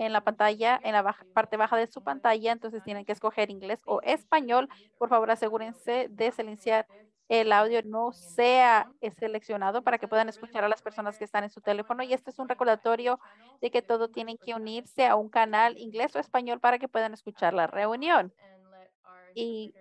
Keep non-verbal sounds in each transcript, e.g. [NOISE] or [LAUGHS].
en la pantalla, en la parte baja de su pantalla, entonces tienen que escoger inglés o español. Por favor, asegúrense de silenciar el audio no sea seleccionado para que puedan escuchar a las personas que están en su teléfono. Y este es un recordatorio de que todo tienen que unirse a un canal inglés o español para que puedan escuchar la reunión. Y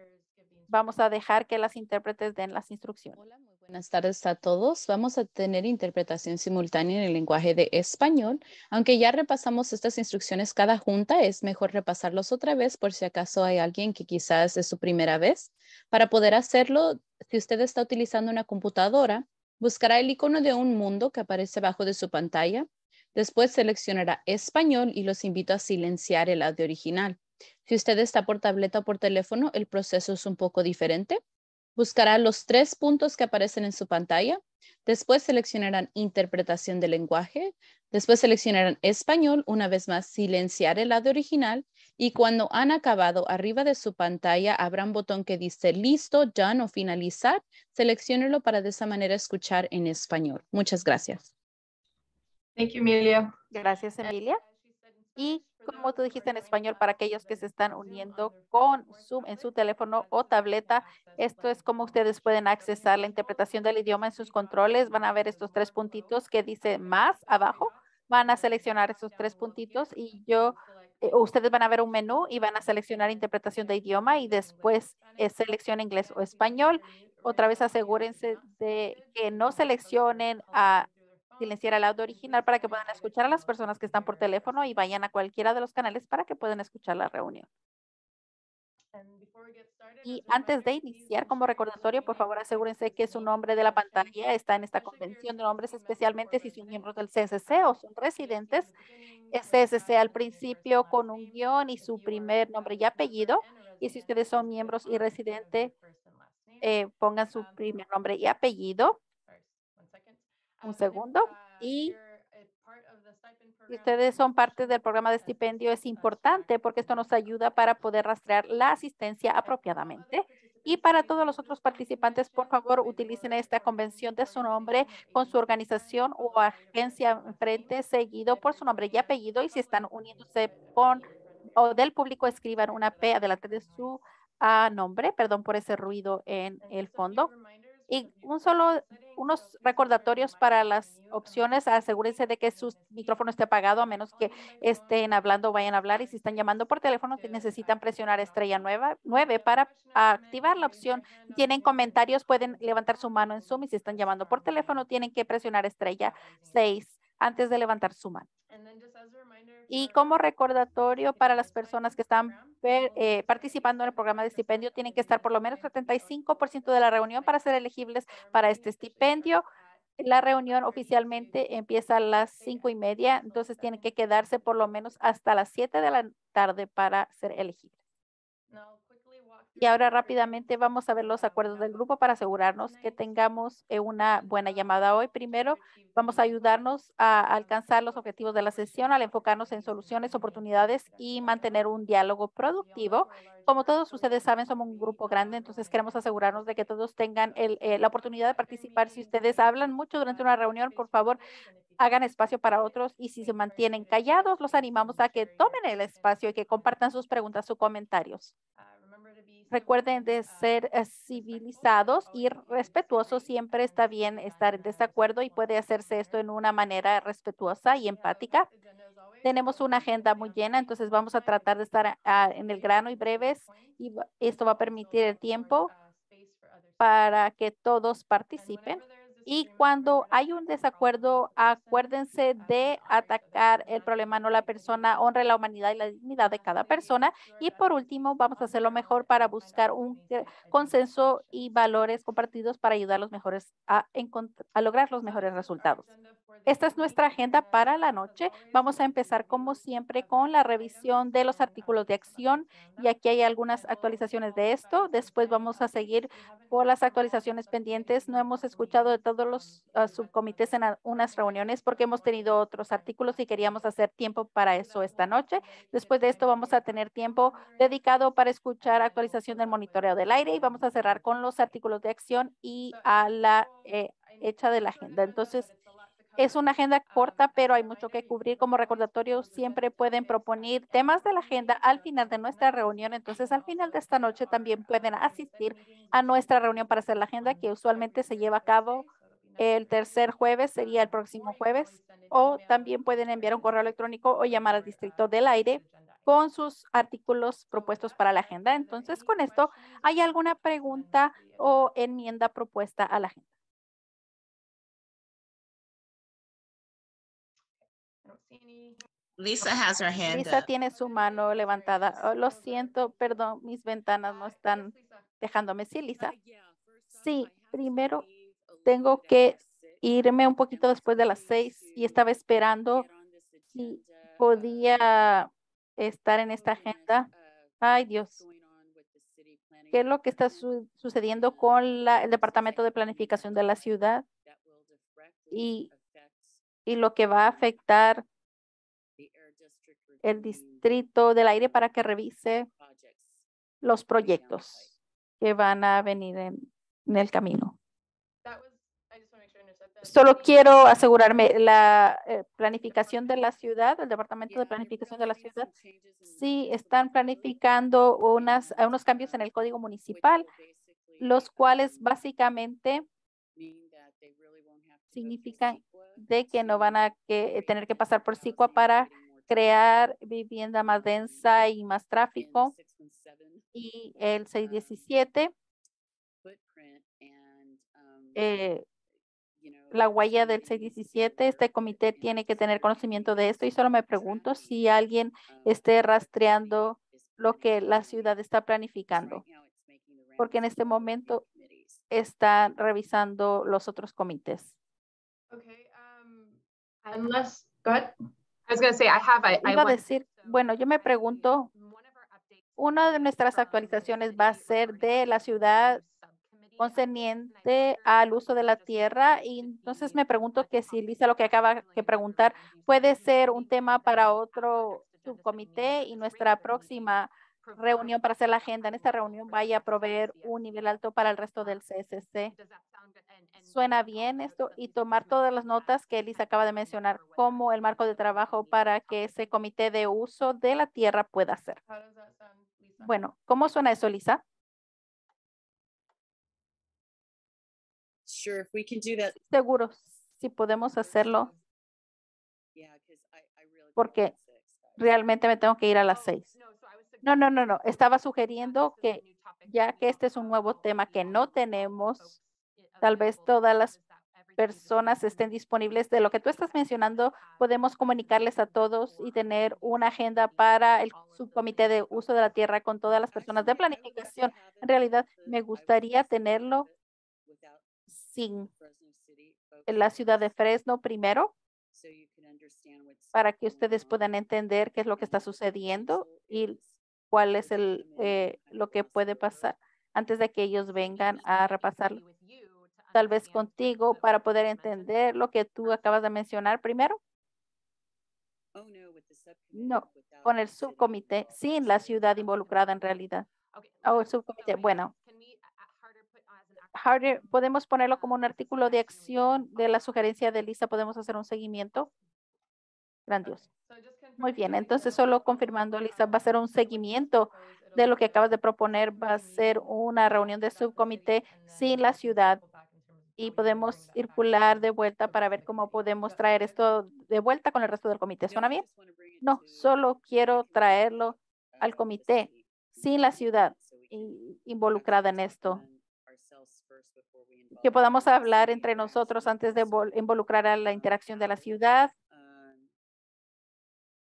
vamos a dejar que las intérpretes den las instrucciones. Buenas tardes a todos. Vamos a tener interpretación simultánea en el lenguaje de español. Aunque ya repasamos estas instrucciones cada junta, es mejor repasarlos otra vez por si acaso hay alguien que quizás es su primera vez. Para poder hacerlo, si usted está utilizando una computadora, buscará el icono de un mundo que aparece abajo de su pantalla. Después seleccionará español y los invito a silenciar el audio original. Si usted está por tableta o por teléfono, el proceso es un poco diferente. Buscará los tres puntos que aparecen en su pantalla. Después seleccionarán interpretación de lenguaje. Después seleccionarán español. Una vez más, silenciar el lado original. Y cuando han acabado, arriba de su pantalla habrá un botón que dice listo, done o finalizar. Selecciónelo para de esa manera escuchar en español. Muchas gracias. Thank you, Emilia. Gracias, Emilia. Y como tú dijiste en español, para aquellos que se están uniendo con Zoom en su teléfono o tableta, esto es como ustedes pueden accesar la interpretación del idioma en sus controles. Van a ver estos tres puntitos que dice más abajo. Van a seleccionar esos tres puntitos y yo, eh, ustedes van a ver un menú y van a seleccionar interpretación de idioma y después eh, selecciona inglés o español. Otra vez asegúrense de que no seleccionen a silenciar el audio original para que puedan escuchar a las personas que están por teléfono y vayan a cualquiera de los canales para que puedan escuchar la reunión. Y antes de iniciar como recordatorio, por favor asegúrense que su nombre de la pantalla está en esta convención de nombres, especialmente si son miembros del CSC o son residentes. CSC al principio con un guion y su primer nombre y apellido. Y si ustedes son miembros y residentes, eh, pongan su primer nombre y apellido un segundo. Y si ustedes son parte del programa de estipendio, es importante porque esto nos ayuda para poder rastrear la asistencia apropiadamente. Y para todos los otros participantes, por favor, utilicen esta convención de su nombre con su organización o agencia enfrente, seguido por su nombre y apellido. Y si están uniéndose con o del público, escriban una P adelante de su ah, nombre. Perdón por ese ruido en el fondo. Y un solo, unos recordatorios para las opciones, asegúrense de que su micrófono esté apagado a menos que estén hablando o vayan a hablar. Y si están llamando por teléfono, necesitan presionar estrella nueva, 9 para activar la opción. tienen comentarios, pueden levantar su mano en Zoom y si están llamando por teléfono, tienen que presionar estrella 6 antes de levantar su mano. Y como recordatorio para las personas que están eh, participando en el programa de estipendio, tienen que estar por lo menos 75% de la reunión para ser elegibles para este estipendio. La reunión oficialmente empieza a las cinco y media, entonces tienen que quedarse por lo menos hasta las 7 de la tarde para ser elegibles. Y ahora rápidamente vamos a ver los acuerdos del grupo para asegurarnos que tengamos eh, una buena llamada hoy. Primero, vamos a ayudarnos a alcanzar los objetivos de la sesión al enfocarnos en soluciones, oportunidades y mantener un diálogo productivo. Como todos ustedes saben, somos un grupo grande, entonces queremos asegurarnos de que todos tengan eh, la oportunidad de participar. Si ustedes hablan mucho durante una reunión, por favor, hagan espacio para otros y si se mantienen callados, los animamos a que tomen el espacio y que compartan sus preguntas, sus comentarios. Recuerden de ser eh, civilizados y respetuosos. Siempre está bien estar en desacuerdo y puede hacerse esto en una manera respetuosa y empática. Tenemos una agenda muy llena, entonces vamos a tratar de estar en el grano y breves y esto va a permitir el tiempo para que todos participen. Y cuando hay un desacuerdo, acuérdense de atacar el problema, no la persona, honre la humanidad y la dignidad de cada persona. Y por último, vamos a hacer lo mejor para buscar un consenso y valores compartidos para ayudar a los mejores a, a lograr los mejores resultados. Esta es nuestra agenda para la noche. Vamos a empezar como siempre con la revisión de los artículos de acción y aquí hay algunas actualizaciones de esto. Después vamos a seguir por las actualizaciones pendientes. No hemos escuchado de los ah, subcomités en unas reuniones porque hemos tenido otros artículos y queríamos hacer tiempo para eso esta noche. Después de esto vamos a tener tiempo dedicado para escuchar actualización del monitoreo del aire y vamos a cerrar con los artículos de acción y a la eh, hecha de la agenda. Entonces, Es una agenda corta, pero hay mucho que cubrir. Como recordatorio, siempre pueden proponer temas de la agenda al final de nuestra reunión. Entonces, al final de esta noche también pueden asistir a nuestra reunión para hacer la agenda que usualmente se lleva a cabo el tercer jueves, sería el próximo jueves. O también pueden enviar un correo electrónico o llamar al Distrito del Aire con sus artículos propuestos para la agenda. Entonces, con esto, ¿hay alguna pregunta o enmienda propuesta a la agenda? Lisa has her hand Lisa up. tiene su mano levantada. Oh, lo siento, perdón, mis ventanas no están dejándome. Sí, Lisa. Sí, primero tengo que irme un poquito después de las seis y estaba esperando si podía estar en esta agenda. Ay, Dios. ¿Qué es lo que está su- sucediendo con la- el Departamento de Planificación de la ciudad y, lo que va a afectar el distrito del aire para que revise los proyectos que van a venir en, en el camino? Solo quiero asegurarme, la eh, planificación de la ciudad, el Departamento de Planificación de la ciudad, sí están planificando unas, unos cambios en el código municipal, los cuales básicamente significan de que no van a que, tener que pasar por CICUA para crear vivienda más densa y más tráfico. Y el 617, eh, la huella del 617, este comité tiene que tener conocimiento de esto y solo me pregunto si alguien esté rastreando lo que la ciudad está planificando, porque en este momento están revisando los otros comités. Okay, um, unless, go ahead. I was gonna say, I have, I, I Iba a decir, bueno, yo me pregunto, una de nuestras actualizaciones va a ser de la ciudad concerniente al uso de la tierra y entonces me pregunto que si Lisa lo que acaba de preguntar puede ser un tema para otro subcomité y nuestra próxima reunión para hacer la agenda. En esta reunión vaya a proveer un nivel alto para el resto del CSC. Suena bien esto y tomar todas las notas que Elisa acaba de mencionar como el marco de trabajo para que ese comité de uso de la tierra pueda hacer. Bueno, ¿cómo suena eso, Lisa? Sure, if we can do that. Seguro, si podemos hacerlo, Yeah, 'cause I, I really. Porque realmente me tengo que ir a las Oh, seis. no, was No, no, no, no. suggesting Estaba that sugiriendo this is a que new topic ya that que we este es un don't nuevo have tema que all no the tenemos, tal vez available, todas las personas estén disponibles de lo que tú estás mencionando, podemos comunicarles a todos y tener una agenda para el subcomité de uso de la tierra con todas las personas de Actually, I would like to planificación. have En it, realidad, me gustaría tenerlo folks en la ciudad de Fresno primero so you can understand what's para que ustedes puedan entender qué es lo que está sucediendo y cuál es el, eh, lo que puede pasar antes de que ellos vengan a repasarlo. Tal vez contigo para poder entender lo que tú acabas de mencionar primero. Oh, no, con el subcomité, sin la ciudad involucrada en realidad. Okay, O so- el subcomité. Bueno, can we, uh, uh, Harder put as an action Harder, podemos ponerlo como un um, artículo de acción de la sugerencia de Lisa. Podemos hacer un seguimiento. Grandioso. Muy bien, entonces solo confirmando, Lisa, va a ser un seguimiento de lo que acabas de proponer. Va a ser una reunión de subcomité sin la ciudad y podemos circular de vuelta para ver cómo podemos traer esto de vuelta con el resto del comité. ¿Suena bien? No, solo quiero traerlo al comité sin la ciudad involucrada en esto. Que podamos the hablar entre nosotros antes de involucrar a la interacción de la how, ciudad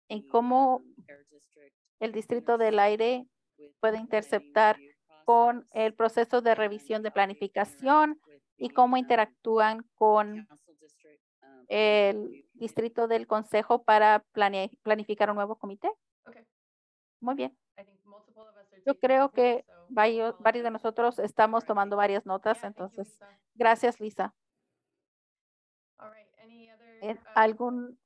en the, cómo um, el distrito del aire with puede interceptar con process el proceso de and revisión de how they interact planificación with y the, cómo um, interactúan con um, el distrito del consejo para planificar un nuevo comité. Okay, Muy bien. I think multiple of us are Yo creo que varios, varios de nosotros estamos tomando varias notas, entonces, gracias, Lisa. ¿En uh, ¿Algún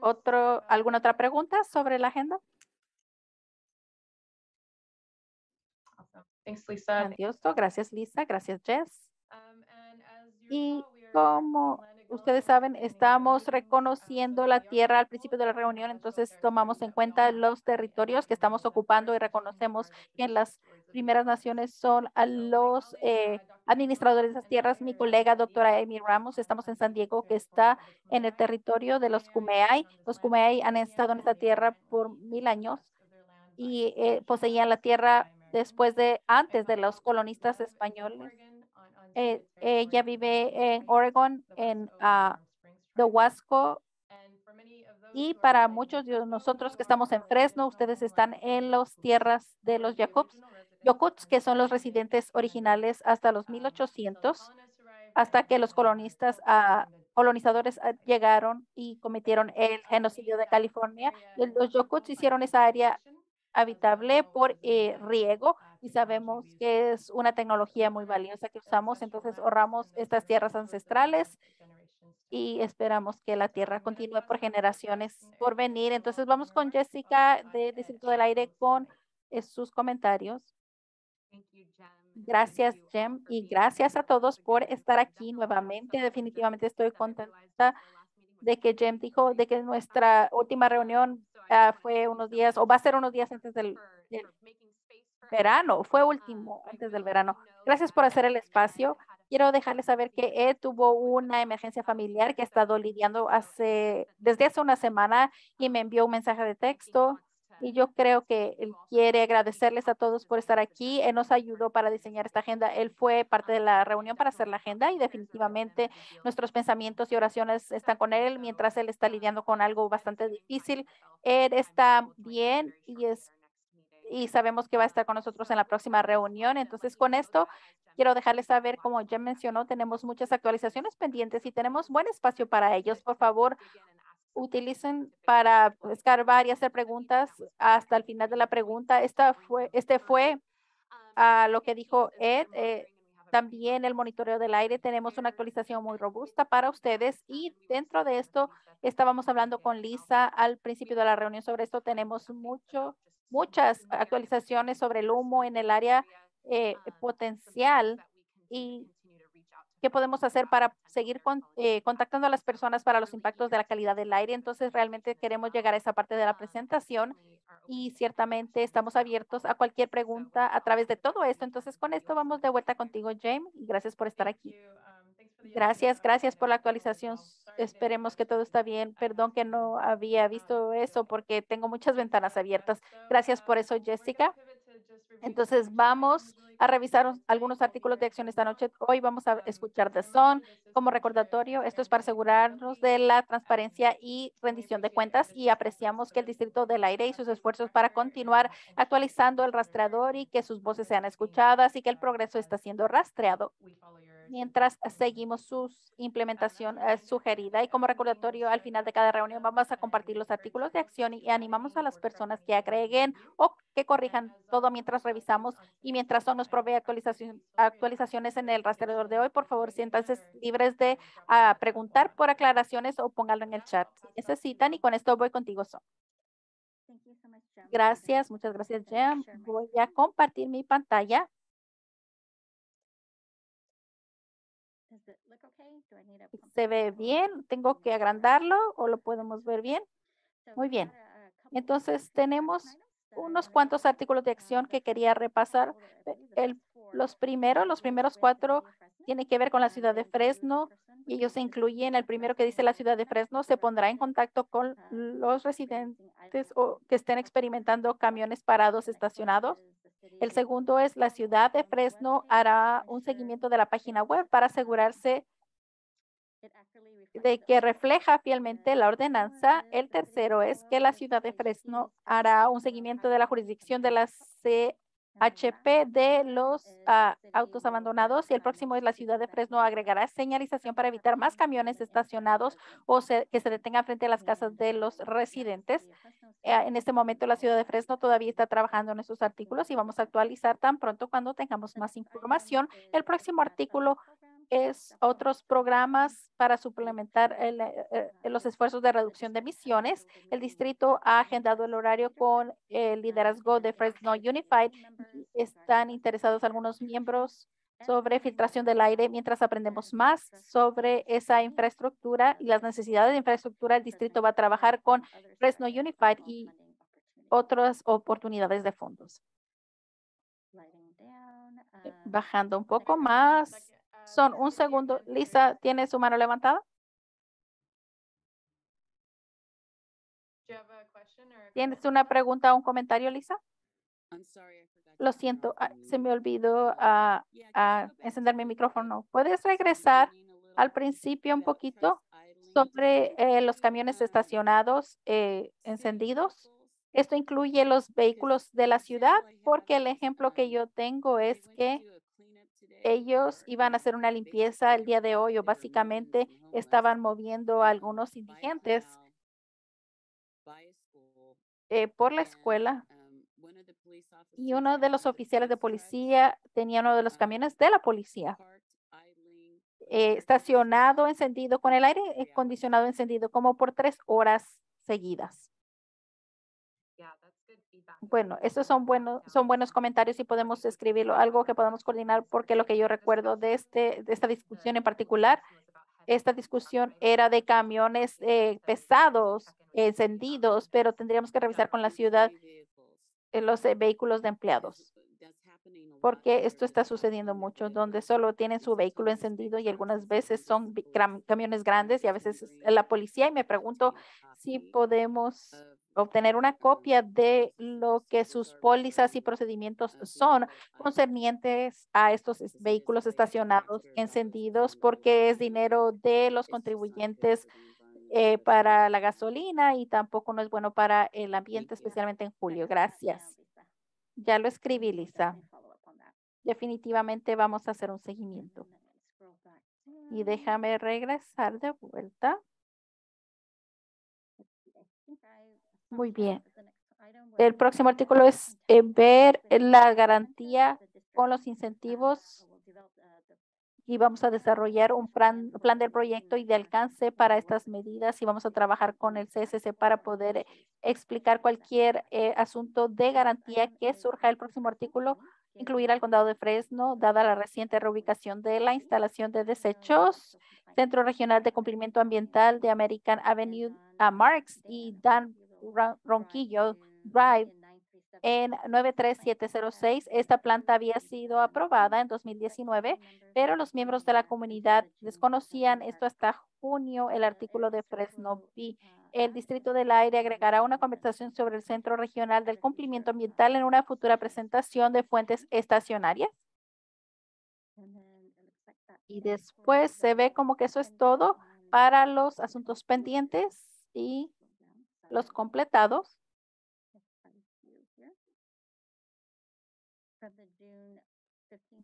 otro, alguna otra pregunta sobre la agenda? Gracias, Lisa. Gracias, Jess. Um, Y como ustedes saben, estamos reconociendo la tierra al principio de la reunión, entonces tomamos en cuenta los territorios que estamos ocupando y reconocemos que las primeras naciones son a los eh, administradores de esas tierras. Mi colega, doctora Amy Ramos, estamos en San Diego, que está en el territorio de los Kumeyaay. Los Kumeyaay han estado en esta tierra por mil años y eh, poseían la tierra después de, antes de los colonistas españoles. Eh, ella vive en Oregon, en uh, The Huasco, y para muchos de nosotros que estamos en Fresno, ustedes están en las tierras de los Yakuts, Yokuts, que son los residentes originales hasta los 1800, hasta que los colonistas, uh, colonizadores uh, llegaron y cometieron el genocidio de California. Los Yokuts hicieron esa área habitable por eh, riego y sabemos que es una tecnología muy valiosa que usamos. Entonces ahorramos estas tierras ancestrales y esperamos que la tierra continúe por generaciones por venir. Entonces vamos con Jessica de Distrito del Aire con eh, sus comentarios. Gracias, Jem, y gracias a todos por estar aquí nuevamente. Definitivamente estoy contenta de que Jem dijo de que nuestra última reunión uh, fue unos días o va a ser unos días antes del, del verano, fue último antes del verano. Gracias por hacer el espacio. Quiero dejarles saber que Ed tuvo una emergencia familiar que ha estado lidiando hace, desde hace una semana y me envió un mensaje de texto. Y yo creo que él quiere agradecerles a todos por estar aquí. Él nos ayudó para diseñar esta agenda. Él fue parte de la reunión para hacer la agenda y definitivamente nuestros pensamientos y oraciones están con él mientras él está lidiando con algo bastante difícil. Él está bien y es y sabemos que va a estar con nosotros en la próxima reunión. Entonces, con esto, quiero dejarles saber, como ya mencionó, tenemos muchas actualizaciones pendientes y tenemos buen espacio para ellos. Por favor, utilicen para escarbar y hacer preguntas hasta el final de la pregunta. Esta fue, este fue a lo que dijo Ed. Eh, también el monitoreo del aire. Tenemos una actualización muy robusta para ustedes y dentro de esto estábamos hablando con Lisa al principio de la reunión sobre esto. Tenemos mucho muchas actualizaciones sobre el humo en el área eh, potencial y qué podemos hacer para seguir con, eh, contactando a las personas para los impactos de la calidad del aire. Entonces, realmente queremos llegar a esa parte de la presentación y ciertamente estamos abiertos a cualquier pregunta a través de todo esto. Entonces, con esto vamos de vuelta contigo, James, y gracias por estar aquí. Gracias, gracias por la actualización. Esperemos que todo está bien. Perdón que no había visto eso porque tengo muchas ventanas abiertas. Gracias por eso, Jessica. Entonces vamos a revisar algunos artículos de acción esta noche. Hoy vamos a escuchar The Sun como recordatorio. Esto es para asegurarnos de la transparencia y rendición de cuentas y apreciamos que el Distrito del Aire y sus esfuerzos para continuar actualizando el rastreador y que sus voces sean escuchadas y que el progreso está siendo rastreado mientras seguimos su implementación eh, sugerida. Y como recordatorio, al final de cada reunión vamos a compartir los artículos de acción y animamos a las personas que agreguen o que corrijan todo mientras revisamos y mientras son nos provee actualización, actualizaciones en el rastreador de hoy. Por favor, siéntanse libres de ah, preguntar por aclaraciones o pónganlo en el chat si necesitan. Y con esto voy contigo, Son. Gracias, muchas gracias, Jem. Voy a compartir mi pantalla. ¿Se ve bien? ¿Tengo que agrandarlo o lo podemos ver bien? Muy bien. Entonces tenemos unos cuantos artículos de acción que quería repasar. El, los primeros, los primeros cuatro tienen que ver con la ciudad de Fresno y ellos se incluyen. El primero que dice la ciudad de Fresno se pondrá en contacto con los residentes o que estén experimentando camiones parados estacionados el segundo es la ciudad de Fresno hará un seguimiento de la página web para asegurarse de que refleja fielmente la ordenanza. El tercero es que la ciudad de Fresno hará un seguimiento de la jurisdicción de la CHP de los ah, autos abandonados y el próximo es la ciudad de Fresno agregará señalización para evitar más camiones estacionados o que se detengan frente a las casas de los residentes. Eh, en este momento la ciudad de Fresno todavía está trabajando en esos artículos y vamos a actualizar tan pronto cuando tengamos más información. El próximo artículo es otros programas para suplementar el, eh, eh, los esfuerzos de reducción de emisiones. El distrito ha agendado el horario con el liderazgo de Fresno Unified. Están interesados algunos miembros sobre filtración del aire mientras aprendemos más sobre esa infraestructura y las necesidades de infraestructura. El distrito va a trabajar con Fresno Unified y otras oportunidades de fondos. Eh, Bajando un poco más. Son un segundo. Lisa, ¿tiene su mano levantada? Do you have a question or? a ¿Tienes comment? una pregunta o un comentario, Lisa? I'm sorry, I forgot. to Lo turn siento, ah, the se me olvidó ah, ah, go back encender mi the micrófono. ¿Puedes beginning regresar a little al bit principio un about poquito sobre eh, los camiones estacionados eh, encendidos? vehicles? Esto incluye los vehículos de la ciudad, porque el ejemplo que yo tengo es que do a cleanup today ellos iban a hacer una limpieza el día de hoy o básicamente estaban moviendo a algunos indigentes eh, por la escuela y uno de los oficiales de policía tenía uno de los camiones de la policía eh, estacionado, encendido, con el aire acondicionado encendido como por tres horas seguidas. Bueno, estos son buenos, son buenos comentarios y podemos escribirlo, algo que podemos coordinar, porque lo que yo recuerdo de, este, de esta discusión en particular, esta discusión era de camiones eh, pesados, encendidos, pero tendríamos que revisar con la ciudad eh, los eh, vehículos de empleados, porque esto está sucediendo mucho, donde solo tienen su vehículo encendido y algunas veces son camiones grandes y a veces la policía y me pregunto si podemos obtener una copia de lo que sus pólizas y procedimientos son concernientes a estos vehículos estacionados encendidos porque es dinero de los contribuyentes eh, para la gasolina y tampoco no es bueno para el ambiente, especialmente en julio. Gracias. Ya lo escribí, Lisa. Definitivamente vamos a hacer un seguimiento. Y déjame regresar de vuelta. Muy bien. El próximo artículo es eh, ver la garantía con los incentivos y vamos a desarrollar un plan, plan del proyecto y de alcance para estas medidas y vamos a trabajar con el CSC para poder explicar cualquier eh, asunto de garantía que surja. El próximo artículo incluirá el condado de Fresno, dada la reciente reubicación de la instalación de desechos, Centro Regional de Cumplimiento Ambiental de American Avenue a Marks y Dan Ronquillo Drive en 93706. Esta planta había sido aprobada en 2019, pero los miembros de la comunidad desconocían esto hasta junio, el artículo de Fresno B. El Distrito del Aire agregará una conversación sobre el Centro Regional del Cumplimiento Ambiental en una futura presentación de fuentes estacionarias. Y después se ve como que eso es todo para los asuntos pendientes y los completados.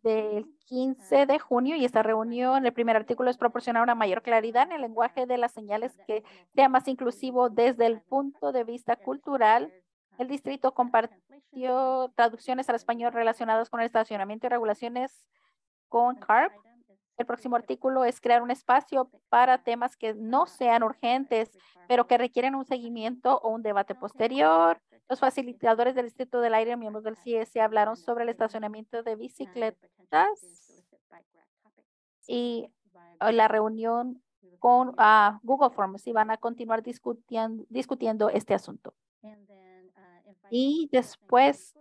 del 15 de junio y esta reunión, el primer artículo es proporcionar una mayor claridad en el lenguaje de las señales que sea más inclusivo desde el punto de vista cultural. El distrito compartió traducciones al español relacionadas con el estacionamiento y regulaciones con CARP. El próximo artículo es crear un espacio para temas que no sean urgentes, pero que requieren un seguimiento o un debate posterior. Los facilitadores del Distrito del Aire, miembros del CS, hablaron sobre el estacionamiento de bicicletas y la reunión con ah, Google Forms y van a continuar discutiendo este asunto. Y después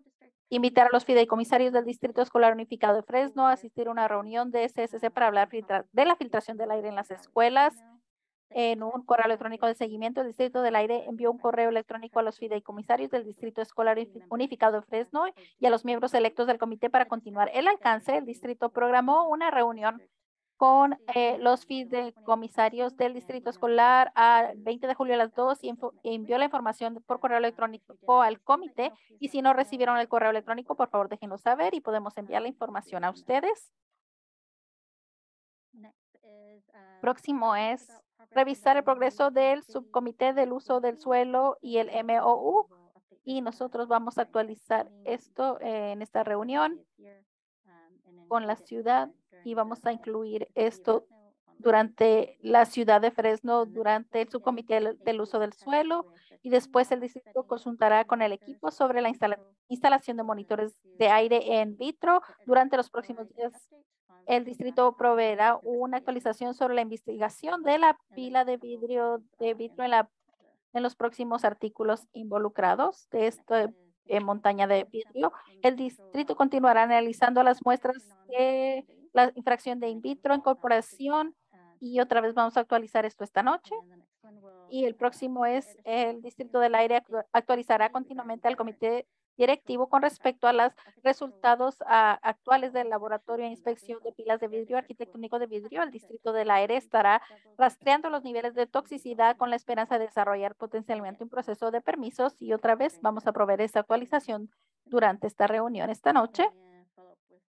invitar a los fideicomisarios del Distrito Escolar Unificado de Fresno a asistir a una reunión de SSC para hablar de la filtración del aire en las escuelas. En un correo electrónico de seguimiento, el Distrito del Aire envió un correo electrónico a los fideicomisarios del Distrito Escolar Unifi- Unificado de Fresno y a los miembros electos del comité para continuar el alcance. El distrito programó una reunión con eh, los fideicomisarios del distrito escolar al 20 de julio a las 2 y envió la información por correo electrónico al comité. Y si no recibieron el correo electrónico, por favor déjenos saber y podemos enviar la información a ustedes. Próximo es revisar el progreso del subcomité del uso del suelo y el MOU. Y nosotros vamos a actualizar esto eh, en esta reunión con la ciudad y vamos a incluir esto durante la ciudad de Fresno, durante el subcomité del, uso del suelo y después el distrito consultará con el equipo sobre la instala- instalación de monitores de aire en vitro. durante los próximos días el distrito proveerá una actualización sobre la investigación de la pila de vidrio de vidrio en, la, en los próximos artículos involucrados de esta montaña de vidrio. El distrito continuará analizando las muestras de la infracción de in vitro, incorporación y otra vez vamos a actualizar esto esta noche. Y el próximo es el distrito del aire actu- actualizará continuamente al comité directivo con respecto a los resultados actuales del laboratorio de inspección de pilas de vidrio arquitectónico de vidrio. El distrito del aire estará rastreando los niveles de toxicidad con la esperanza de desarrollar potencialmente un proceso de permisos y otra vez vamos a proveer esta actualización durante esta reunión esta noche.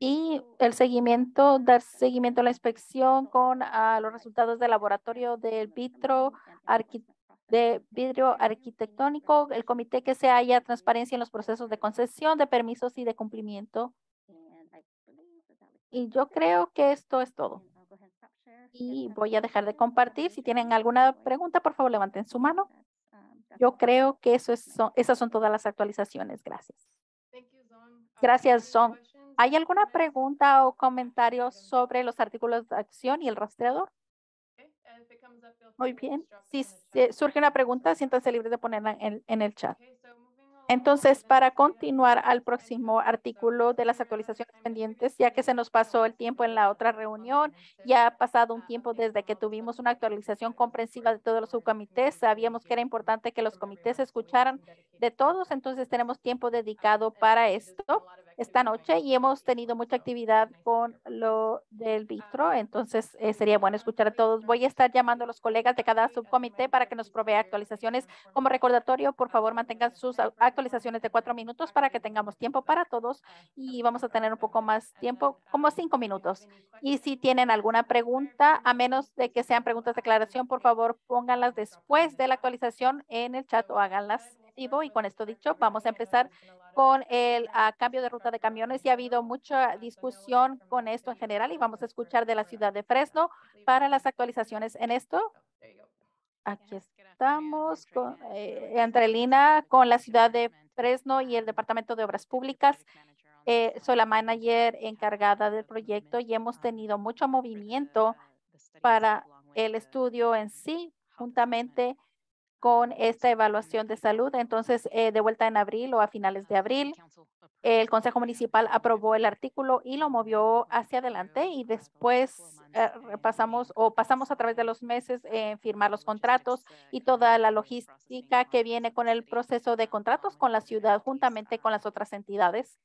Y el seguimiento, dar seguimiento a la inspección con ah, los resultados del laboratorio del vitro de vidrio arquitectónico, el comité que se haya transparencia en los procesos de concesión de permisos y de cumplimiento. Y yo creo que esto es todo. Y voy a dejar de compartir. Si tienen alguna pregunta, por favor, levanten su mano. Yo creo que eso es, son- esas son todas las actualizaciones. Gracias. Gracias, Zong. ¿Hay alguna pregunta o comentario sobre los artículos de acción y el rastreador? Muy bien. Si se- surge una pregunta, siéntanse libres de ponerla en, en el chat. Entonces, para continuar al próximo artículo de las actualizaciones pendientes, ya que se nos pasó el tiempo en la otra reunión, ya ha pasado un tiempo desde que tuvimos una actualización comprensiva de todos los subcomités, sabíamos que era importante que los comités escucharan de todos, entonces tenemos tiempo dedicado para esto esta noche y hemos tenido mucha actividad con lo del vitro, entonces eh, sería bueno escuchar a todos. Voy a estar llamando a los colegas de cada subcomité para que nos provea actualizaciones. Como recordatorio, por favor, mantengan sus actualizaciones de cuatro minutos para que tengamos tiempo para todos y vamos a tener un poco más tiempo, como cinco minutos. Y si tienen alguna pregunta, a menos de que sean preguntas de aclaración, por favor, pónganlas después de la actualización en el chat o háganlas Y con esto dicho, vamos a empezar con el ah, cambio de ruta de camiones. Y ha habido mucha discusión con esto en general y vamos a escuchar de la ciudad de Fresno para las actualizaciones en esto. Aquí estamos con, eh, entre Lina con la ciudad de Fresno y el Departamento de Obras Públicas. Eh, soy la manager encargada del proyecto y hemos tenido mucho movimiento para el estudio en sí, juntamente con esta evaluación de salud. Entonces, eh, de vuelta en abril o a finales de abril, el Consejo Municipal aprobó el artículo y lo movió hacia adelante y después eh, repasamos o pasamos a través de los meses en firmar los contratos y toda la logística que viene con el proceso de contratos con la ciudad juntamente con las otras entidades.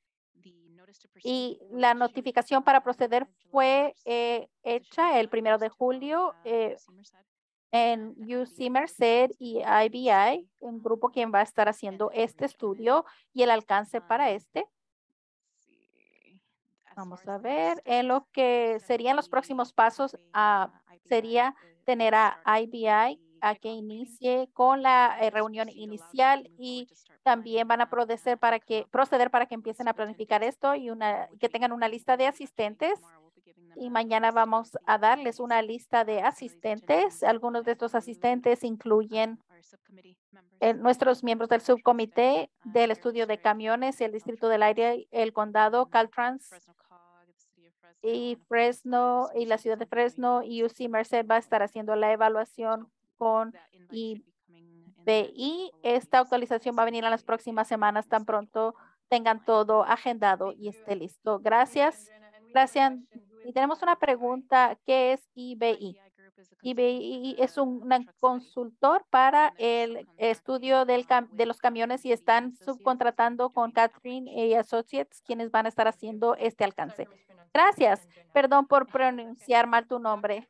Y la notificación para proceder fue eh, hecha el primero de julio eh, en UC Merced y IBI, un grupo quien va a estar haciendo este estudio y el alcance para este. Vamos a ver, en lo que serían los próximos pasos ah, sería tener a IBI a que inicie con la eh, reunión inicial y también van a proceder para que proceder para que empiecen a planificar esto y una que tengan una lista de asistentes y mañana vamos a darles una lista de asistentes. Algunos de estos asistentes incluyen eh, nuestros miembros del subcomité del estudio de camiones, el Distrito del Aire, el Condado, Caltrans y Fresno y la ciudad de Fresno y UC Merced va a estar haciendo la evaluación con IBI. Esta actualización va a venir en las próximas semanas tan pronto tengan todo agendado y esté listo. Gracias. Gracias. Y tenemos una pregunta, ¿qué es IBI? IBI es un consultor para el estudio del de los camiones y están subcontratando con Catherine y Associates, quienes van a estar haciendo este alcance. Gracias. Perdón por pronunciar mal tu nombre.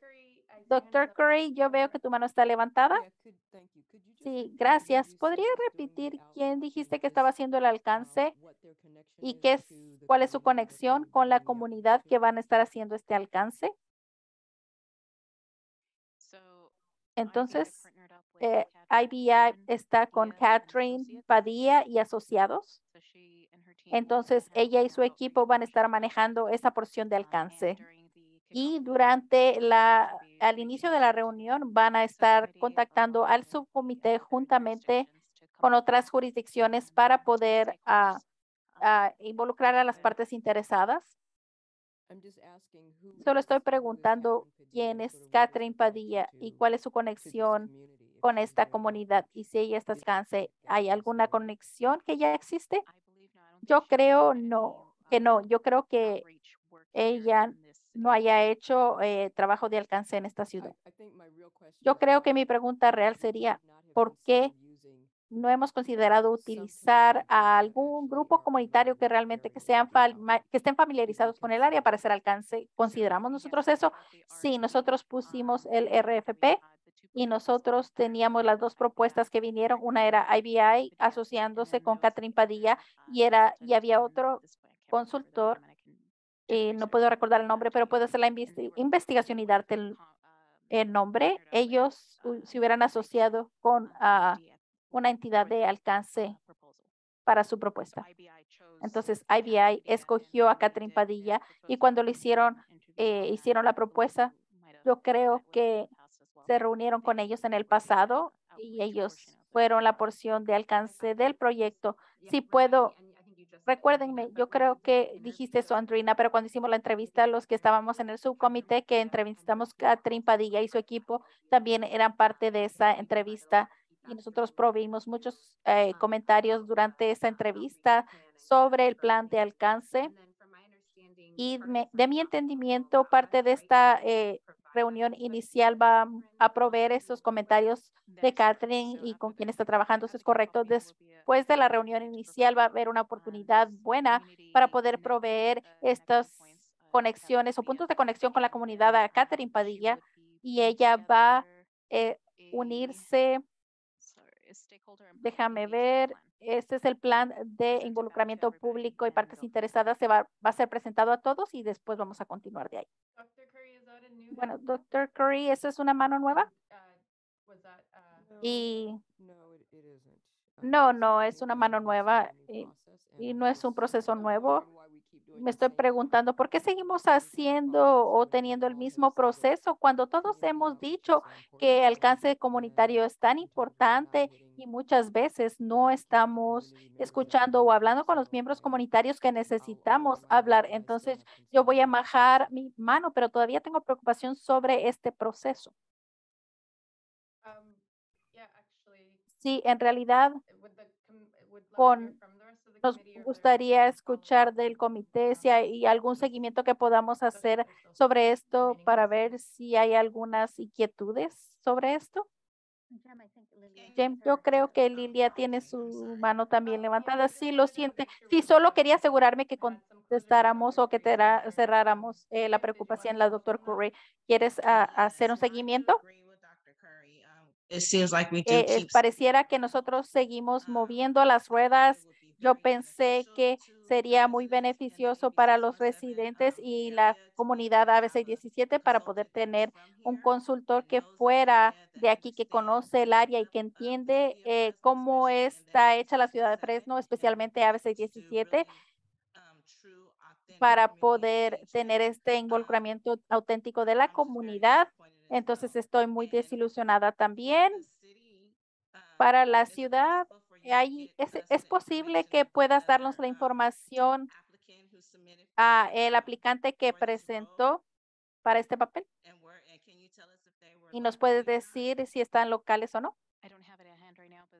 Doctor Curry, yo veo que tu mano está levantada. Sí, gracias. ¿Podría repetir quién dijiste que estaba haciendo el alcance y qué es, cuál es su conexión con la comunidad que van a estar haciendo este alcance? Entonces, eh, IBI está con Catherine Padilla y asociados. Entonces, ella y su equipo van a estar manejando esa porción de alcance. Y durante la, al inicio de la reunión van a estar contactando al subcomité juntamente con otras jurisdicciones para poder ah, ah, involucrar a las partes interesadas. Solo estoy preguntando quién es Catherine Padilla y cuál es su conexión con esta comunidad y si ella está alcance. ¿Hay alguna conexión que ya existe? Yo creo no, que no. Yo creo que ella no haya hecho eh, trabajo de alcance en esta ciudad. Yo creo que mi pregunta real sería, ¿por qué no hemos considerado utilizar a algún grupo comunitario que realmente que, sean que estén familiarizados con el área para hacer alcance? ¿Consideramos nosotros eso? Sí, nosotros pusimos el RFP y nosotros teníamos las dos propuestas que vinieron. Una era IBI asociándose con Catherine Padilla y, era, y había otro consultor, eh, no puedo recordar el nombre, pero puedo hacer la investi- investigación y darte el, nombre. Ellos se hubieran asociado con ah, una entidad de alcance para su propuesta. Entonces, IBI escogió a Catherine Padilla y cuando lo hicieron, eh, hicieron la propuesta, yo creo que se reunieron con ellos en el pasado y ellos fueron la porción de alcance del proyecto. Si puedo, recuérdenme, yo creo que dijiste eso, Andrina, pero cuando hicimos la entrevista, los que estábamos en el subcomité que entrevistamos a Catherine Padilla y su equipo también eran parte de esa entrevista y nosotros proveímos muchos eh, comentarios durante esa entrevista sobre el plan de alcance. Y me- de mi entendimiento, parte de esta eh, reunión inicial va a proveer esos comentarios de Catherine y con quien está trabajando. Eso es correcto. Después de la reunión inicial va a haber una oportunidad buena para poder proveer estas conexiones o puntos de conexión con la comunidad a Catherine Padilla y ella va a eh, unirse. Déjame ver. Este es el plan de involucramiento público y partes interesadas. Se va, va a ser presentado a todos y después vamos a continuar de ahí. Dr. Curry, is that a new Bueno, hand? doctor Curry, ¿esa es una mano nueva? Uh, uh, Y No. No, Um, es una mano a nueva, y and no es un proceso nuevo. Me estoy preguntando, ¿por qué seguimos haciendo o teniendo el mismo proceso cuando todos hemos dicho que el alcance comunitario es tan importante y muchas veces no estamos escuchando o hablando con los miembros comunitarios que necesitamos hablar? Entonces, yo voy a majar mi mano, pero todavía tengo preocupación sobre este proceso. um, Sí, en realidad to hear Con- nos gustaría escuchar del comité si hay algún seguimiento que podamos hacer sobre esto para ver si hay algunas inquietudes sobre esto. James, yo creo que Lilia tiene su mano también levantada. Sí, lo siente. Sí, solo quería asegurarme que contestáramos o que cerráramos eh, la preocupación. La doctor Curry, ¿quieres ah, hacer un seguimiento? It seems like we do Eh, eh, pareciera que nosotros seguimos moviendo las ruedas. Yo pensé que sería muy beneficioso para los residentes y la comunidad ABC17 para poder tener un consultor que fuera de aquí, que conoce el área y que entiende eh, cómo está hecha la ciudad de Fresno, especialmente ABC17, para poder tener este involucramiento auténtico de la comunidad. Entonces estoy muy desilusionada también para la ciudad. Ahí es, es posible que puedas darnos la información a el aplicante que presentó para este papel y nos puedes decir si están locales o no.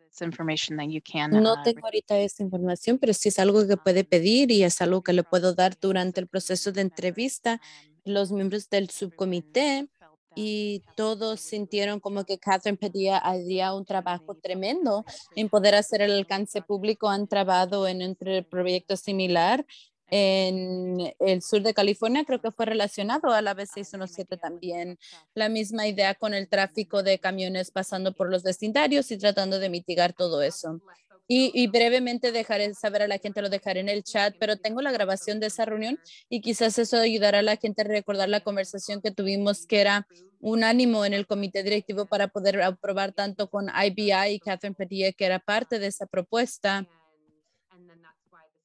It's information that you can. No uh, tengo ahorita esa información, pero sí es algo que puede pedir y es algo que le puedo dar durante el proceso de entrevista. Los miembros del subcomité y todos sintieron como que Catherine Padilla haría un trabajo tremendo en poder hacer el alcance público. Han trabajado en entre proyectos similar en el sur de California, creo que fue relacionado a la B617 también. La misma idea con el tráfico de camiones pasando por los vecindarios y tratando de mitigar todo eso. Y, y brevemente dejaré saber a la gente, lo dejaré en el chat, pero tengo la grabación de esa reunión y quizás eso ayudará a la gente a recordar la conversación que tuvimos, que era un ánimo en el comité directivo para poder aprobar tanto con IBI y Catherine Padilla, que era parte de esa propuesta.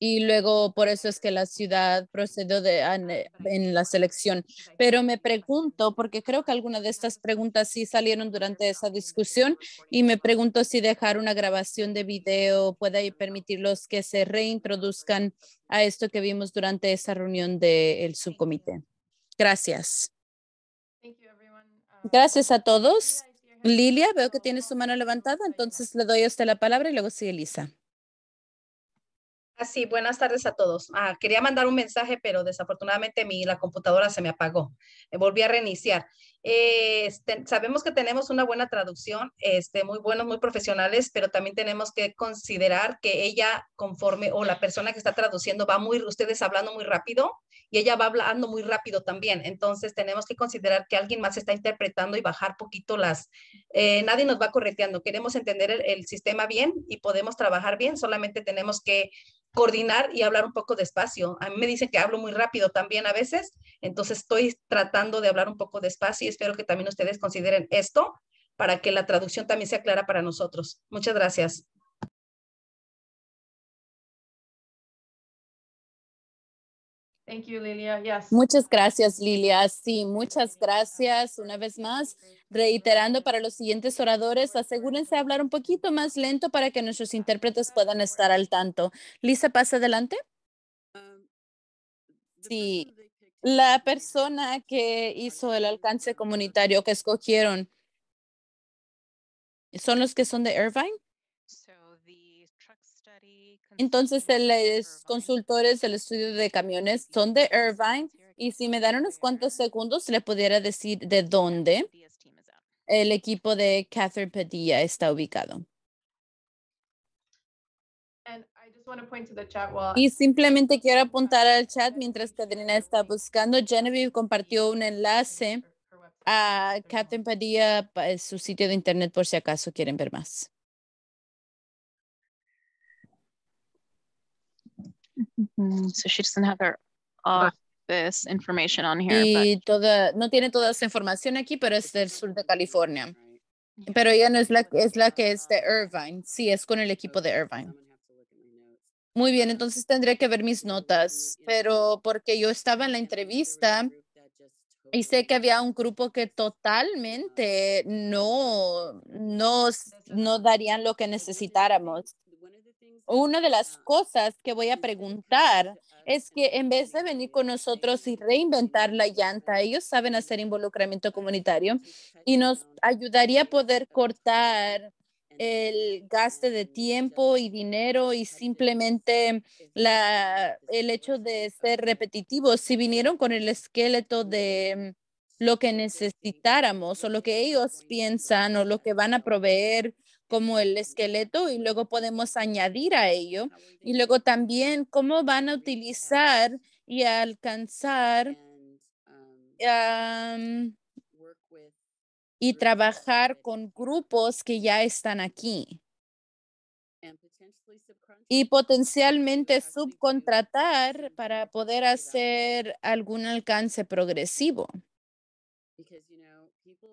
Y luego por eso es que la ciudad procedió de, en la selección. Pero me pregunto, porque creo que algunas de estas preguntas sí salieron durante esa discusión, y me pregunto si dejar una grabación de video puede permitirlos que se reintroduzcan a esto que vimos durante esa reunión del subcomité. Gracias. Gracias a todos. Lilia, veo que tiene su mano levantada, entonces le doy a usted la palabra y luego sigue Lisa. Así, buenas tardes a todos. Ah, quería mandar un mensaje, pero desafortunadamente mi, la computadora se me apagó. Volví a reiniciar. Eh, este, sabemos que tenemos una buena traducción, este, muy buenos, muy profesionales, pero también tenemos que considerar que ella, conforme, o la persona que está traduciendo, va muy, ustedes hablando muy rápido y ella va hablando muy rápido también. Entonces, tenemos que considerar que alguien más está interpretando y bajar poquito las, eh, nadie nos va correteando. Queremos entender el, el sistema bien y podemos trabajar bien, solamente tenemos que coordinar y hablar un poco despacio. A mí me dicen que hablo muy rápido también a veces, entonces estoy tratando de hablar un poco despacio espero que también ustedes consideren esto para que la traducción también sea clara para nosotros. Muchas gracias. Thank you, Lilia. Yes. Muchas gracias, Lilia. Sí, muchas gracias. Una vez más, reiterando para los siguientes oradores, asegúrense de hablar un poquito más lento para que nuestros intérpretes puedan estar al tanto. Lisa, pasa adelante. Um, Sí, La persona que hizo el alcance comunitario que escogieron son los que son de Irvine. Entonces, los consultores del estudio de camiones son de Irvine. Y si me dan unos cuantos segundos, le pudiera decir de dónde el equipo de Catherine Padilla está ubicado. Y simplemente quiero apuntar al chat mientras Cadrina está buscando. Genevieve compartió un enlace a Catherine Padilla, pa- su sitio de internet por si acaso quieren ver más. Mm, So she doesn't have her office information on here, but Y toda, no tiene toda esa información aquí, pero es del sur de California. Pero ella no es la, es la que es de Irvine. Sí, es con el equipo de Irvine. I'm gonna have to look at my notes. Muy bien, entonces tendré que ver mis notas, pero porque yo estaba en la entrevista y sé que había un grupo que totalmente no, no, no darían lo que necesitáramos. Una de las cosas que voy a preguntar es que en vez de venir con nosotros y reinventar la llanta, ellos saben hacer involucramiento comunitario y nos ayudaría a poder cortar el gasto de tiempo y dinero y simplemente la, el hecho de ser repetitivos. Si vinieron con el esqueleto de mm, lo que necesitáramos o lo que ellos piensan o lo que van a proveer como el esqueleto y luego podemos añadir a ello y luego también cómo van a utilizar y alcanzar am, y trabajar con grupos que ya están aquí y potencialmente subcontratar para poder hacer algún alcance progresivo.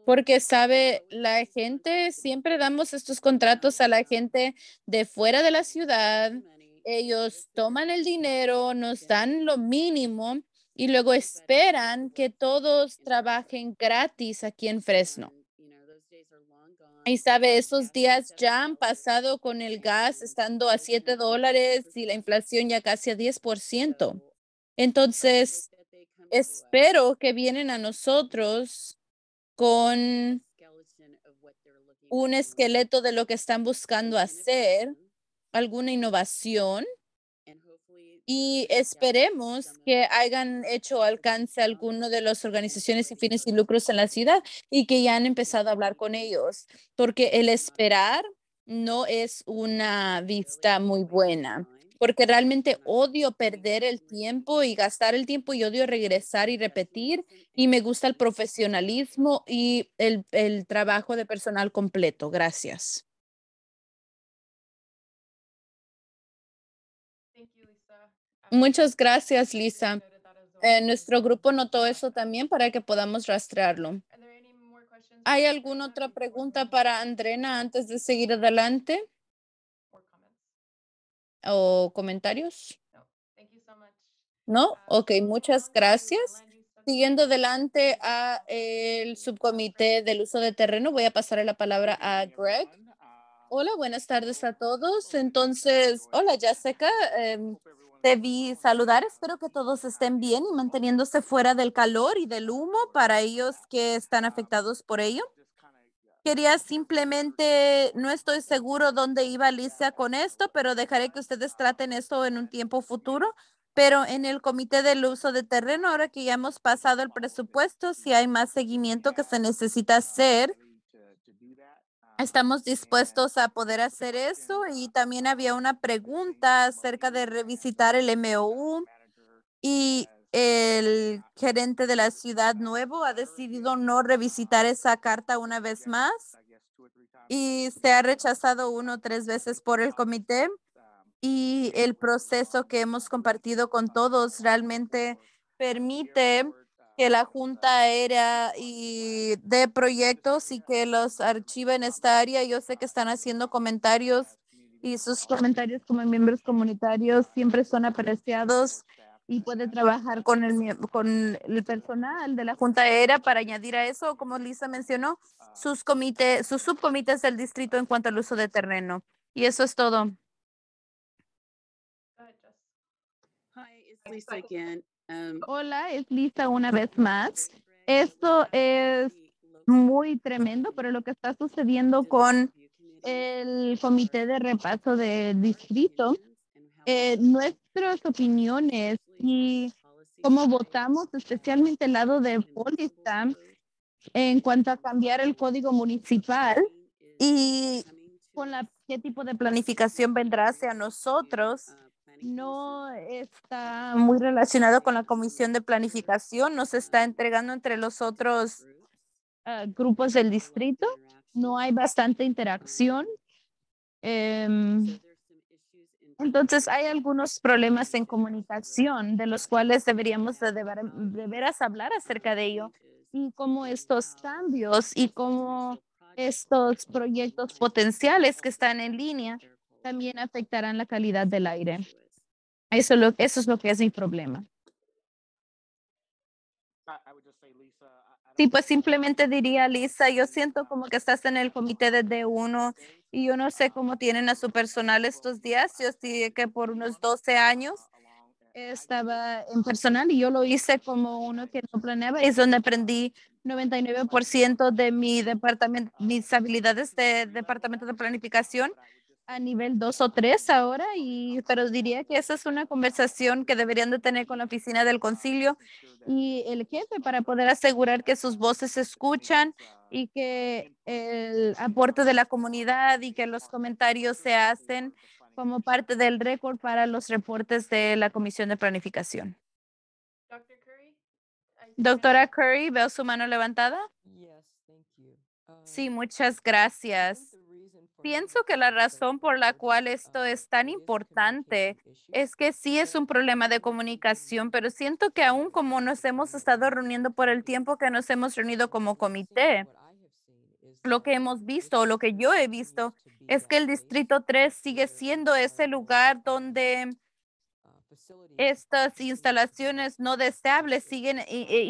Porque sabe, la gente, siempre damos estos contratos a la gente de fuera de la ciudad. Ellos toman el dinero, nos dan lo mínimo y luego esperan que todos trabajen gratis aquí en Fresno. Y sabe, esos días ya han pasado con el gas estando a 7 dólares y la inflación ya casi a 10%. Entonces, espero que vienen a nosotros con un esqueleto de lo que están buscando hacer, alguna innovación y esperemos que hayan hecho alcance a alguno de las organizaciones sin fines y lucros en la ciudad y que ya han empezado a hablar con ellos, porque el esperar no es una vista muy buena, porque realmente odio perder el tiempo y gastar el tiempo y odio regresar y repetir y me gusta el profesionalismo y el, el trabajo de personal completo. Gracias. Muchas gracias, Lisa. Eh, nuestro grupo notó eso también para que podamos rastrearlo. ¿Hay alguna otra pregunta para Andrena antes de seguir adelante? o comentarios? No, ok, muchas gracias. Siguiendo adelante a el subcomité del uso de terreno, voy a pasar la palabra a Greg. Hola, buenas tardes a todos. Entonces, hola Jessica, em, te vi saludar. Espero que todos estén bien y manteniéndose fuera del calor y del humo para ellos que están afectados por ello. Quería simplemente, no estoy seguro dónde iba Alicia con esto, pero dejaré que ustedes traten esto en un tiempo futuro. Pero en el comité del uso de terreno, ahora que ya hemos pasado el presupuesto, si hay más seguimiento que se necesita hacer, estamos dispuestos a poder hacer eso. Y también había una pregunta acerca de revisitar el MOU y el gerente de la ciudad nuevo ha decidido no revisitar esa carta una vez más y se ha rechazado uno o tres veces por el comité y el proceso que hemos compartido con todos realmente permite que la junta aérea y de proyectos y que los archive en esta área. Yo sé que están haciendo comentarios y sus comentarios como miembros comunitarios siempre son apreciados y puede trabajar con el, con el personal de la junta aérea para añadir a eso, como Lisa mencionó, sus comités, sus subcomités del distrito en cuanto al uso de terreno. Y eso es todo. Lisa again. Um, Hola, es Lisa una vez más. Esto es muy tremendo, pero lo que está sucediendo con el comité de repaso del distrito, eh, nuestras opiniones y cómo votamos, especialmente el lado de Polista, en cuanto a cambiar el código municipal y con la, qué tipo de planificación vendrá hacia nosotros, no está muy relacionado con la comisión de planificación, nos está entregando entre los otros ah, grupos del distrito, no hay bastante interacción. Em, entonces hay algunos problemas en comunicación de los cuales deberíamos de, deber- de veras hablar acerca de ello y cómo estos cambios y cómo estos proyectos potenciales que están en línea también afectarán la calidad del aire. Eso, es lo, eso es lo que es mi problema. Sí, pues simplemente diría, Lisa, yo siento como que estás en el comité de D1 y yo no sé cómo tienen a su personal estos días. Yo sí que por unos 12 años estaba en personal y yo lo hice como uno que no planeaba. Es donde aprendí 99% de mi departamento, mis habilidades de departamento de planificación a nivel 2 o 3 ahora, y, pero diría que esa es una conversación que deberían de tener con la oficina del concilio y el jefe para poder asegurar que sus voces se escuchan y que el aporte de la comunidad y que los comentarios se hacen como parte del récord para los reportes de la Comisión de Planificación. Doctora. Curry, veo su mano levantada. Yes, thank you. Sí, Um, muchas gracias. Pienso que la razón por la cual esto es tan importante es que sí es un problema de comunicación, pero siento que aún como nos hemos estado reuniendo por el tiempo que nos hemos reunido como comité, lo que hemos visto o lo que yo he visto es que el Distrito 3 sigue siendo ese lugar donde estas instalaciones no deseables siguen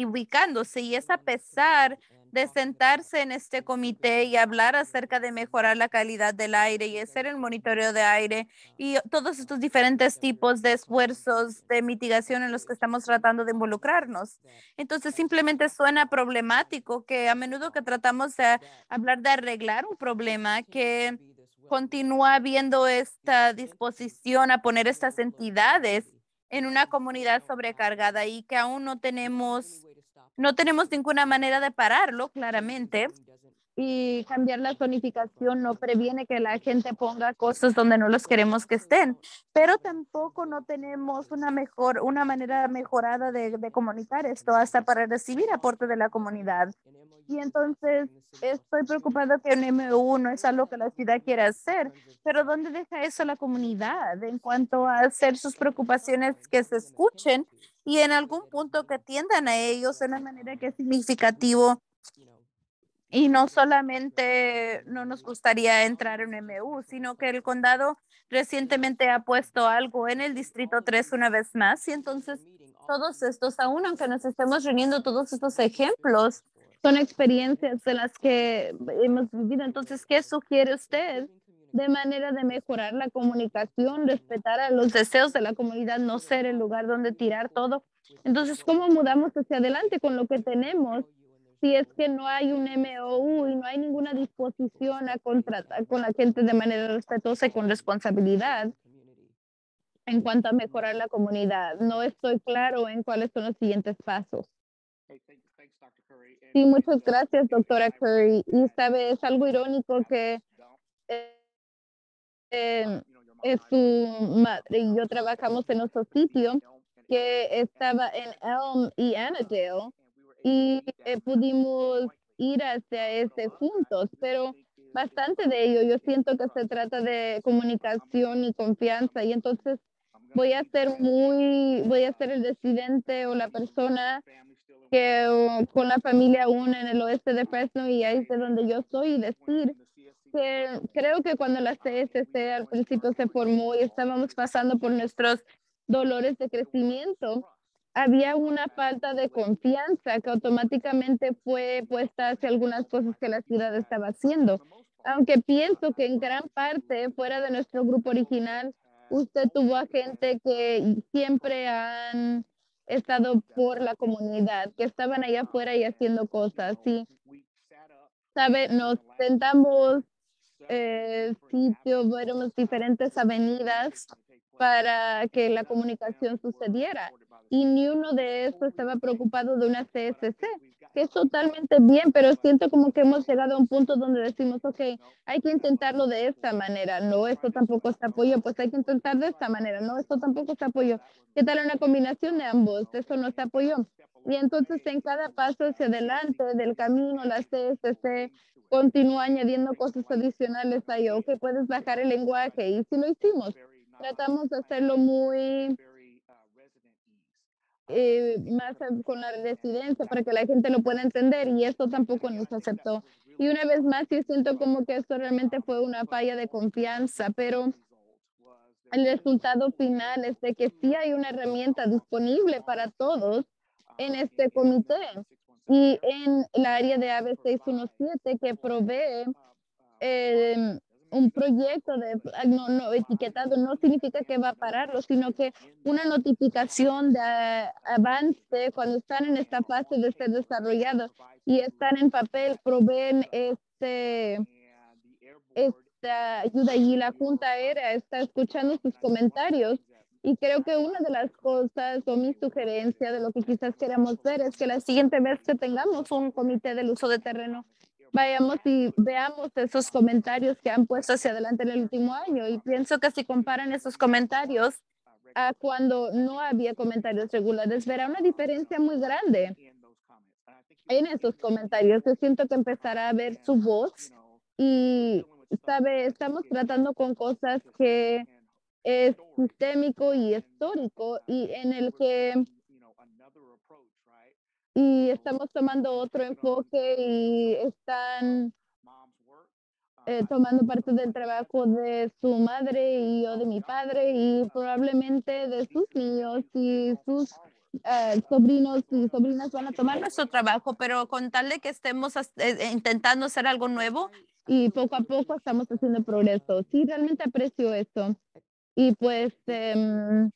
ubicándose y es a pesar de sentarse en este comité y hablar acerca de mejorar la calidad del aire y hacer el monitoreo de aire y todos estos diferentes tipos de esfuerzos de mitigación en los que estamos tratando de involucrarnos. Entonces simplemente suena problemático que a menudo que tratamos de hablar de arreglar un problema que continúa habiendo esta disposición a poner estas entidades en una comunidad sobrecargada y que aún no tenemos no tenemos ninguna manera de pararlo, claramente. Y cambiar la zonificación no previene que la gente ponga cosas donde no los queremos que estén, pero tampoco no tenemos una mejor, una manera mejorada de, de comunicar esto hasta para recibir aporte de la comunidad. Y entonces estoy preocupado que un MU no es algo que la ciudad quiera hacer, pero ¿dónde deja eso la comunidad en cuanto a hacer sus preocupaciones que se escuchen y en algún punto que atiendan a ellos de una manera que es significativo Y no solamente no nos gustaría entrar en MU, sino que el condado recientemente ha puesto algo en el Distrito 3 una vez más. Y entonces todos estos, aún aunque nos estemos reuniendo, todos estos ejemplos son experiencias de las que hemos vivido. Entonces, ¿qué sugiere usted de manera de mejorar la comunicación, respetar a los deseos de la comunidad, no ser el lugar donde tirar todo? Entonces, ¿cómo mudamos hacia adelante con lo que tenemos? si es que no hay un MOU y no hay ninguna disposición a contratar con la gente de manera respetuosa y con responsabilidad en cuanto a mejorar la comunidad. No estoy claro en cuáles son los siguientes pasos. Sí, muchas gracias, doctora Curry. Y sabe, es algo irónico que eh, su madre y yo trabajamos en nuestro sitio que estaba en Elm y Annandale y eh, pudimos ir hacia ese juntos, pero bastante de ello. Yo siento que se trata de comunicación y confianza y entonces voy a ser muy, voy a ser el residente o la persona que con la familia aún en el oeste de Fresno y ahí es de donde yo soy y decir que creo que cuando la CSC al principio se formó y estábamos pasando por nuestros dolores de crecimiento, había una falta de confianza que automáticamente fue puesta hacia algunas cosas que la ciudad estaba haciendo. Aunque pienso que en gran parte, fuera de nuestro grupo original, usted tuvo a gente que siempre han estado por la comunidad, que estaban allá afuera y haciendo cosas. Y, sabe, nos sentamos eh, sitio, fuéramos diferentes avenidas para que la comunicación sucediera y ni uno de estos estaba preocupado de una CSC, que es totalmente bien, pero siento como que hemos llegado a un punto donde decimos, ok, hay que intentarlo de esta manera, no, esto tampoco está apoyo, pues hay que intentar de esta manera, no, esto tampoco está apoyo. ¿Qué tal una combinación de ambos? Eso no está apoyo. Y entonces en cada paso hacia adelante del camino, la CSC continúa añadiendo cosas adicionales ahí, ok, puedes bajar el lenguaje y si lo hicimos. Tratamos de hacerlo muy eh, más con la residencia para que la gente lo pueda entender y esto tampoco nos aceptó. Y una vez más, yo siento como que esto realmente fue una falla de confianza, pero el resultado final es de que sí hay una herramienta disponible para todos en este comité y en el área de AB 617 que provee eh, un proyecto de ah, no, no, etiquetado no significa que va a pararlo, sino que una notificación de avance cuando están en esta fase de ser desarrollado y están en papel, proveen este, esta ayuda y la Junta Aérea está escuchando sus comentarios. Y creo que una de las cosas o mi sugerencia de lo que quizás queramos ver es que la siguiente vez que tengamos un comité del uso de terreno, vayamos y veamos esos comentarios que han puesto hacia adelante en el último año. Y pienso que si comparan esos comentarios a cuando no había comentarios regulares, verá una diferencia muy grande en esos comentarios. Yo siento que empezará a ver su voz y, sabe, estamos tratando con cosas que es sistémico y histórico y en el que y estamos tomando otro enfoque y están eh, tomando parte del trabajo de su madre y yo de mi padre y probablemente de sus niños y sus eh, sobrinos y sobrinas van a tomar nuestro trabajo, pero con tal de que estemos eh, intentando hacer algo nuevo y poco a poco estamos haciendo progreso. Sí, realmente aprecio eso. Y pues em,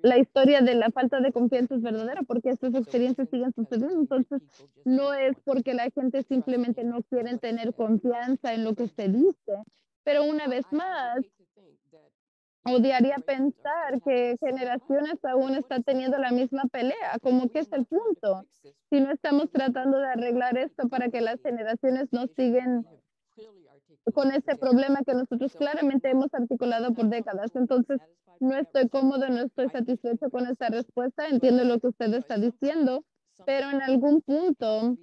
la historia de la falta de confianza es verdadera porque estas experiencias siguen sucediendo. Entonces, no es porque la gente simplemente no quiere tener confianza en lo que se dice, pero una vez más, odiaría pensar que generaciones aún están teniendo la misma pelea, como que es el punto. Si no estamos tratando de arreglar esto para que las generaciones no siguen con este problema que nosotros claramente hemos articulado por décadas. Entonces, no estoy cómodo, no estoy satisfecho con esta respuesta. Entiendo lo que usted está diciendo, pero en algún punto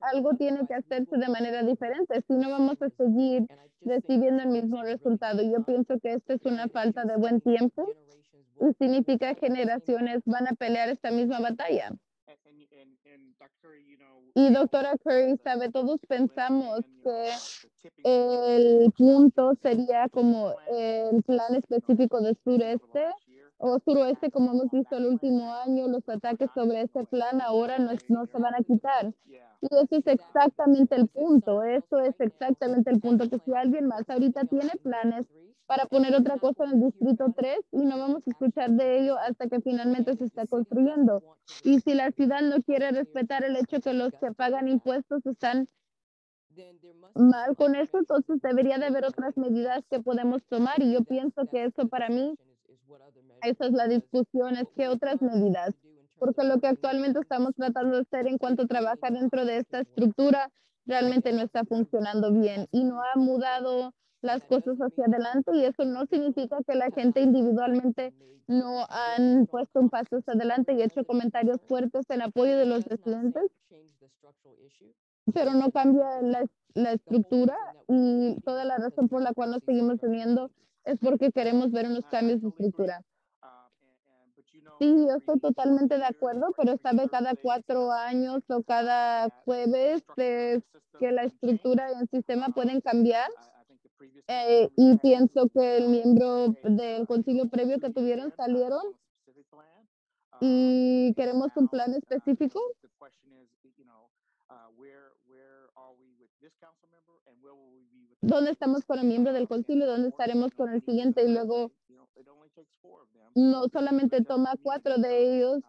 algo tiene que hacerse de manera diferente. Si no, vamos a seguir recibiendo el mismo resultado. Yo pienso que esto es una falta de buen tiempo y significa generaciones van a pelear esta misma batalla. Y doctora Curry, sabe, todos pensamos que el punto sería como el plan específico del sureste o suroeste, como hemos visto el último año, los ataques sobre ese plan ahora no se van a quitar. Y eso es exactamente el punto, eso es exactamente el punto, que si alguien más ahorita tiene planes para poner otra cosa en el distrito 3 y no vamos a escuchar de ello hasta que finalmente se está construyendo. Y si la ciudad no quiere respetar el hecho que los que pagan impuestos están mal con eso, entonces debería de haber otras medidas que podemos tomar y yo pienso que eso para mí, esa es la discusión, es que otras medidas, porque lo que actualmente estamos tratando de hacer en cuanto a trabajar dentro de esta estructura realmente no está funcionando bien y no ha mudado las cosas hacia adelante y eso no significa que la gente individualmente no han puesto un paso hacia adelante y hecho comentarios fuertes en apoyo de los residentes, pero no cambia la, la estructura y toda la razón por la cual nos seguimos uniendo es porque queremos ver unos cambios de estructura. Sí, yo estoy totalmente de acuerdo, pero sabe, cada cuatro años o cada jueves es que la estructura y el sistema pueden cambiar. Eh, y pienso que el miembro del concilio previo que tuvieron salieron y queremos un plan específico. ¿Dónde estamos con el miembro del concilio? ¿Dónde estaremos con el siguiente? Y luego no solamente toma cuatro de ellos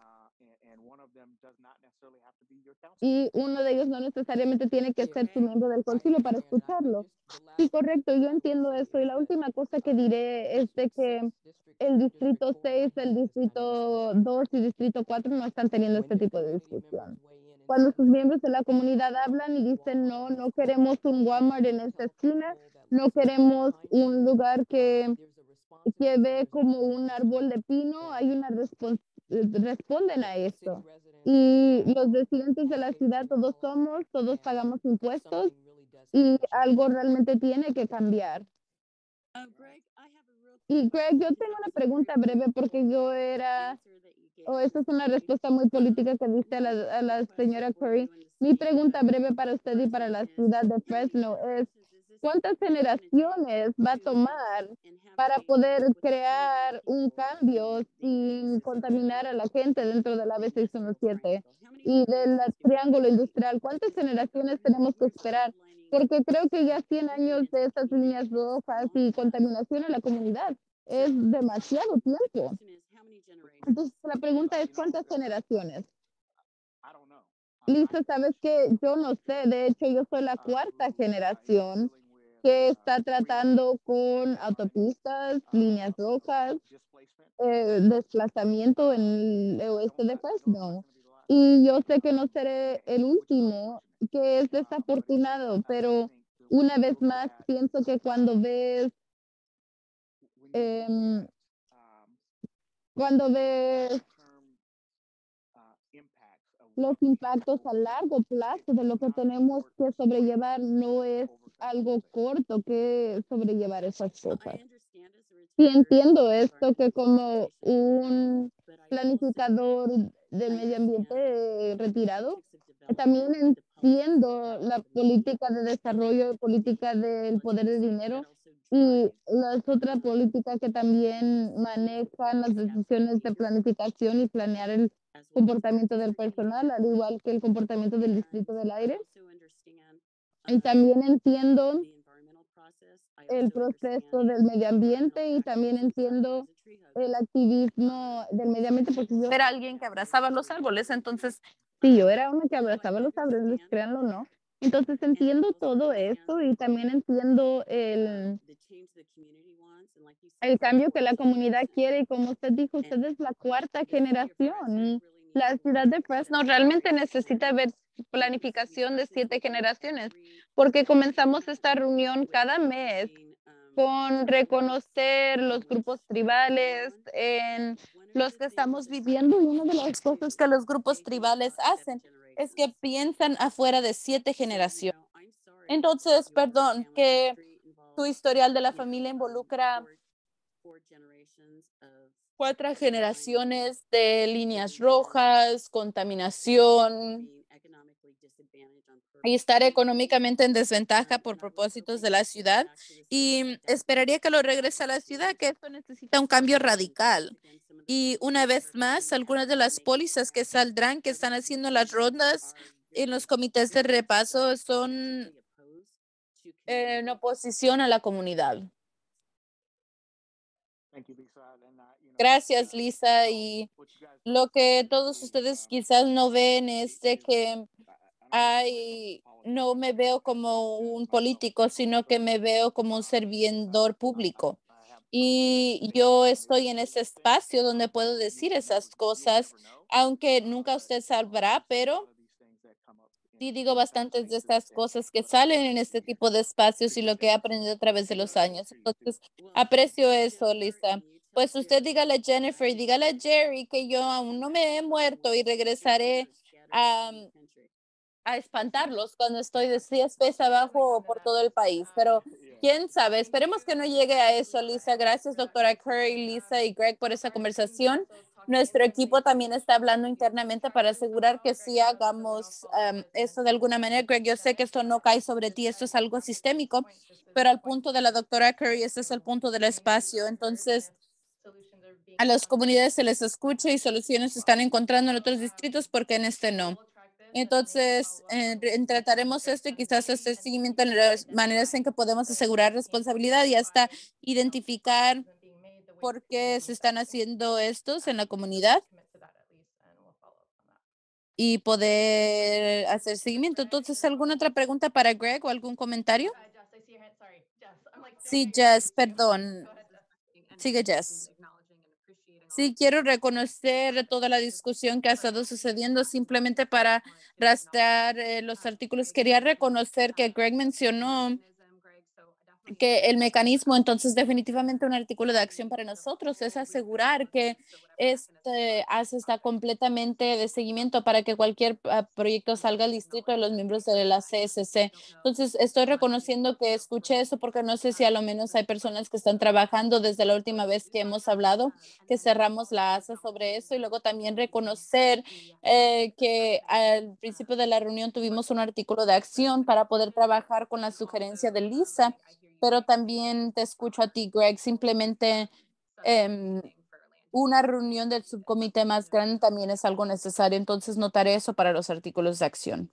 y uno de ellos no necesariamente tiene que ser su miembro del concilio para escucharlo. Sí, correcto, yo entiendo eso. Y la última cosa que diré es de que el distrito 6, el distrito 2 y distrito 4 no están teniendo este tipo de discusión. Cuando sus miembros de la comunidad hablan y dicen, no, no queremos un Walmart en esta esquina, no queremos un lugar que, que ve como un árbol de pino, hay una respons- eh, responden a esto. Y los residentes de la ciudad todos somos, todos pagamos impuestos y algo realmente tiene que cambiar. Greg, I have a real Y Greg, yo tengo una pregunta breve porque yo era, o esta es una respuesta muy política que dice a la, a la señora Curry. Mi pregunta breve para usted y para la ciudad de Fresno es, ¿cuántas generaciones va a tomar para poder crear un cambio sin contaminar a la gente dentro de la B617 y del triángulo industrial? ¿Cuántas generaciones tenemos que esperar? Porque creo que ya 100 años de estas líneas rojas y contaminación en la comunidad es demasiado tiempo. Entonces, la pregunta es, ¿cuántas generaciones? Lisa, sabes que yo no sé, de hecho yo soy la cuarta generación que está tratando con autopistas, líneas rojas, eh, desplazamiento en el oeste de Fresno. Y yo sé que no seré el último, que es desafortunado, pero una vez más pienso que cuando ves, em, cuando ves los impactos a largo plazo de lo que tenemos que sobrellevar no es algo corto que sobrellevar esas cosas. Sí entiendo esto que como un planificador del medio ambiente retirado, también entiendo la política de desarrollo, política del poder de dinero y las otras políticas que también manejan las decisiones de planificación y planear el comportamiento del personal, al igual que el comportamiento del distrito del aire. Y también entiendo el proceso del medio ambiente y también entiendo el activismo del medio ambiente porque yo era alguien que abrazaba los árboles, entonces sí, yo era una que abrazaba los árboles, créanlo o no. Entonces entiendo todo eso y también entiendo el, el cambio que la comunidad quiere. Y como usted dijo, usted es la cuarta generación y la ciudad de Fresno realmente necesita ver planificación de siete generaciones porque comenzamos esta reunión cada mes con reconocer los grupos tribales en los que estamos viviendo y una de las cosas que los grupos tribales hacen es que piensan afuera de siete generaciones. Entonces, perdón, que tu historial de la familia involucra cuatro generaciones de líneas rojas, contaminación y estar económicamente en desventaja por propósitos de la ciudad. Y esperaría que lo regrese a la ciudad, que esto necesita un cambio radical. Y una vez más, algunas de las pólizas que saldrán, que están haciendo las rondas en los comités de repaso, son en oposición a la comunidad. Gracias, Lisa. Y lo que todos ustedes quizás no ven es de que hay, no me veo como un político, sino que me veo como un servidor público. Y yo estoy en ese espacio donde puedo decir esas cosas, aunque nunca usted sabrá, pero sí digo bastantes de estas cosas que salen en este tipo de espacios y lo que he aprendido a través de los años. Entonces, aprecio eso, Lisa. Pues usted dígale a Jennifer dígale a Jerry que yo aún no me he muerto y regresaré a, a espantarlos cuando estoy de 10 pies abajo por todo el país. Pero quién sabe, esperemos que no llegue a eso, Lisa. Gracias, doctora Curry, Lisa y Greg por esa conversación. Nuestro equipo también está hablando internamente para asegurar que sí hagamos um, esto de alguna manera. Greg, yo sé que esto no cae sobre ti, esto es algo sistémico, pero al punto de la doctora Curry, este es el punto del espacio. Entonces, a las comunidades se les escucha y soluciones se están encontrando en otros distritos porque en este no. Entonces, eh, trataremos esto y quizás este seguimiento en las maneras en que podemos asegurar responsabilidad y hasta identificar por qué se están haciendo estos en la comunidad y poder hacer seguimiento. Entonces, ¿alguna otra pregunta para Greg o algún comentario? Sí, Jess, perdón. Sigue, Jess. Sí, quiero reconocer toda la discusión que ha estado sucediendo simplemente para rastrear eh, los artículos. Quería reconocer que Greg mencionó que el mecanismo, entonces definitivamente un artículo de acción para nosotros es asegurar que este hace está completamente de seguimiento para que cualquier ah, proyecto salga al distrito de los miembros de la CSC. Entonces, estoy reconociendo que escuché eso porque no sé si a lo menos hay personas que están trabajando desde la última vez que hemos hablado, que cerramos la ASA sobre eso y luego también reconocer eh, que al principio de la reunión tuvimos un artículo de acción para poder trabajar con la sugerencia de Lisa pero también te escucho a ti, Greg. Simplemente em, una reunión del subcomité más grande también es algo necesario, entonces notaré eso para los artículos de acción.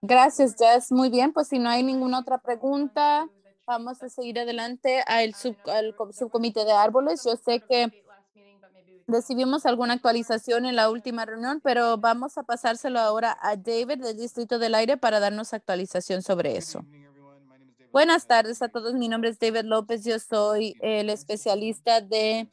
Gracias, Jess. Muy bien, pues si no hay ninguna otra pregunta, vamos a seguir adelante al, sub, al subcomité de árboles. Yo sé que recibimos alguna actualización en la última reunión, pero vamos a pasárselo ahora a David del Distrito del Aire para darnos actualización sobre eso. Buenas tardes a todos. Mi nombre es David López. Yo soy el especialista de,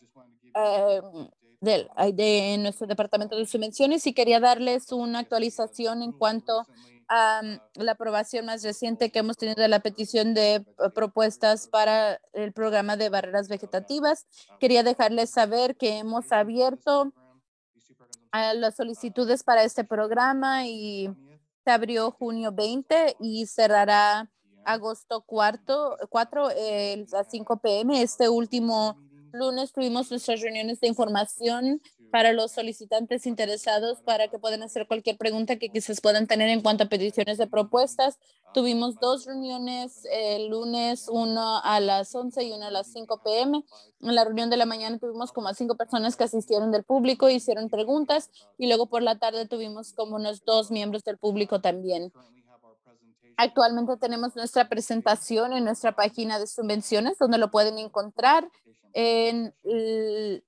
del, de nuestro departamento de subvenciones y quería darles una actualización en cuanto a la aprobación más reciente que hemos tenido de la petición de eh, propuestas para el programa de barreras vegetativas. Quería dejarles saber que hemos abierto a las solicitudes para este programa y se abrió junio 20 y cerrará agosto 4, 4 eh, a 5 pm. Este último lunes tuvimos nuestras reuniones de información para los solicitantes interesados para que puedan hacer cualquier pregunta que quizás puedan tener en cuanto a peticiones de propuestas. Tuvimos dos reuniones el lunes, una a las 11 y una a las 5 pm. En la reunión de la mañana tuvimos como a cinco personas que asistieron del público, hicieron preguntas y luego por la tarde tuvimos como unos dos miembros del público también. Actualmente tenemos nuestra presentación en nuestra página de subvenciones donde lo pueden encontrar en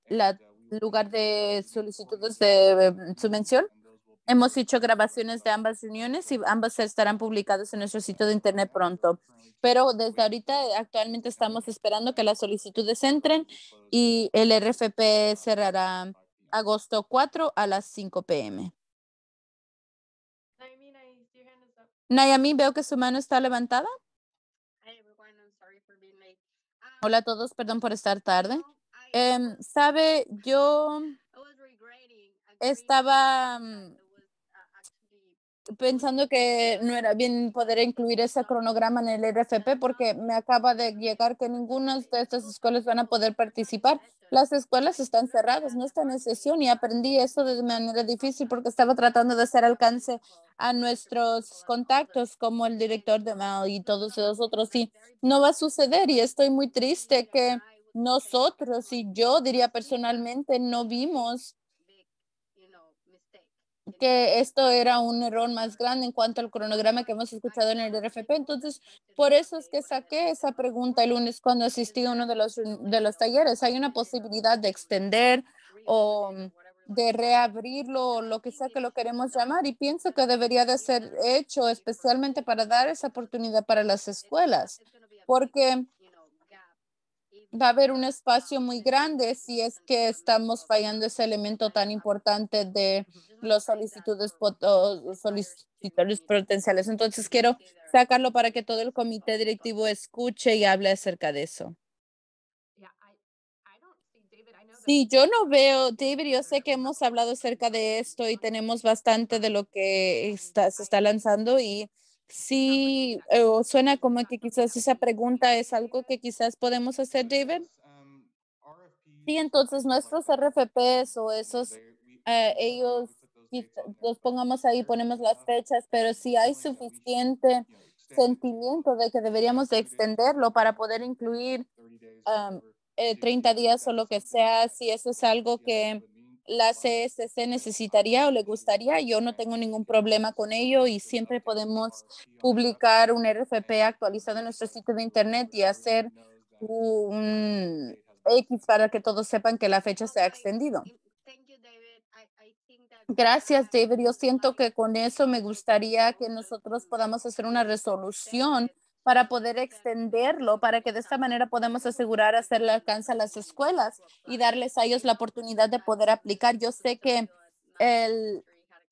la lugar de solicitudes de subvención. Hemos hecho grabaciones de ambas reuniones y ambas estarán publicadas en nuestro sitio de internet pronto. Pero desde ahorita actualmente estamos esperando que las solicitudes entren y el RFP cerrará agosto 4 a las 5 pm. Nayami, veo que su mano está levantada. Hola a todos, perdón por estar tarde. Em, Sabe, yo estaba mm, pensando que no era bien poder incluir ese cronograma en el RFP porque me acaba de llegar que ninguna de estas escuelas van a poder participar. Las escuelas están cerradas, no están en sesión y aprendí eso de manera difícil porque estaba tratando de hacer alcance a nuestros contactos como el director de MAL y todos los otros. Y no va a suceder y estoy muy triste que nosotros y yo diría personalmente no vimos que esto era un error más grande en cuanto al cronograma que hemos escuchado en el RFP. Entonces, por eso es que saqué esa pregunta el lunes cuando asistí a uno de los, de los talleres. ¿Hay una posibilidad de extender o de reabrirlo o lo que sea que lo queremos llamar? Y pienso que debería de ser hecho especialmente para dar esa oportunidad para las escuelas, porque va a haber un espacio muy grande si es que estamos fallando ese elemento tan importante de los solicitudes potenciales. Entonces quiero sacarlo para que todo el comité directivo escuche y hable acerca de eso. Sí, yo no veo, David, yo sé que hemos hablado acerca de esto y tenemos bastante de lo que está, se está lanzando y Sí, eh, suena como que quizás esa pregunta es algo que quizás podemos hacer, David. Sí, entonces nuestros RFPs o esos, eh, ellos los pongamos ahí, ponemos las fechas, pero si hay suficiente sentimiento de que deberíamos de extenderlo para poder incluir 30 eh, días o lo que sea, si eso es algo que la CSC necesitaría o le gustaría, yo no tengo ningún problema con ello y siempre podemos publicar un RFP actualizado en nuestro sitio de internet y hacer un X para que todos sepan que la fecha se ha extendido. Gracias, David. Yo siento que con eso me gustaría que nosotros podamos hacer una resolución para poder extenderlo, para que de esta manera podamos asegurar hacerle alcance a las escuelas y darles a ellos la oportunidad de poder aplicar. Yo sé que el,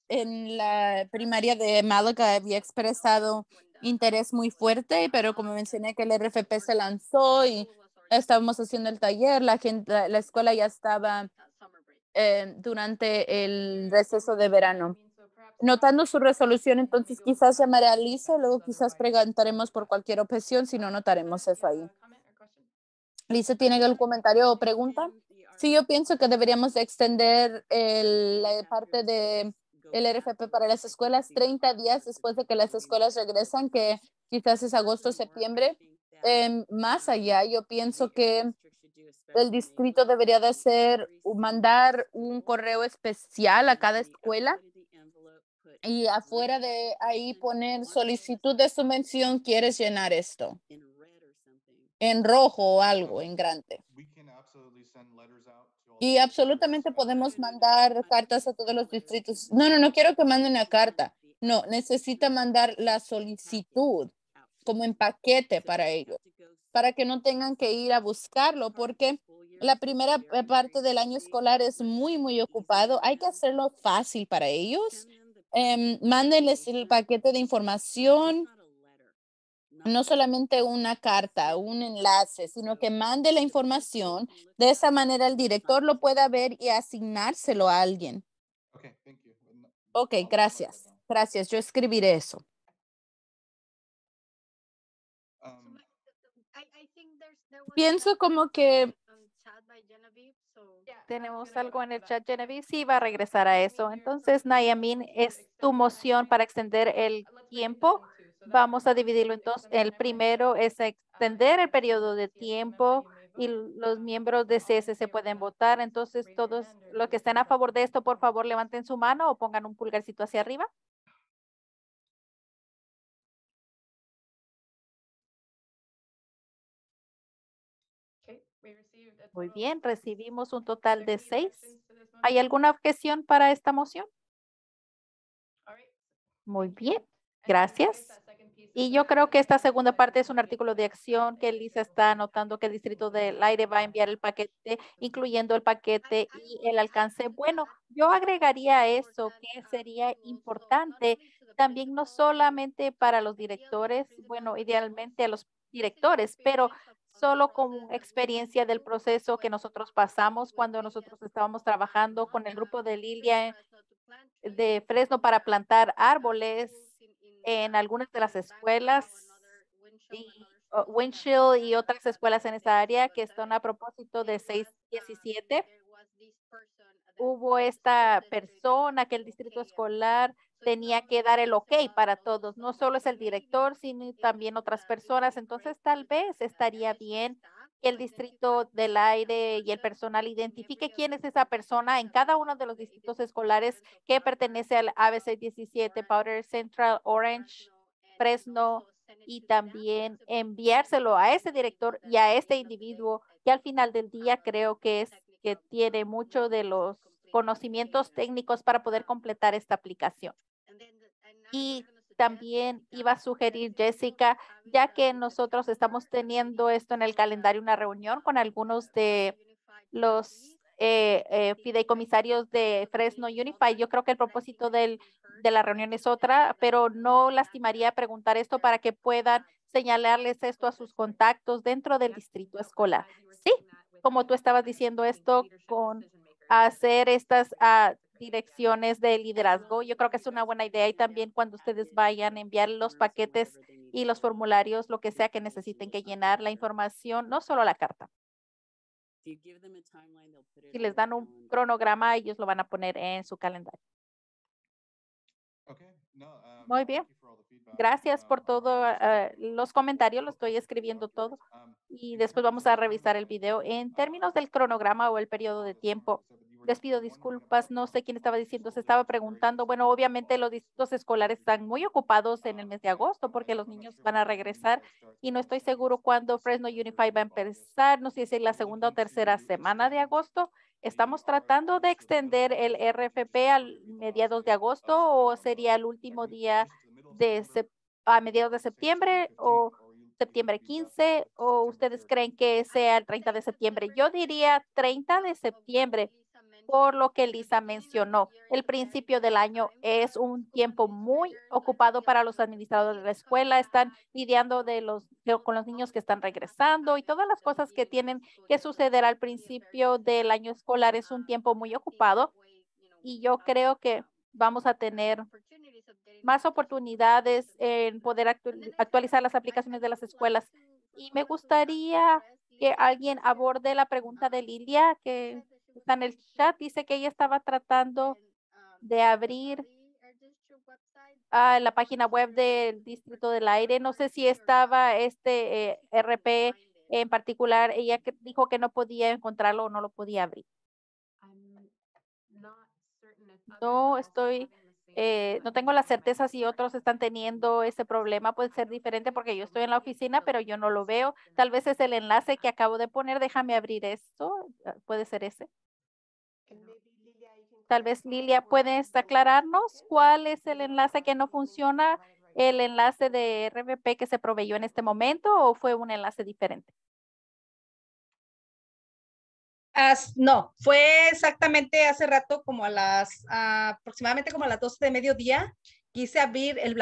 en la primaria de Málaga había expresado interés muy fuerte, pero como mencioné que el RFP se lanzó y estábamos haciendo el taller, la, gente, la escuela ya estaba eh, durante el receso de verano notando su resolución, entonces quizás llamaré a Lisa, luego quizás preguntaremos por cualquier objeción, si no, notaremos eso ahí. Lisa, ¿tiene algún comentario o pregunta? Sí, yo pienso que deberíamos extender el, la parte de el RFP para las escuelas 30 días después de que las escuelas regresan, que quizás es agosto, septiembre. Em, más allá, yo pienso que el distrito debería de hacer, mandar un correo especial a cada escuela y afuera de ahí poner solicitud de subvención, quieres llenar esto en rojo o algo en grande. Y absolutamente podemos mandar cartas a todos los distritos. No, no, no quiero que manden una carta. No, necesita mandar la solicitud como en paquete para ellos, para que no tengan que ir a buscarlo, porque la primera parte del año escolar es muy, muy ocupado. Hay que hacerlo fácil para ellos eh, mándenles el paquete de información, no solamente una carta, un enlace, sino que mande la información. De esa manera el director lo pueda ver y asignárselo a alguien. Ok, gracias. Gracias. Yo escribiré eso. Um, Pienso como que tenemos algo en el chat, Genevieve. Sí, va a regresar a eso. Entonces, Nayamin, es tu moción para extender el tiempo. Vamos a dividirlo en dos. El primero es extender el periodo de tiempo y los miembros de CSC pueden votar. Entonces, todos los que estén a favor de esto, por favor, levanten su mano o pongan un pulgarcito hacia arriba. Muy bien, recibimos un total de seis. ¿Hay alguna objeción para esta moción? Muy bien, gracias. Y yo creo que esta segunda parte es un artículo de acción que Lisa está anotando que el Distrito del Aire va a enviar el paquete, incluyendo el paquete y el alcance. Bueno, yo agregaría eso, que sería importante también no solamente para los directores, bueno, idealmente a los directores, pero solo con experiencia del proceso que nosotros pasamos cuando nosotros estábamos trabajando con el grupo de Lilia de Fresno para plantar árboles en algunas de las escuelas y y otras escuelas en esa área que están a propósito de 617. Hubo esta persona que el distrito escolar tenía que dar el ok para todos. No solo es el director, sino también otras personas. Entonces, tal vez estaría bien que el distrito del aire y el personal identifique quién es esa persona en cada uno de los distritos escolares que pertenece al ABC 17, Powder Central, Orange, Fresno, y también enviárselo a ese director y a este individuo que al final del día creo que es que tiene mucho de los conocimientos técnicos para poder completar esta aplicación. Y también iba a sugerir, Jessica, ya que nosotros estamos teniendo esto en el calendario, una reunión con algunos de los eh, eh, fideicomisarios de Fresno Unify. Yo creo que el propósito del, de la reunión es otra, pero no lastimaría preguntar esto para que puedan señalarles esto a sus contactos dentro del distrito escolar. Sí, como tú estabas diciendo esto con hacer estas ah, direcciones de liderazgo. Yo creo que es una buena idea y también cuando ustedes vayan a enviar los paquetes y los formularios, lo que sea que necesiten que llenar la información, no solo la carta. Si les dan un cronograma, ellos lo van a poner en su calendario. Muy bien. Gracias por todos los comentarios, lo estoy escribiendo todo y después vamos a revisar el video. En términos del cronograma o el periodo de tiempo, les pido disculpas, no sé quién estaba diciendo, se estaba preguntando, bueno, obviamente los distritos escolares están muy ocupados en el mes de agosto porque los niños van a regresar y no estoy seguro cuándo Fresno Unify va a empezar, no sé si es la segunda o tercera semana de agosto. Estamos tratando de extender el RFP al mediados de agosto o sería el último día de a mediados de septiembre o septiembre 15 o ustedes creen que sea el 30 de septiembre? Yo diría 30 de septiembre por lo que Lisa mencionó. El principio del año es un tiempo muy ocupado para los administradores de la escuela. Están lidiando de los, con los niños que están regresando y todas las cosas que tienen que suceder al principio del año escolar. Es un tiempo muy ocupado y yo creo que vamos a tener más oportunidades en poder actualizar las aplicaciones de las escuelas. Y me gustaría que alguien aborde la pregunta de Lilia, que está en el chat, dice que ella estaba tratando de abrir la página web del Distrito del Aire. No sé si estaba este eh, RP en particular. Ella dijo que no podía encontrarlo o no lo podía abrir. No estoy, eh, no tengo la certeza si otros están teniendo ese problema. Puede ser diferente porque yo estoy en la oficina, pero yo no lo veo. Tal vez es el enlace que acabo de poner. Déjame abrir esto. Puede ser ese. Tal vez Lilia, ¿puedes aclararnos cuál es el enlace que no funciona? ¿El enlace de RVP que se proveyó en este momento o fue un enlace diferente? No, fue exactamente hace rato como a las, aproximadamente como a las 12 de mediodía quise abrir el,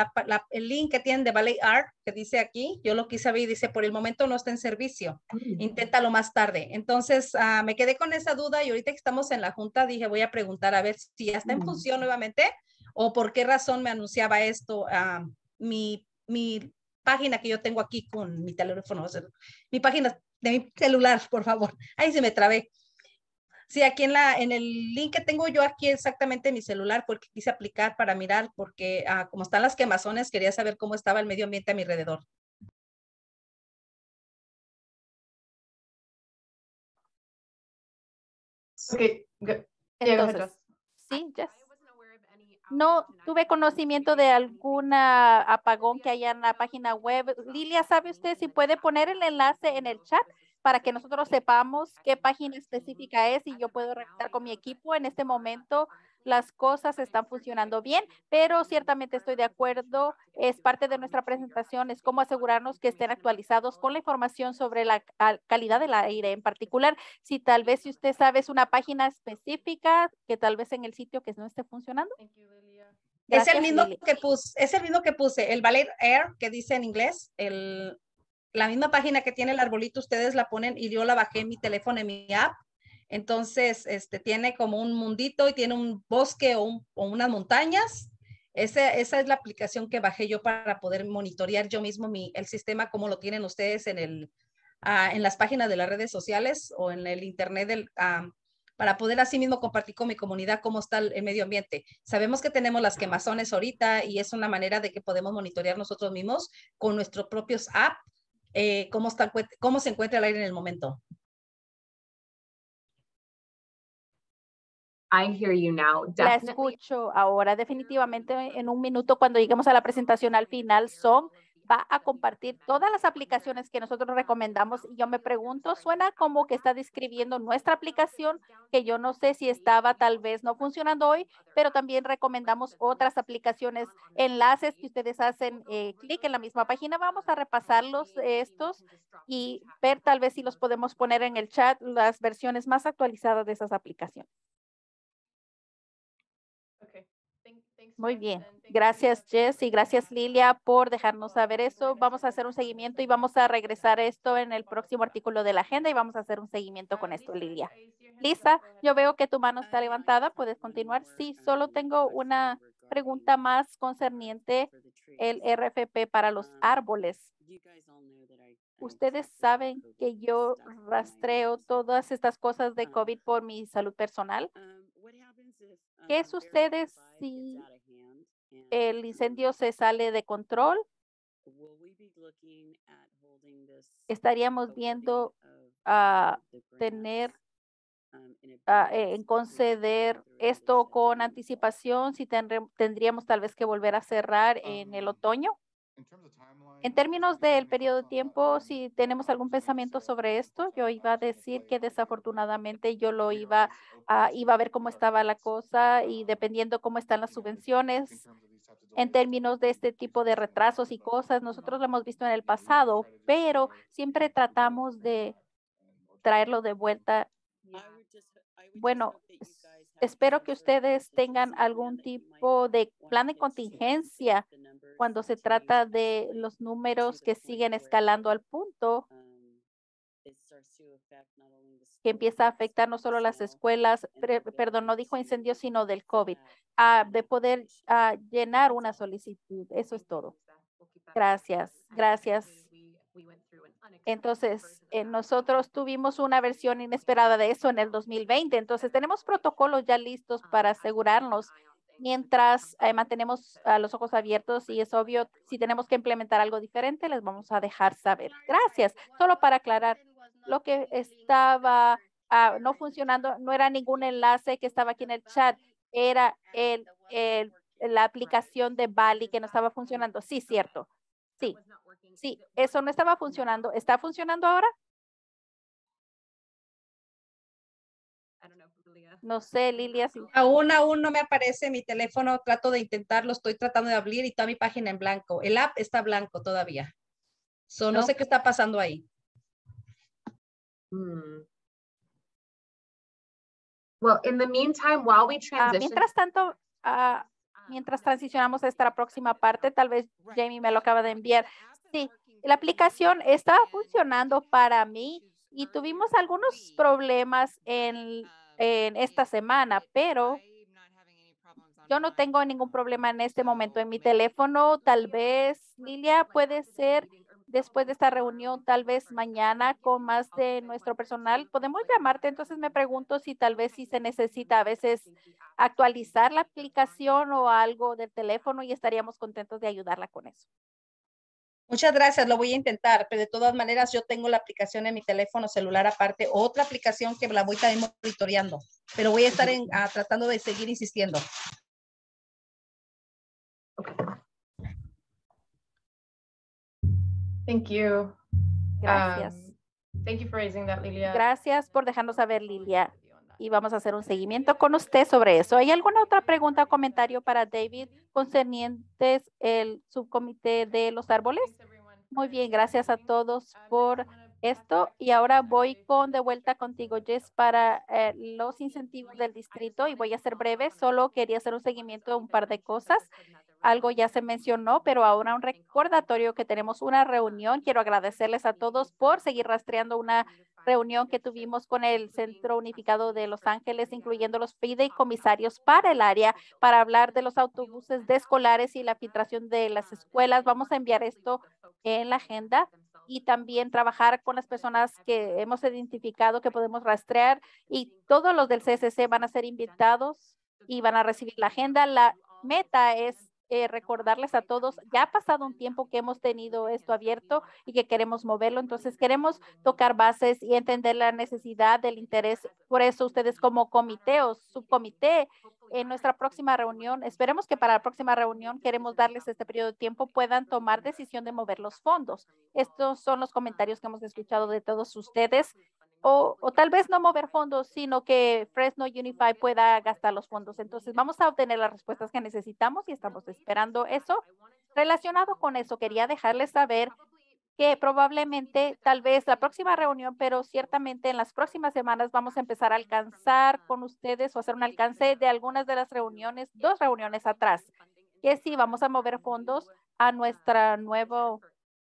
el, link que tienen de Ballet Art, que dice aquí, yo lo quise abrir, dice, por el momento no está en servicio, inténtalo más tarde. Entonces, ah, me quedé con esa duda y ahorita que estamos en la junta, dije, voy a preguntar a ver si ya está en función nuevamente o por qué razón me anunciaba esto a mi, mi página que yo tengo aquí con mi teléfono, mi página de mi celular, por favor. Ahí se me trabé. Sí, aquí en, la, en el link que tengo yo aquí exactamente mi celular porque quise aplicar para mirar porque ah, como están las quemazones quería saber cómo estaba el medio ambiente a mi alrededor. Okay. Entonces, sí, yes. No tuve conocimiento de alguna apagón que haya en la página web. Lilia, ¿sabe usted si puede poner el enlace en el chat? Para que nosotros sepamos qué página específica es y yo puedo revisar con mi equipo. En este momento las cosas están funcionando bien, pero ciertamente estoy de acuerdo. Es parte de nuestra presentación, es cómo asegurarnos que estén actualizados con la información sobre la calidad del aire en particular. Si tal vez si usted sabe es una página específica que tal vez en el sitio que no esté funcionando. es el mismo que puse, es el mismo que puse, el Ballet Air que dice en inglés, el la misma página que tiene el arbolito, ustedes la ponen y yo la bajé en mi teléfono, en mi app. Entonces, este, tiene como un mundito y tiene un bosque o, o unas montañas. Ese- esa es la aplicación que bajé yo para poder monitorear yo mismo mi, el sistema, como lo tienen ustedes en, el, ah, en las páginas de las redes sociales o en el internet del, ah, para poder así mismo compartir con mi comunidad cómo está el, el medio ambiente. Sabemos que tenemos las quemazones ahorita y es una manera de que podemos monitorear nosotros mismos con nuestros propios app eh, cómo, está, cómo se encuentra el aire en el momento. I hear you now. La escucho ahora. Definitivamente en un minuto cuando lleguemos a la presentación al final, Son va a compartir todas las aplicaciones que nosotros recomendamos. Y yo me pregunto, suena como que está describiendo nuestra aplicación, que yo no sé si estaba tal vez no funcionando hoy, pero también recomendamos otras aplicaciones, enlaces que ustedes hacen eh, clic en la misma página. Vamos a repasarlos estos y ver tal vez si los podemos poner en el chat, las versiones más actualizadas de esas aplicaciones. Muy Jess, bien. and thank you, Gracias. Jess, y gracias, Lilia, por dejarnos saber eso. Vamos a hacer un seguimiento y vamos a regresar esto en el próximo artículo de la agenda y vamos a hacer un seguimiento con esto, Lisa, Lilia. I see your hand is up. Lisa, yo veo que tu mano está levantada. ¿Puedes continuar? Sí, solo tengo una pregunta más concerniente el RFP para los árboles. Ustedes saben que yo rastreo todas estas cosas de COVID por mi salud personal. ¿Qué sucede si el incendio se sale de control? Estaríamos viendo a tener ah, eh, en conceder esto con anticipación, si tendríamos tal vez que volver a cerrar en el otoño. En términos del periodo de tiempo, si tenemos algún pensamiento sobre esto, yo iba a decir que desafortunadamente yo lo iba a, iba a ver cómo estaba la cosa y dependiendo cómo están las subvenciones en términos de este tipo de retrasos y cosas, nosotros lo hemos visto en el pasado, pero siempre tratamos de traerlo de vuelta. Bueno, espero que ustedes tengan algún tipo de plan de contingencia cuando se trata de los números que siguen escalando al punto que empieza a afectar no solo las escuelas, perdón, no dijo incendios, sino del COVID, ah, de poder ah, llenar una solicitud. Eso es todo. Gracias, gracias. Entonces, eh, nosotros tuvimos una versión inesperada de eso en el 2020. Entonces, tenemos protocolos ya listos para asegurarnos mientras eh, mantenemos ah, los ojos abiertos y es obvio, si tenemos que implementar algo diferente, les vamos a dejar saber. Gracias. Solo para aclarar, lo que estaba ah, no funcionando no era ningún enlace que estaba aquí en el chat, era el, el- la aplicación de Bali que no estaba funcionando. Sí, cierto. Sí, sí, eso no estaba funcionando. ¿Está funcionando ahora? No sé, Lilia, si Aún, aún no me aparece mi teléfono, trato de intentarlo, estoy tratando de abrir y toda mi página en blanco. El app está blanco todavía. So, no No. sé qué está pasando ahí. Hmm. Well, in the meantime, while we Ah, transition, mientras tanto, ah, mientras transicionamos a esta próxima parte, tal vez Jamie me lo acaba de enviar. Sí, la aplicación está funcionando para mí y tuvimos algunos problemas en, en esta semana, pero yo no tengo ningún problema en este momento en mi teléfono. Tal vez, Lilia, puede ser después de esta reunión, tal vez mañana con más de nuestro personal. Podemos llamarte, entonces me pregunto si tal vez si se necesita a veces actualizar la aplicación o algo del teléfono y estaríamos contentos de ayudarla con eso. Muchas gracias, lo voy a intentar, pero de todas maneras yo tengo la aplicación en mi teléfono celular aparte, otra aplicación que la voy también monitoreando, pero voy a estar en- ah, tratando de seguir insistiendo. thank you. Gracias. Um, thank you for raising that, Lilia. Gracias por dejarnos saber, Lilia. Y vamos a hacer un seguimiento con usted sobre eso. ¿Hay alguna otra pregunta o comentario para David concernientes el subcomité de los árboles? Muy bien, gracias a todos por esto. Y ahora voy con de vuelta contigo, Jess, para eh, los incentivos del distrito y voy a ser breve. Solo quería hacer un seguimiento de un par de cosas. Algo ya se mencionó, pero ahora un recordatorio que tenemos una reunión. Quiero agradecerles a todos por seguir rastreando una reunión que tuvimos con el Centro Unificado de Los Ángeles, incluyendo los fideicomisarios para el área, para hablar de los autobuses de escolares y la filtración de las escuelas. Vamos a enviar esto en la agenda y también trabajar con las personas que hemos identificado que podemos rastrear y todos los del CSC van a ser invitados y van a recibir la agenda. La meta es eh, recordarles a todos, ya ha pasado un tiempo que hemos tenido esto abierto y que queremos moverlo, entonces queremos tocar bases y entender la necesidad del interés. Por eso ustedes como comité o subcomité, en nuestra próxima reunión, esperemos que para la próxima reunión queremos darles este periodo de tiempo, puedan tomar decisión de mover los fondos. Estos son los comentarios que hemos escuchado de todos ustedes o, tal vez no mover fondos, sino que Fresno Unify pueda gastar los fondos. Entonces, vamos a obtener las respuestas que necesitamos y estamos esperando eso. Relacionado con eso, quería dejarles saber que probablemente, tal vez la próxima reunión, pero ciertamente en las próximas semanas vamos a empezar a alcanzar con ustedes o hacer un alcance de algunas de las reuniones, dos reuniones atrás, que sí vamos a mover fondos a nuestra nuevo,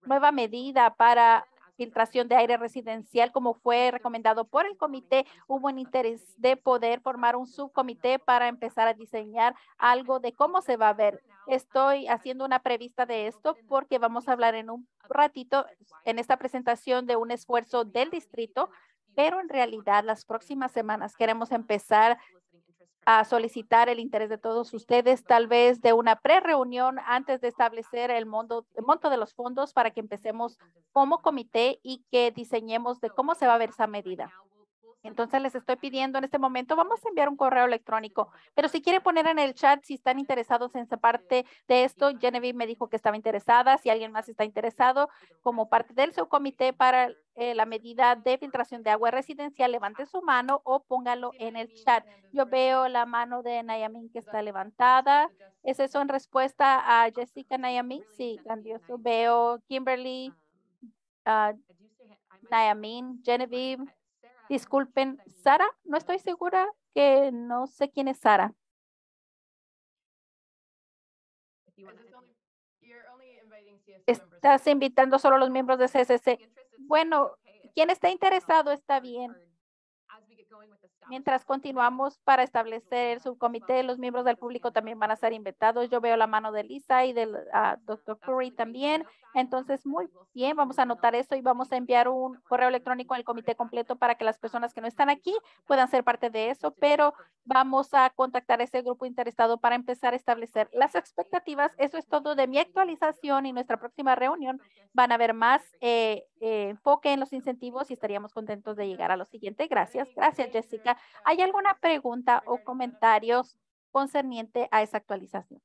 nueva medida para filtración de aire residencial, como fue recomendado por el comité, hubo un interés de poder formar un subcomité para empezar a diseñar algo de cómo se va a ver. Estoy haciendo una prevista de esto porque vamos a hablar en un ratito en esta presentación de un esfuerzo del distrito, pero en realidad las próximas semanas queremos empezar a solicitar el interés de todos ustedes, tal vez de una pre-reunión antes de establecer el monto, el monto de los fondos para que empecemos como comité y que diseñemos de cómo se va a ver esa medida. Entonces les estoy pidiendo en este momento, vamos a enviar un correo electrónico, pero si quiere poner en el chat si están interesados en esa parte de esto, Genevieve me dijo que estaba interesada, si alguien más está interesado como parte del subcomité para eh, la medida de filtración de agua residencial, levante su mano o póngalo en el chat. Yo veo la mano de Nayamin que está levantada. ¿Es eso en respuesta a Jessica Nayamin? Sí, grandioso. Veo Kimberly, uh, Genevieve. Disculpen, Sara, no estoy segura que no sé quién es Sara. Estás invitando solo a los miembros de CSC. Bueno, quien está interesado está bien. Mientras continuamos para establecer el subcomité, los miembros del público también van a ser invitados. Yo veo la mano de Lisa y del uh, doctor Curry también. Entonces, muy bien, vamos a anotar esto y vamos a enviar un correo electrónico al comité completo para que las personas que no están aquí puedan ser parte de eso, pero vamos a contactar a ese grupo interesado para empezar a establecer las expectativas. Eso es todo de mi actualización y nuestra próxima reunión van a haber más eh, eh, enfoque en los incentivos y estaríamos contentos de llegar a lo siguiente. Gracias. Gracias, Jessica. ¿Hay alguna pregunta o comentarios concerniente a esa actualización?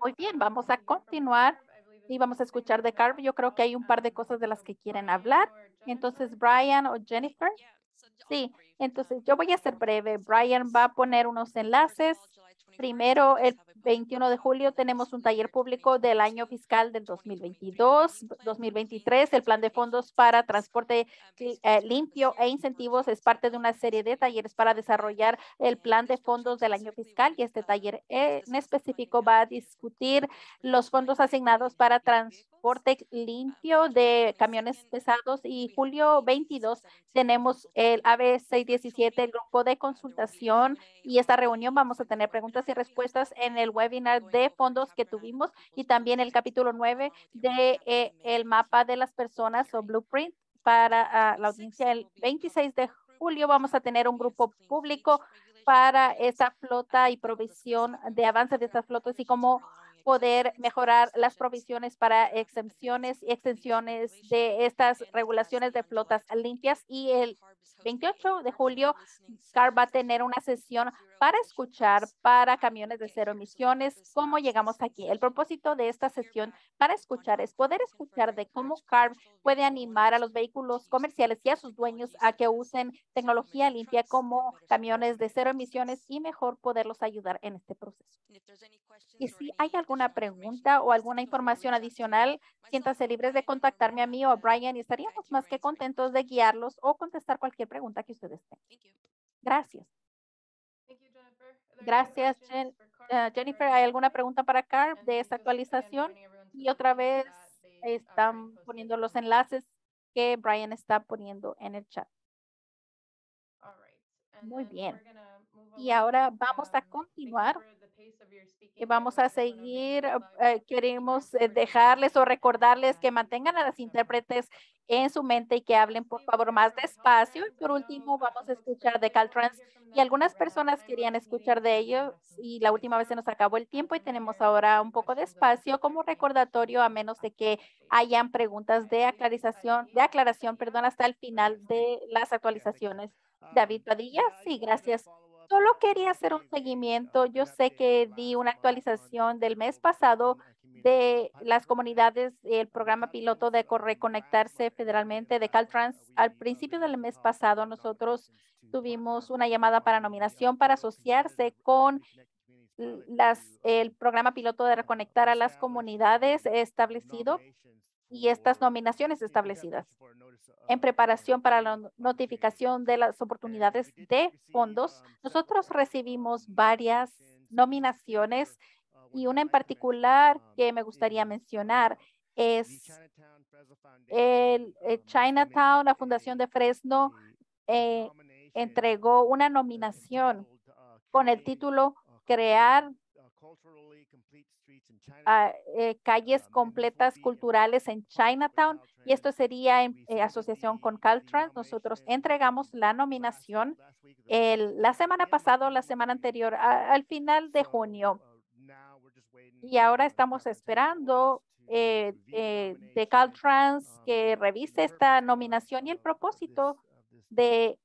Muy bien, vamos a continuar y vamos a escuchar de Carl. Yo creo que hay un par de cosas de las que quieren hablar. Entonces, Brian o Jennifer. Sí, entonces yo voy a ser breve. Brian va a poner unos enlaces. Primero, el 21 de julio tenemos un taller público del año fiscal del 2022, 2023. El plan de fondos para transporte eh, limpio e incentivos es parte de una serie de talleres para desarrollar el plan de fondos del año fiscal y este taller en específico va a discutir los fondos asignados para transporte limpio de camiones pesados y julio 22 tenemos el AB 617, el grupo de consultación y esta reunión vamos a tener preguntas y respuestas en el webinar de fondos que tuvimos y también el capítulo 9 de eh, el mapa de las personas o blueprint para uh, la audiencia. El 26 de julio vamos a tener un grupo público para esa flota y provisión de avance de estas flotas y cómo poder mejorar las provisiones para exempciones y extensiones de estas regulaciones de flotas limpias. Y el 28 de julio, CAR va a tener una sesión para escuchar para camiones de cero emisiones, cómo llegamos aquí. El propósito de esta sesión para escuchar es poder escuchar de cómo CAR puede animar a los vehículos comerciales y a sus dueños a que usen tecnología limpia como camiones de cero emisiones y mejor poderlos ayudar en este proceso. Y si hay alguna pregunta o alguna información adicional, siéntanse libres de contactarme a mí o a Brian y estaríamos más que contentos de guiarlos o contestar cualquier pregunta que ustedes tengan. Gracias. Gracias, Jen, uh, Jennifer. ¿Hay alguna pregunta para Carl de esta actualización? Y otra vez están poniendo los enlaces que Brian está poniendo en el chat. Muy bien. Y ahora vamos a continuar. Y vamos a seguir, eh, queremos eh, dejarles o recordarles que mantengan a las intérpretes en su mente y que hablen, por favor, más despacio. Y por último, vamos a escuchar de Caltrans. Y algunas personas querían escuchar de ellos y la última vez se nos acabó el tiempo y tenemos ahora un poco de espacio como recordatorio a menos de que hayan preguntas de aclaración, de aclaración, perdón, hasta el final de las actualizaciones. David Padilla, sí, gracias. Solo quería hacer un seguimiento. Yo sé que di una actualización del mes pasado de las comunidades, el programa piloto de co- reconectarse federalmente de Caltrans. Al principio del mes pasado, nosotros tuvimos una llamada para nominación para asociarse con las, el programa piloto de reconectar a las comunidades establecido y estas nominaciones establecidas en preparación para la no- notificación de las oportunidades de fondos. Nosotros recibimos varias nominaciones y una en particular que me gustaría mencionar es el eh, Chinatown, la Fundación de Fresno, eh, entregó una nominación con el título Crear ah, eh, calles completas culturales en Chinatown y esto sería en eh, asociación con Caltrans. Nosotros entregamos la nominación el, la semana pasada o la semana anterior, a- al final de junio. Y ahora estamos esperando eh, eh, de Caltrans que revise esta nominación y el propósito de,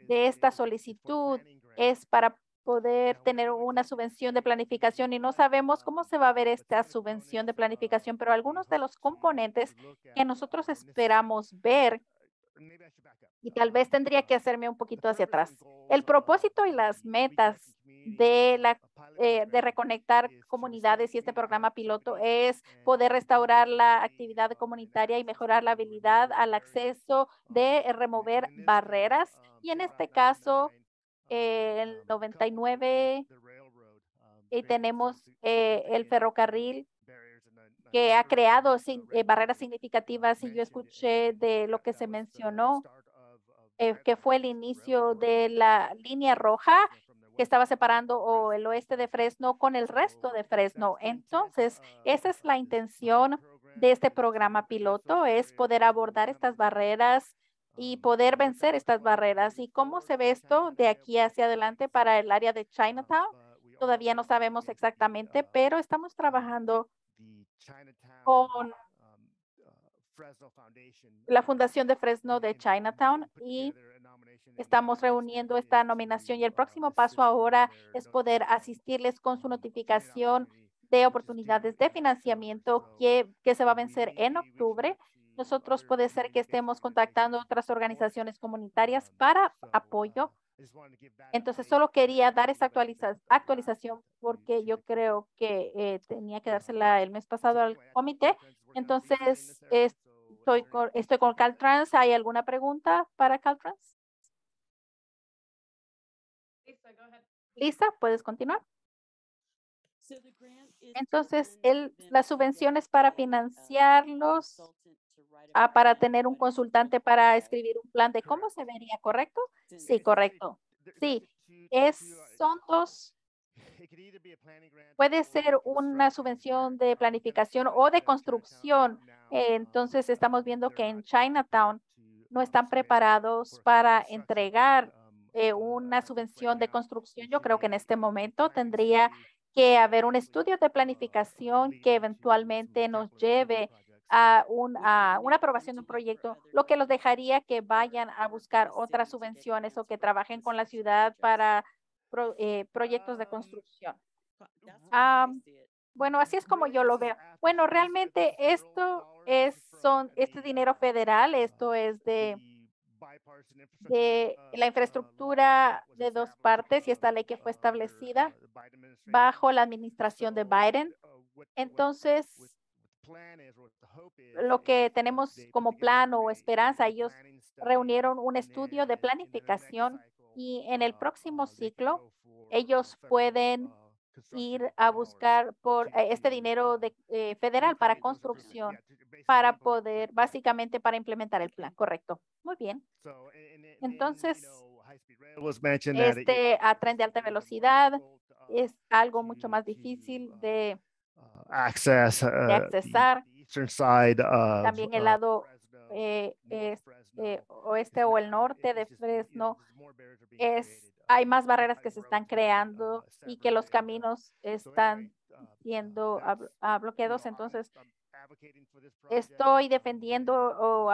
de esta solicitud es para poder tener una subvención de planificación y no sabemos cómo se va a ver esta subvención de planificación, pero algunos de los componentes que nosotros esperamos ver y tal vez tendría que hacerme un poquito hacia atrás. El propósito y las metas de la eh, de reconectar comunidades y este programa piloto es poder restaurar la actividad comunitaria y mejorar la habilidad al acceso de remover barreras. Y en este caso, el 99 y tenemos eh, el ferrocarril que ha creado eh, barreras significativas y yo escuché de lo que se mencionó, eh, que fue el inicio de la línea roja que estaba separando o el oeste de Fresno con el resto de Fresno. Entonces, esa es la intención de este programa piloto, es poder abordar estas barreras y poder vencer estas barreras. ¿Y cómo se ve esto de aquí hacia adelante para el área de Chinatown? Todavía no sabemos exactamente, pero estamos trabajando con la Fundación de Fresno de Chinatown y estamos reuniendo esta nominación y el próximo paso ahora es poder asistirles con su notificación de oportunidades de financiamiento que, que se va a vencer en octubre. Nosotros puede ser que estemos contactando otras organizaciones comunitarias para apoyo. Entonces, solo quería dar esta actualiza- actualización porque yo creo que eh, tenía que dársela el mes pasado al comité. Entonces, es- estoy con, estoy con Caltrans. ¿Hay alguna pregunta para Caltrans? Lisa, go ahead. Lisa, puedes continuar. Entonces, el, them la subvención es para uh, financiarlos, ah, para tener un consultante para escribir un plan de cómo se vería, ¿correcto? to Sí, correcto. Sí, es, son dos, [LAUGHS] puede ser una subvención de planificación o de construcción. Eh, Entonces, estamos viendo que en Chinatown no están preparados para entregar eh, una subvención de construcción. Yo creo que en este momento tendría que haber un estudio de planificación que eventualmente nos lleve a, un, a una aprobación de un proyecto, lo que los dejaría que vayan a buscar otras subvenciones o que trabajen con la ciudad para pro- eh, proyectos de construcción. Am, Bueno, así es como yo lo veo. Bueno, realmente esto es son este dinero federal, esto es de de la infraestructura de dos partes y esta ley que fue establecida bajo la administración de Biden. Entonces, lo que tenemos como plan o esperanza, ellos reunieron un estudio de planificación y en el próximo ciclo ellos pueden ir a buscar por eh, este dinero de, eh, federal para construcción. para poder, básicamente para implementar el plan, correcto. Muy bien. Entonces, este a tren de alta velocidad es algo mucho más difícil de, access, de uh, accesar. the eastern side of, También el uh, lado eh, es- eh, uh, oeste o el norte de Fresno es, uh, hay más barreras que se están creando y que los caminos están siendo know, bloqueados. Entonces, estoy defendiendo o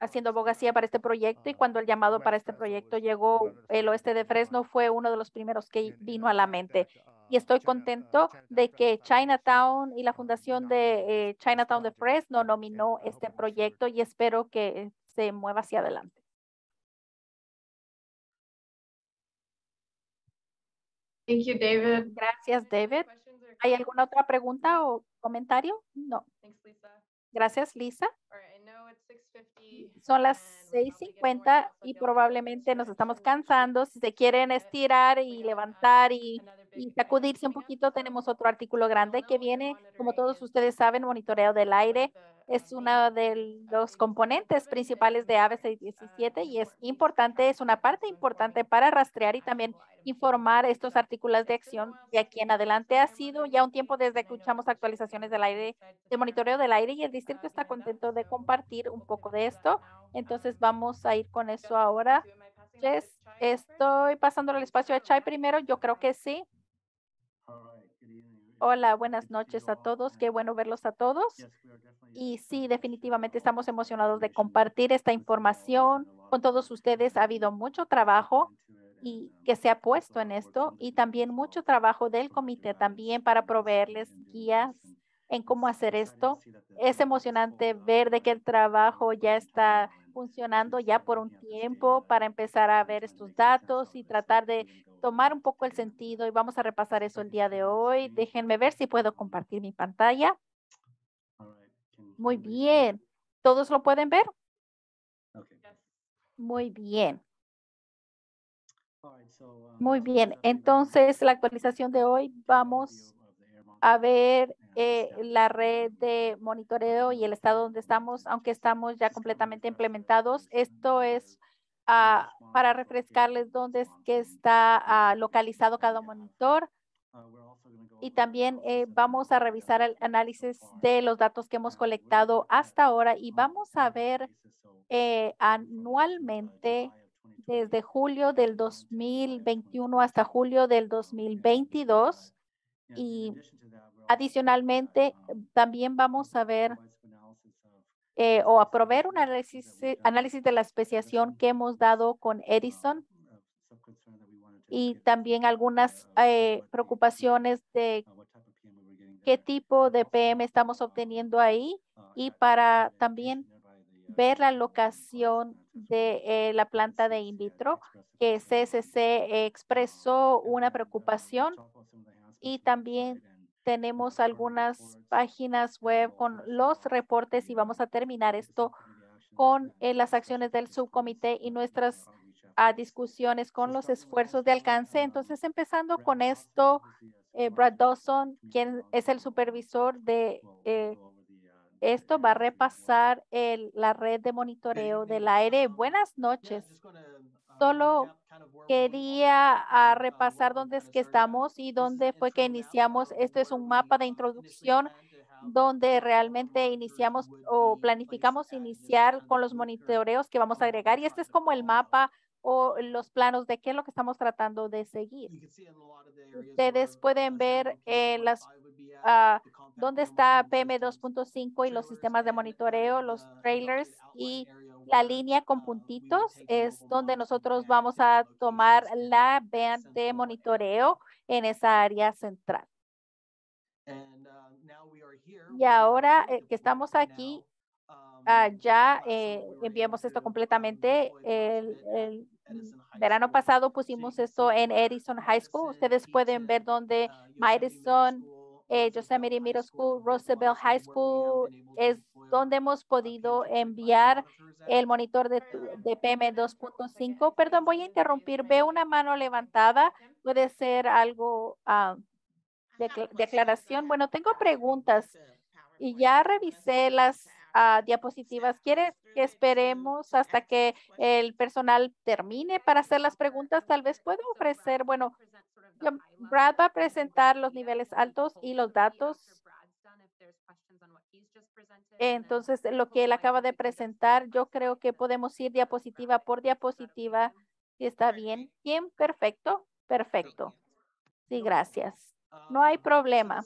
haciendo abogacía para este proyecto y cuando el llamado para este proyecto llegó, el oeste de. Fresno fue uno de los primeros que vino a la mente. Y estoy contento de que Chinatown y la fundación de eh, Chinatown de Fresno nominó este proyecto y espero que se mueva hacia adelante. Thank you, David. Gracias, David. ¿Hay alguna otra pregunta o comentario? No. Thanks, Lisa. Gracias, Lisa. All right, I know it's 6:50 Son las and we're probably getting 6:50 worn out, so y probablemente nos estamos cansando. Si se quieren estirar y levantar y, y sacudirse un poquito, tenemos otro artículo grande que viene. Como todos ustedes saben, monitoreo del aire es uno de los componentes 7 principales de uh, 617 y es importante, es una parte importante para rastrear y actionable también informar estos artículos de acción de aquí en adelante. Ha sido ya un tiempo desde que escuchamos actualizaciones del aire, de monitoreo del aire y el distrito está contento de compartir un poco de esto. Entonces vamos a ir con eso ahora. first? estoy pasándole el espacio a Chai primero. Yo creo que sí. Hola, buenas noches a todos. Qué bueno verlos a todos. Y sí, definitivamente estamos emocionados de compartir esta información con todos ustedes. Ha habido mucho trabajo y que se ha puesto en esto y también mucho trabajo del comité también para proveerles guías en cómo hacer esto. Es emocionante ver de que el trabajo ya está funcionando ya por un tiempo para empezar a ver estos datos y tratar de tomar un poco el sentido y vamos a repasar eso el día de hoy. Déjenme ver si puedo compartir mi pantalla. Muy bien. ¿Todos lo pueden ver? Muy bien. Muy bien. Entonces, la actualización de hoy vamos a ver eh, la red de monitoreo y el estado donde estamos, aunque estamos ya completamente implementados. Esto es ah, para refrescarles dónde es que está ah, localizado cada monitor. Y también eh, vamos a revisar el análisis de los datos que hemos colectado hasta ahora y vamos a ver eh, anualmente desde julio del 2021 hasta julio del 2022. Y adicionalmente, también vamos a ver eh, o a proveer un análisis, eh, análisis de la especiación que hemos dado con Edison y también algunas eh, preocupaciones de qué tipo de PM estamos obteniendo ahí y para también ver la locación de la planta de in vitro que CSC expresó una preocupación y también tenemos algunas páginas web con los reportes y vamos a terminar esto con eh, las acciones del subcomité y nuestras ah, discusiones con los esfuerzos de alcance. Entonces, empezando con esto, eh, Brad Dawson, quien es el supervisor de eh, esto, va a repasar el- la red de monitoreo del aire. Buenas noches. Solo quería ah, repasar dónde es que estamos y dónde fue que iniciamos. Este es un mapa de introducción donde realmente iniciamos o planificamos iniciar con los monitoreos que vamos a agregar. Y este es como el mapa o los planos de qué es lo que estamos tratando de seguir. Ustedes pueden ver eh, las ah, dónde está PM 2.5 y los sistemas de monitoreo, los trailers y la línea con puntitos es donde nosotros vamos a tomar la band de monitoreo en esa área central. Y ahora eh, que estamos aquí, ah, ya eh, enviamos esto completamente. El, el verano pasado pusimos esto en Edison High School. Ustedes pueden ver donde Madison, eh, Yosemite Middle School, Roosevelt High School es donde hemos podido enviar el monitor de, PM 2.5. Perdón, voy a interrumpir. Veo una mano levantada. Puede ser algo ah, de, acla- de aclaración. Bueno, tengo preguntas y ya revisé las ah, diapositivas. ¿Quiere que esperemos hasta que el personal termine para hacer las preguntas? Tal vez puedo ofrecer, bueno, Brad va a presentar los niveles altos y los datos. Entonces, lo que él acaba de presentar, yo creo que podemos ir diapositiva por diapositiva. Si está bien. ¿Quién? Perfecto. Perfecto. Sí, gracias. No hay problema.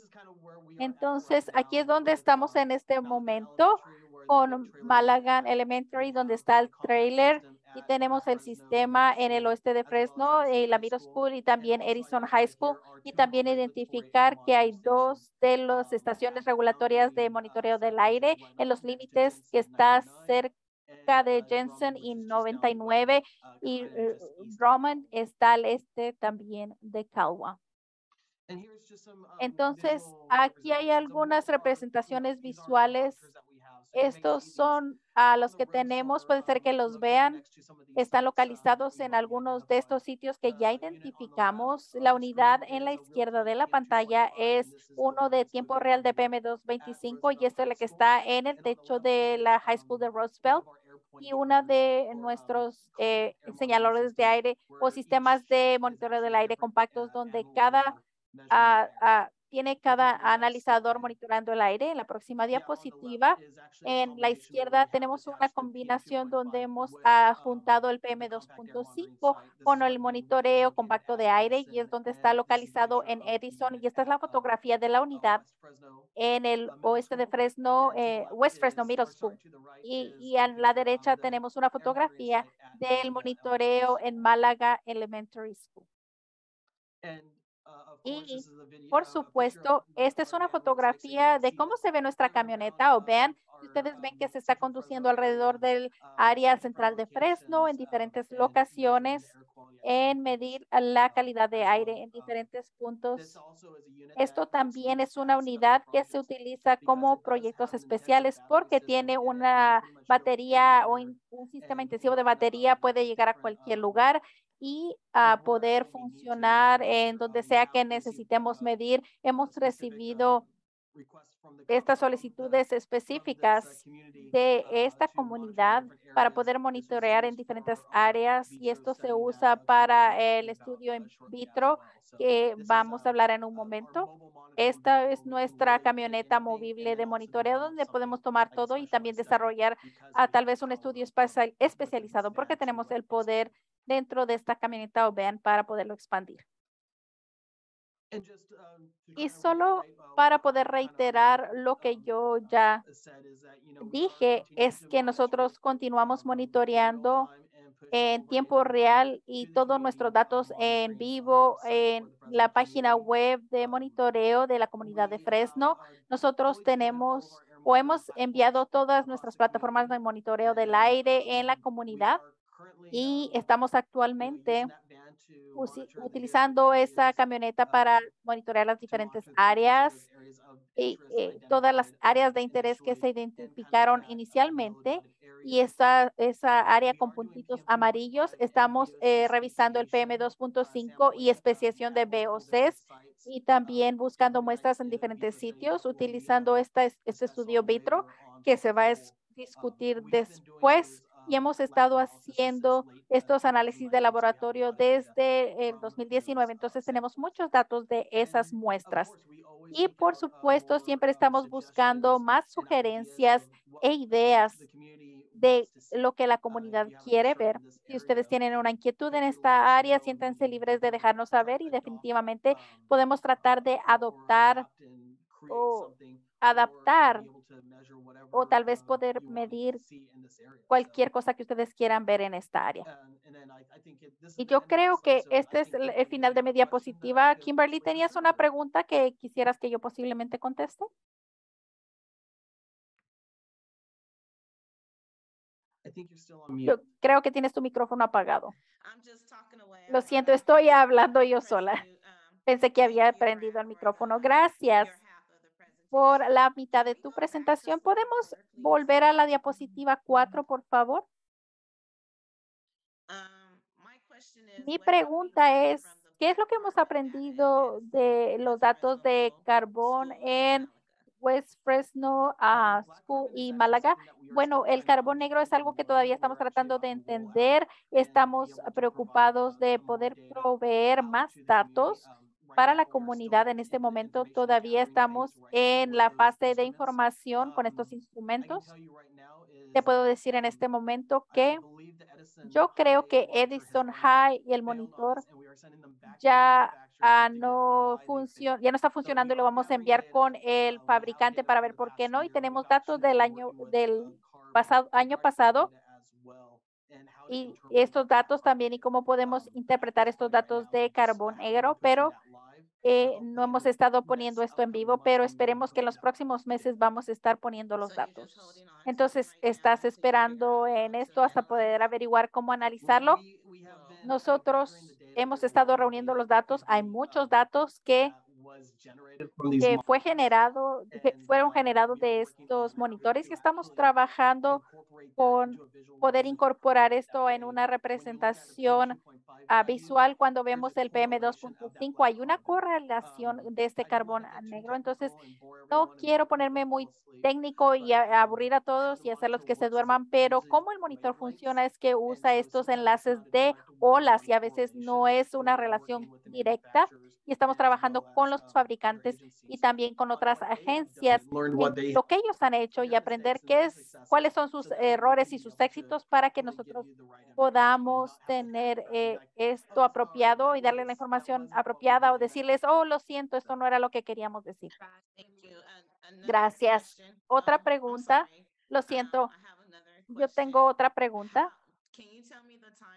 Entonces, aquí es donde estamos en este momento con Malagan Elementary, donde está el trailer y tenemos el sistema en el oeste de Fresno, eh, la Middle School y también Edison High School y también identificar que hay dos de las estaciones regulatorias de monitoreo del aire en los límites que está cerca de Jensen y 99 y eh, Drummond está al este también de Calwa. Entonces, aquí hay algunas representaciones visuales. Estos son a los que tenemos, puede ser que los vean. Están localizados en algunos de estos sitios que ya identificamos. La unidad en la izquierda de la pantalla es uno de tiempo real de PM225 y esto es la que está en el techo de la High School de Roosevelt y una de nuestros eh, señaladores de aire o sistemas de monitoreo del aire compactos donde cada ah, tiene cada analizador monitoreando el aire. En la próxima diapositiva, en la izquierda tenemos una combinación donde hemos ah, juntado el PM2.5 con el monitoreo compacto de aire y es donde está localizado en Edison. Y esta es la fotografía de la unidad en el oeste de Fresno, eh, West Fresno Middle School. Y, y a la derecha tenemos una fotografía del monitoreo en Málaga Elementary School. Y por supuesto, esta es una fotografía de cómo se ve nuestra camioneta o vean, si ustedes ven que se está conduciendo alrededor del área central de Fresno en diferentes locaciones en medir la calidad de aire en diferentes puntos. Esto también es una unidad que se utiliza como proyectos especiales porque tiene una batería o un sistema intensivo de batería, puede llegar a cualquier lugar y a poder funcionar en donde sea que necesitemos medir. Hemos recibido estas solicitudes específicas de esta comunidad para poder monitorear en diferentes áreas y esto se usa para el estudio in vitro que vamos a hablar en un momento. Esta es nuestra camioneta movible de monitoreo donde podemos tomar todo y también desarrollar ah, tal vez un estudio especializado porque tenemos el poder dentro de esta camioneta o van para poderlo expandir. Y solo para poder reiterar lo que yo ya dije, es que nosotros continuamos monitoreando en tiempo real y todos nuestros datos en vivo en la página web de monitoreo de la comunidad de Fresno. Nosotros tenemos o hemos enviado todas nuestras plataformas de monitoreo del aire en la comunidad y estamos actualmente utilizando esa camioneta para monitorear las diferentes áreas y eh, todas las áreas de interés que se identificaron inicialmente y esa, esa área con puntitos amarillos, estamos eh, revisando el PM2.5 y especiación de VOCs y también buscando muestras en diferentes sitios, utilizando esta, es- este estudio vitro que se va a discutir después. Y hemos estado haciendo estos análisis de laboratorio desde el 2019, entonces tenemos muchos datos de esas muestras. Y por supuesto, siempre estamos buscando más sugerencias e ideas de lo que la comunidad quiere ver. Si ustedes tienen una inquietud en esta área, siéntense libres de dejarnos saber y definitivamente podemos tratar de adoptar o adaptar o tal vez poder medir cualquier cosa que ustedes quieran ver en esta área. Y yo creo que este es el final de mi diapositiva. Kimberly, ¿tenías una pregunta que quisieras que yo posiblemente conteste? Creo que tienes tu micrófono apagado. Lo siento, estoy hablando yo sola. Pensé que había prendido el micrófono. Gracias por la mitad de tu presentación. ¿Podemos volver a la diapositiva 4, por favor? Mi pregunta es, ¿qué es lo que hemos aprendido de los datos de carbón en West Fresno ah, School y Málaga. Bueno, el carbón negro es algo que todavía estamos tratando de entender. Estamos preocupados de poder proveer más datos para la comunidad en este momento. Todavía estamos en la fase de información con estos instrumentos. Te puedo decir en este momento que yo creo que Edison High y el monitor ya ah, no funciona, ya no está funcionando y lo vamos a enviar con el fabricante para ver por qué no. Y tenemos datos del año del pasado año pasado y estos datos también y cómo podemos interpretar estos datos de carbón negro, pero eh, no hemos estado poniendo esto en vivo, pero esperemos que en los próximos meses vamos a estar poniendo los datos. Entonces, estás esperando en esto hasta poder averiguar cómo analizarlo. Nosotros hemos estado reuniendo los datos. Hay muchos datos que, que fue generado, que fueron generados de estos monitores y estamos trabajando con poder incorporar esto en una representación visual cuando vemos el PM2.5. Hay una correlación de este carbón negro. Entonces, no quiero ponerme muy técnico y a- aburrir a todos y hacerlos que se duerman, pero cómo el monitor funciona es que usa estos enlaces de olas y a veces no es una relación directa y estamos trabajando con los fabricantes y también con otras agencias en lo que ellos han hecho y aprender qué es, cuáles son sus errores y sus éxitos para que nosotros podamos tener eh, esto apropiado y darle la información apropiada o decirles, oh, lo siento, esto no era lo que queríamos decir. Gracias. Otra pregunta. Lo siento. Yo tengo otra pregunta.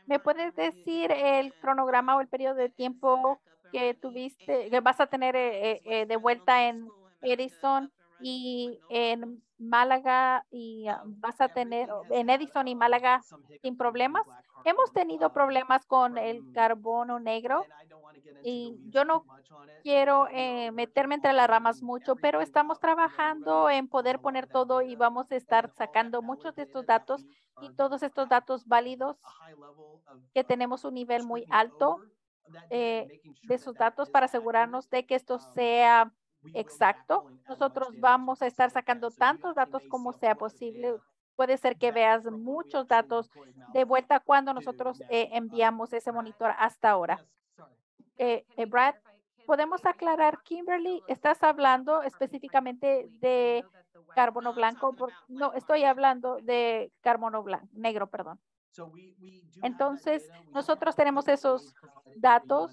¿Me puedes decir el cronograma o el periodo de tiempo que tuviste, que vas a tener eh, eh, de vuelta en Edison y en Málaga y ah, vas a tener en Edison y Málaga sin problemas? Hemos tenido problemas con el carbono negro y yo no quiero eh, meterme entre las ramas mucho, pero estamos trabajando en poder poner todo y vamos a estar sacando muchos de estos datos y todos estos datos válidos que tenemos un nivel muy alto eh, de esos datos para asegurarnos de que esto sea exacto. Nosotros vamos a estar sacando tantos datos como sea posible. Puede ser que veas muchos datos de vuelta cuando nosotros eh, enviamos ese monitor hasta ahora. Eh, eh, Brad, ¿podemos aclarar, Kimberly? ¿Estás hablando específicamente de carbono blanco? No, estoy hablando de carbono blanco, negro, perdón. Entonces, nosotros tenemos esos datos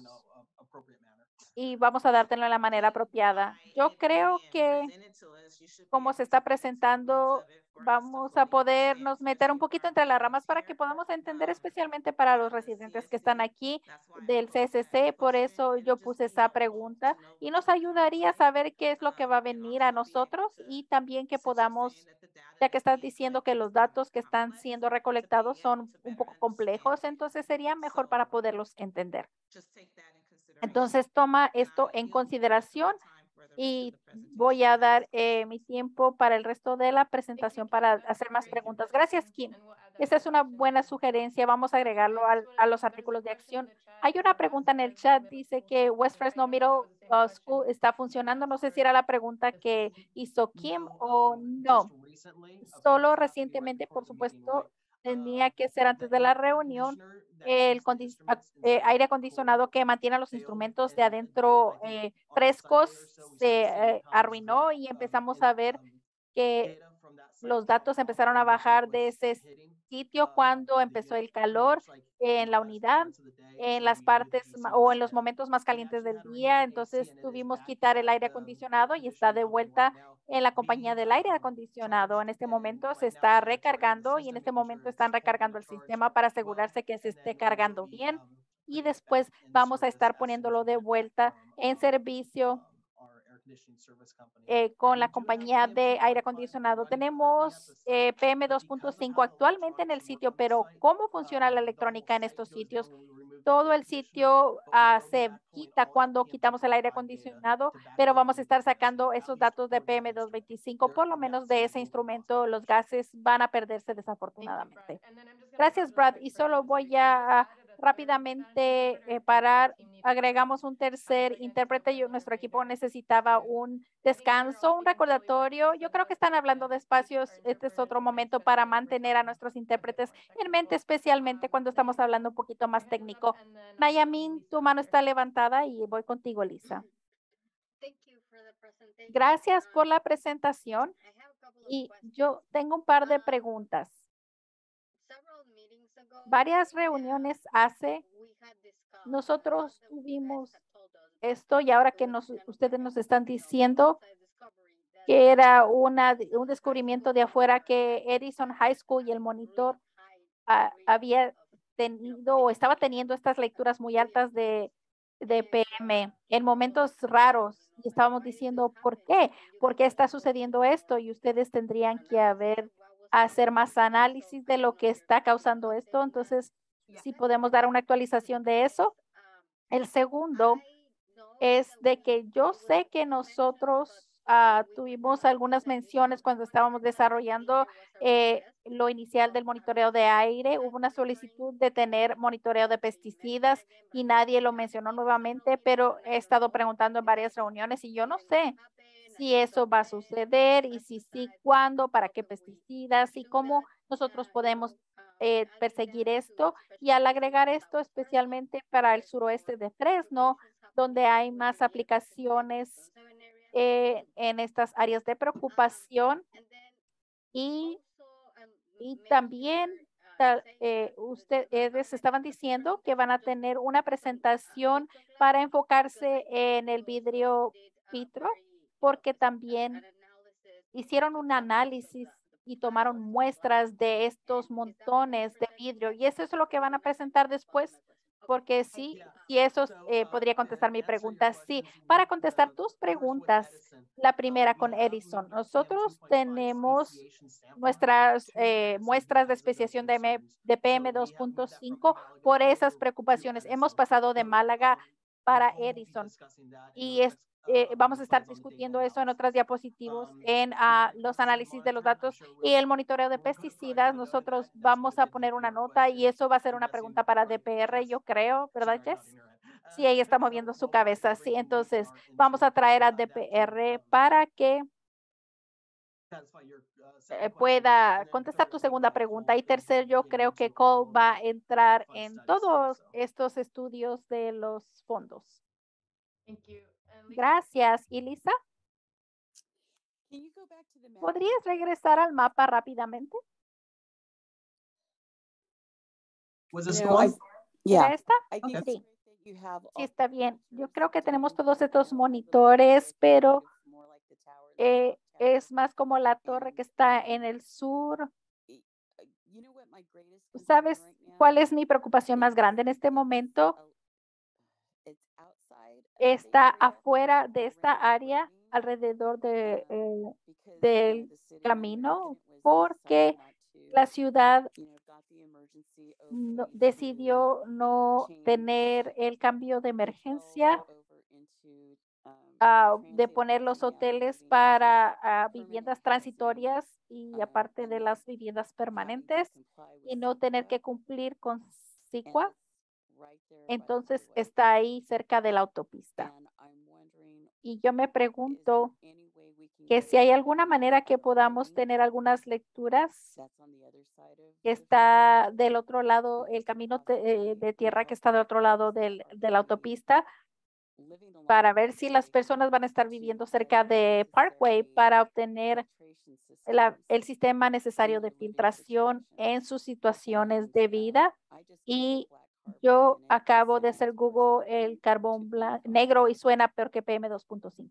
y vamos a dártelo de la manera apropiada. Yo creo que como se está presentando, vamos a podernos meter un poquito entre las ramas para que podamos entender especialmente para los residentes que están aquí del CSC. Por eso yo puse esa pregunta y nos ayudaría a saber qué es lo que va a venir a nosotros y también que podamos, ya que estás diciendo que los datos que están siendo recolectados son un poco complejos, entonces sería mejor para poderlos entender. Entonces, toma esto en consideración y voy a dar eh, mi tiempo para el resto de la presentación para hacer más preguntas. Gracias, Kim. Esta es una buena sugerencia. Vamos a agregarlo al- a los artículos de acción. Hay una pregunta en el chat. Dice que West Fresno Middle uh, School está funcionando. No sé si era la pregunta que hizo Kim o no. Solo recientemente, por supuesto, tenía que ser antes de la reunión el eh, aire acondicionado que mantiene los instrumentos de adentro eh, frescos se eh, arruinó y empezamos a ver que los datos empezaron a bajar de ese sitio cuando empezó el calor en la unidad, en las partes o en los momentos más calientes del día. Entonces tuvimos que quitar el aire acondicionado y está de vuelta en la compañía del aire acondicionado. En este momento se está recargando y en este momento están recargando el sistema para asegurarse que se esté cargando bien. Y después vamos a estar poniéndolo de vuelta en servicio eh, con la compañía de aire acondicionado. Tenemos eh, PM 2.5 actualmente en el sitio, pero ¿cómo funciona la electrónica en estos sitios? Todo el sitio ah, se quita cuando quitamos el aire acondicionado, pero vamos a estar sacando esos datos de PM 225, por lo menos de ese instrumento, los gases van a perderse desafortunadamente. Gracias, Brad. Y solo voy a rápidamente eh, parar. Agregamos un tercer intérprete. Yo, nuestro equipo necesitaba un descanso, un recordatorio. Yo creo que están hablando de espacios. Este es otro momento para mantener a nuestros intérpretes en mente, especialmente cuando estamos hablando un poquito más técnico. Nayamin, tu mano está levantada y voy contigo, Lisa. Gracias por la presentación. Y yo tengo un par de preguntas. Varias reuniones hace, nosotros tuvimos esto y ahora que nos, ustedes nos están diciendo que era una, un descubrimiento de afuera que Edison High School y el monitor ah, había tenido o estaba teniendo estas lecturas muy altas de, de PM en momentos raros. Y estábamos diciendo, ¿por qué? ¿Por qué está sucediendo esto? Y ustedes tendrían que haber hacer más análisis de lo que está causando esto. Entonces, si podemos dar una actualización de eso. El segundo es de que yo sé que nosotros ah, tuvimos algunas menciones cuando estábamos desarrollando eh, lo inicial del monitoreo de aire. Hubo una solicitud de tener monitoreo de pesticidas y nadie lo mencionó nuevamente, pero he estado preguntando en varias reuniones y yo no sé si eso va a suceder y si sí, cuándo, para qué pesticidas y cómo nosotros podemos eh, perseguir esto. Y al agregar esto especialmente para el suroeste de Fresno, donde hay más aplicaciones eh, en estas áreas de preocupación. Y, y también eh, ustedes estaban diciendo que van a tener una presentación para enfocarse en el vidrio vitro porque también hicieron un análisis y tomaron muestras de estos montones de vidrio. Y eso es lo que van a presentar después, porque sí, y eso eh, podría contestar mi pregunta. Sí, para contestar tus preguntas, la primera con Edison. Nosotros tenemos nuestras eh, muestras de especiación de, de PM2.5 por esas preocupaciones. Hemos pasado de Málaga para Edison y es, eh, vamos a estar discutiendo eso en otras diapositivas en ah, los análisis de los datos y el monitoreo de pesticidas. Nosotros vamos a poner una nota y eso va a ser una pregunta para DPR, yo creo, ¿verdad, Jess? Sí, ella está moviendo su cabeza. Sí, entonces vamos a traer a DPR para que eh, pueda contestar tu segunda pregunta. Y tercer, yo creo que Cole va a entrar en todos estos estudios de los fondos. Gracias. ¿Y Lisa? ¿Podrías regresar al mapa rápidamente? Was this esta? Sí, sí está the bien. Yo creo que tenemos todos estos monitores, pero eh, es más como la torre que está en el sur. Uh, ¿Sabes cuál es mi preocupación más grande en este momento? al- it's outside of the Está afuera de esta área, alrededor de, eh, del camino, porque la ciudad no- decidió no tener el cambio de emergencia ah, de poner los hoteles para ah, viviendas transitorias y aparte de las viviendas permanentes y no tener que cumplir con and Entonces está ahí cerca de la autopista. Y yo me pregunto que si hay alguna manera que podamos tener algunas lecturas que está del otro lado, el camino eh, de tierra que está del otro lado del- de la autopista para ver si las personas van a estar viviendo cerca de Parkway para obtener la- el sistema necesario de filtración en sus situaciones de vida. Y yo acabo de hacer Google el carbón 2.5. negro y suena peor que PM2.5.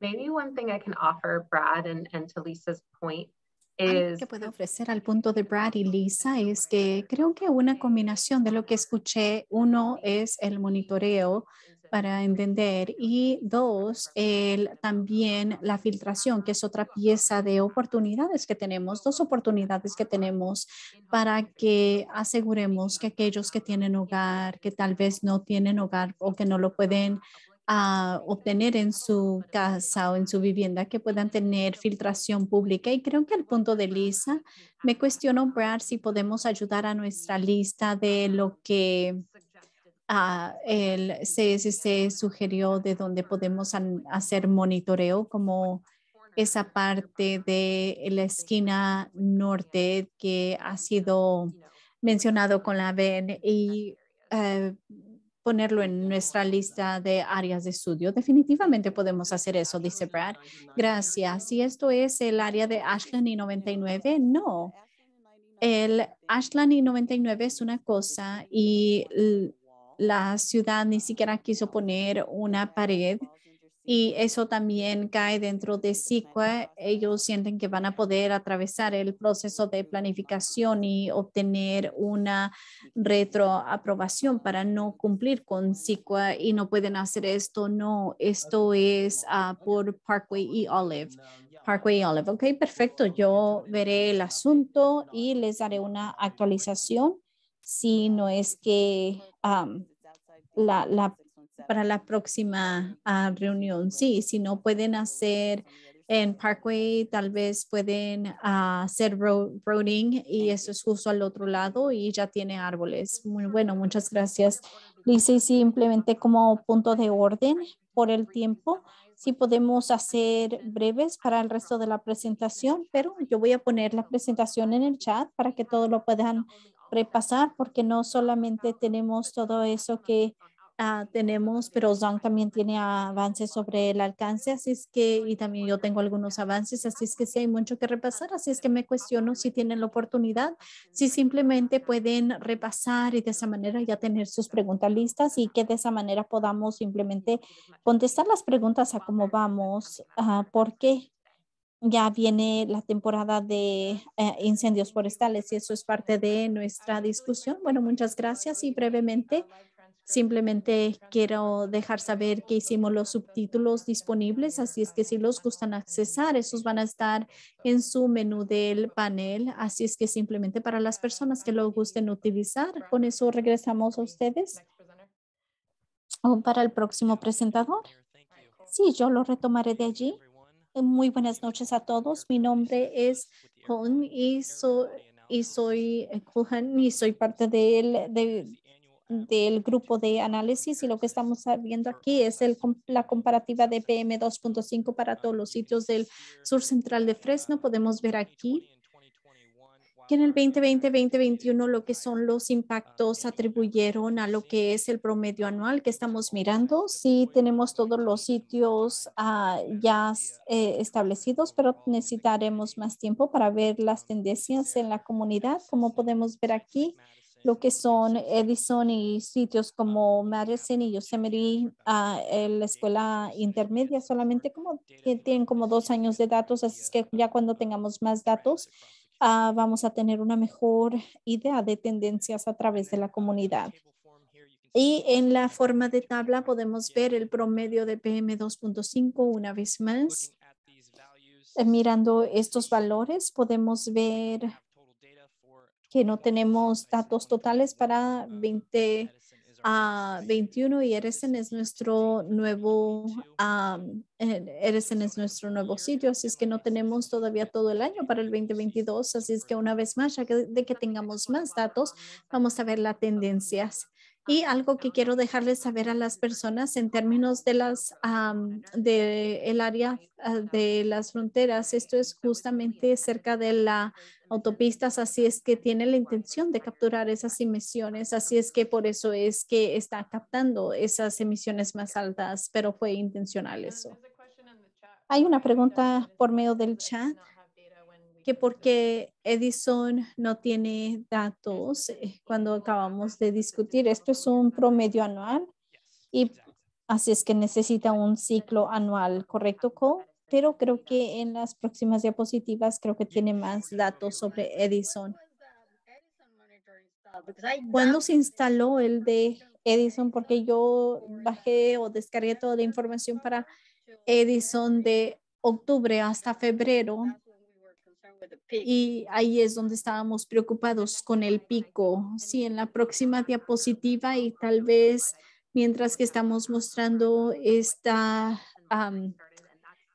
Maybe one thing I can offer Brad and, and to Lisa's point Algo is que puedo ofrecer al punto de Brad y Lisa es que creo que una combinación de lo que escuché, uno es el monitoreo para entender y dos, el, también la filtración, que es otra pieza de oportunidades que tenemos, dos oportunidades que tenemos para que aseguremos que aquellos que tienen hogar, que tal vez no tienen hogar o que no lo pueden a obtener en su casa o en su vivienda que puedan tener filtración pública. Y creo que al punto de Lisa, me cuestiono, Brad, si podemos ayudar a nuestra lista de lo que el CSC sugirió de donde podemos hacer monitoreo como esa parte de la esquina norte que ha sido mencionado con la VN y eh, ponerlo en nuestra lista de áreas de estudio. Definitivamente podemos hacer eso, dice Brad. Gracias. Si esto es el área de Ashland y 99, no. El Ashland y 99 es una cosa y la ciudad ni siquiera quiso poner una pared y eso también cae dentro de CICUA. Ellos sienten que van a poder atravesar el proceso de planificación y obtener una retroaprobación para no cumplir con CICUA y no pueden hacer esto. No, esto es ah, por Parkway y Olive. Parkway y Olive. Ok, perfecto. Yo veré el asunto y les daré una actualización si no es que am, la, la para la próxima ah, reunión. Sí, si no pueden hacer en Parkway, tal vez pueden ah, hacer ro- roading y eso es justo al otro lado y ya tiene árboles. Muy bueno, muchas gracias. Lisa, simplemente como punto de orden por el tiempo, si podemos hacer breves para el resto de la presentación, pero yo voy a poner la presentación en el chat para que todos lo puedan repasar porque no solamente tenemos todo eso que ah, tenemos, pero Zong también tiene avances sobre el alcance, así es que, y también yo tengo algunos avances, así es que sí hay mucho que repasar, así es que me cuestiono si tienen la oportunidad, si simplemente pueden repasar y de esa manera ya tener sus preguntas listas y que de esa manera podamos simplemente contestar las preguntas a cómo vamos, ah, porque ya viene la temporada de eh, incendios forestales y eso es parte de nuestra discusión. Bueno, muchas gracias y brevemente simplemente quiero dejar saber que hicimos los subtítulos disponibles, así es que si los gustan accesar, esos van a estar en su menú del panel, así es que simplemente para las personas que lo gusten utilizar, con eso regresamos a ustedes. O para el próximo presentador. Sí, yo lo retomaré de allí. Eh, Muy buenas noches a todos. Mi nombre es Colin y, so- y soy eh, Culhan y soy parte del, de- del grupo de análisis y lo que estamos viendo aquí es el, la comparativa de PM 2.5 para todos los sitios del sur central de Fresno. Podemos ver aquí que en el 2020-2021 lo que son los impactos atribuyeron a lo que es el promedio anual que estamos mirando. Sí tenemos todos los sitios ah, ya eh, establecidos, pero necesitaremos más tiempo para ver las tendencias en la comunidad. Como podemos ver aquí, lo que son Edison y sitios como Madison y Yosemite, eh, la escuela intermedia solamente como tienen como dos años de datos, así que ya cuando tengamos más datos, ah, vamos a tener una mejor idea de tendencias a través de la comunidad. Y en la forma de tabla podemos ver el promedio de PM 2.5 una vez más. Eh, Mirando estos valores, podemos ver que no tenemos datos totales para 20 a 21 y Edison es nuestro nuevo Edison es nuestro nuevo sitio, así es que no tenemos todavía todo el año para el 2022, así es que una vez más, ya que de que tengamos más datos, vamos a ver las tendencias. Y algo que quiero dejarles saber a las personas en términos de las am, de el área ah, de las fronteras, esto es justamente cerca de la autopistas, así es que tiene la intención de capturar esas emisiones, así es que por eso es que está captando esas emisiones más altas, pero fue intencional eso. Hay una pregunta por medio del chat que por qué Edison no tiene datos eh, cuando acabamos de discutir. Esto es un promedio anual y así es que necesita un ciclo anual, ¿correcto, Cole? Pero creo que en las próximas diapositivas creo que tiene más datos sobre Edison. ¿Cuándo se instaló el de Edison? Porque yo bajé o descargué toda la información para Edison de octubre hasta febrero. Y ahí es donde estábamos preocupados con el pico. Sí, en la próxima diapositiva y tal vez mientras que estamos mostrando esta,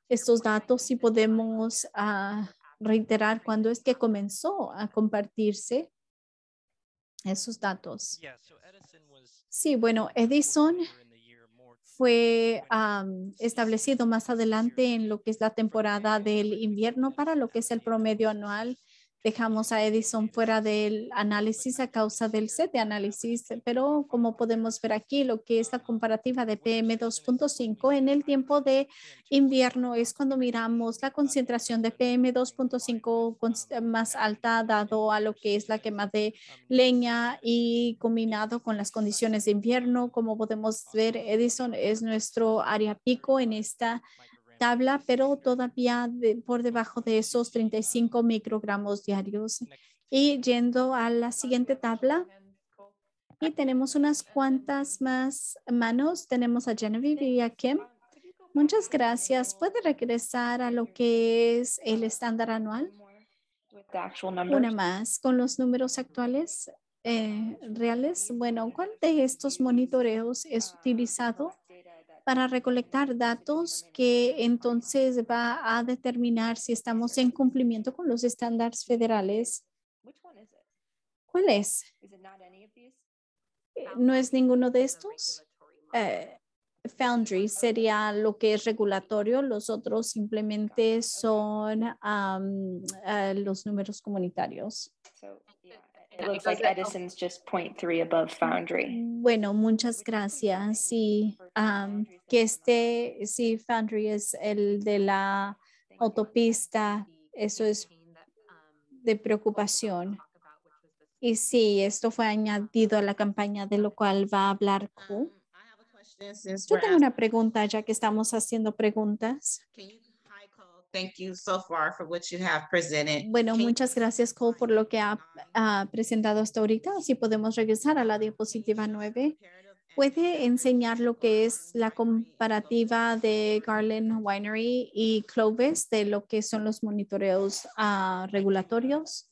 estos datos, si podemos ah, reiterar cuándo es que comenzó a compartirse esos datos. Sí, bueno, Edison fue am, establecido más adelante en lo que es la temporada del invierno para lo que es el promedio anual. Dejamos a Edison fuera del análisis a causa del set de análisis, pero como podemos ver aquí, lo que es la comparativa de PM 2.5 en el tiempo de invierno es cuando miramos la concentración de PM 2.5 cons- más alta dado a lo que es la quema de leña y combinado con las condiciones de invierno. Como podemos ver, Edison es nuestro área pico en esta tabla, pero todavía por debajo de esos 35 microgramos diarios. Y yendo a la siguiente tabla, y tenemos unas cuantas más manos. Tenemos a Genevieve y a Kim. Muchas gracias. ¿Puede regresar a lo que es el estándar anual? Una más con los números actuales eh, reales. Bueno, ¿cuál de estos monitoreos es utilizado para recolectar datos que entonces va a determinar si estamos en cumplimiento con los estándares federales? ¿Cuál es? Eh, ¿No es ninguno de estos? Eh, Foundry sería lo que es regulatorio, los otros simplemente son eh, los números comunitarios. It looks like Edison's just 0.3 above Foundry. Bueno, muchas gracias. Sí, am, que este, sí, Foundry es el de la autopista. Eso es de preocupación. Y sí, esto fue añadido a la campaña de lo cual va a hablar Q. Since Yo tengo una pregunta, ya que estamos haciendo preguntas. Thank you so far for what you have presented. Bueno, muchas gracias, Cole, por lo que ha ha presentado hasta ahorita. Si podemos regresar a la diapositiva 9. ¿Puede enseñar lo que es la comparativa de Garland Winery y Clovis de lo que son los monitoreos ah, regulatorios?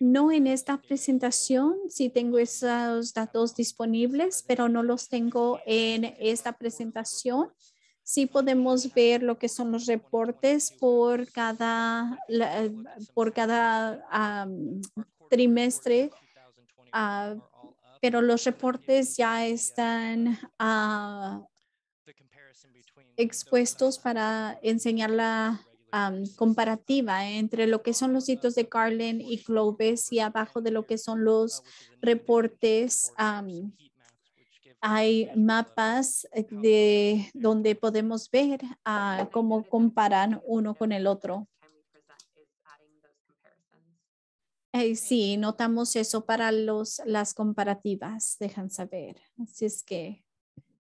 No en esta presentación, sí tengo esos datos disponibles, pero no los tengo en esta presentación. Sí podemos ver lo que son los reportes por cada, por cada am, trimestre, ah, pero los reportes ya están ah, expuestos para enseñar la comparativa entre lo que son los sitios de Garland y Clovis y abajo de lo que son los reportes. Hay mapas eh, de donde podemos ver ah, cómo comparan uno con el otro. Eh, sí, notamos eso para los, las comparativas, dejan saber. Así es que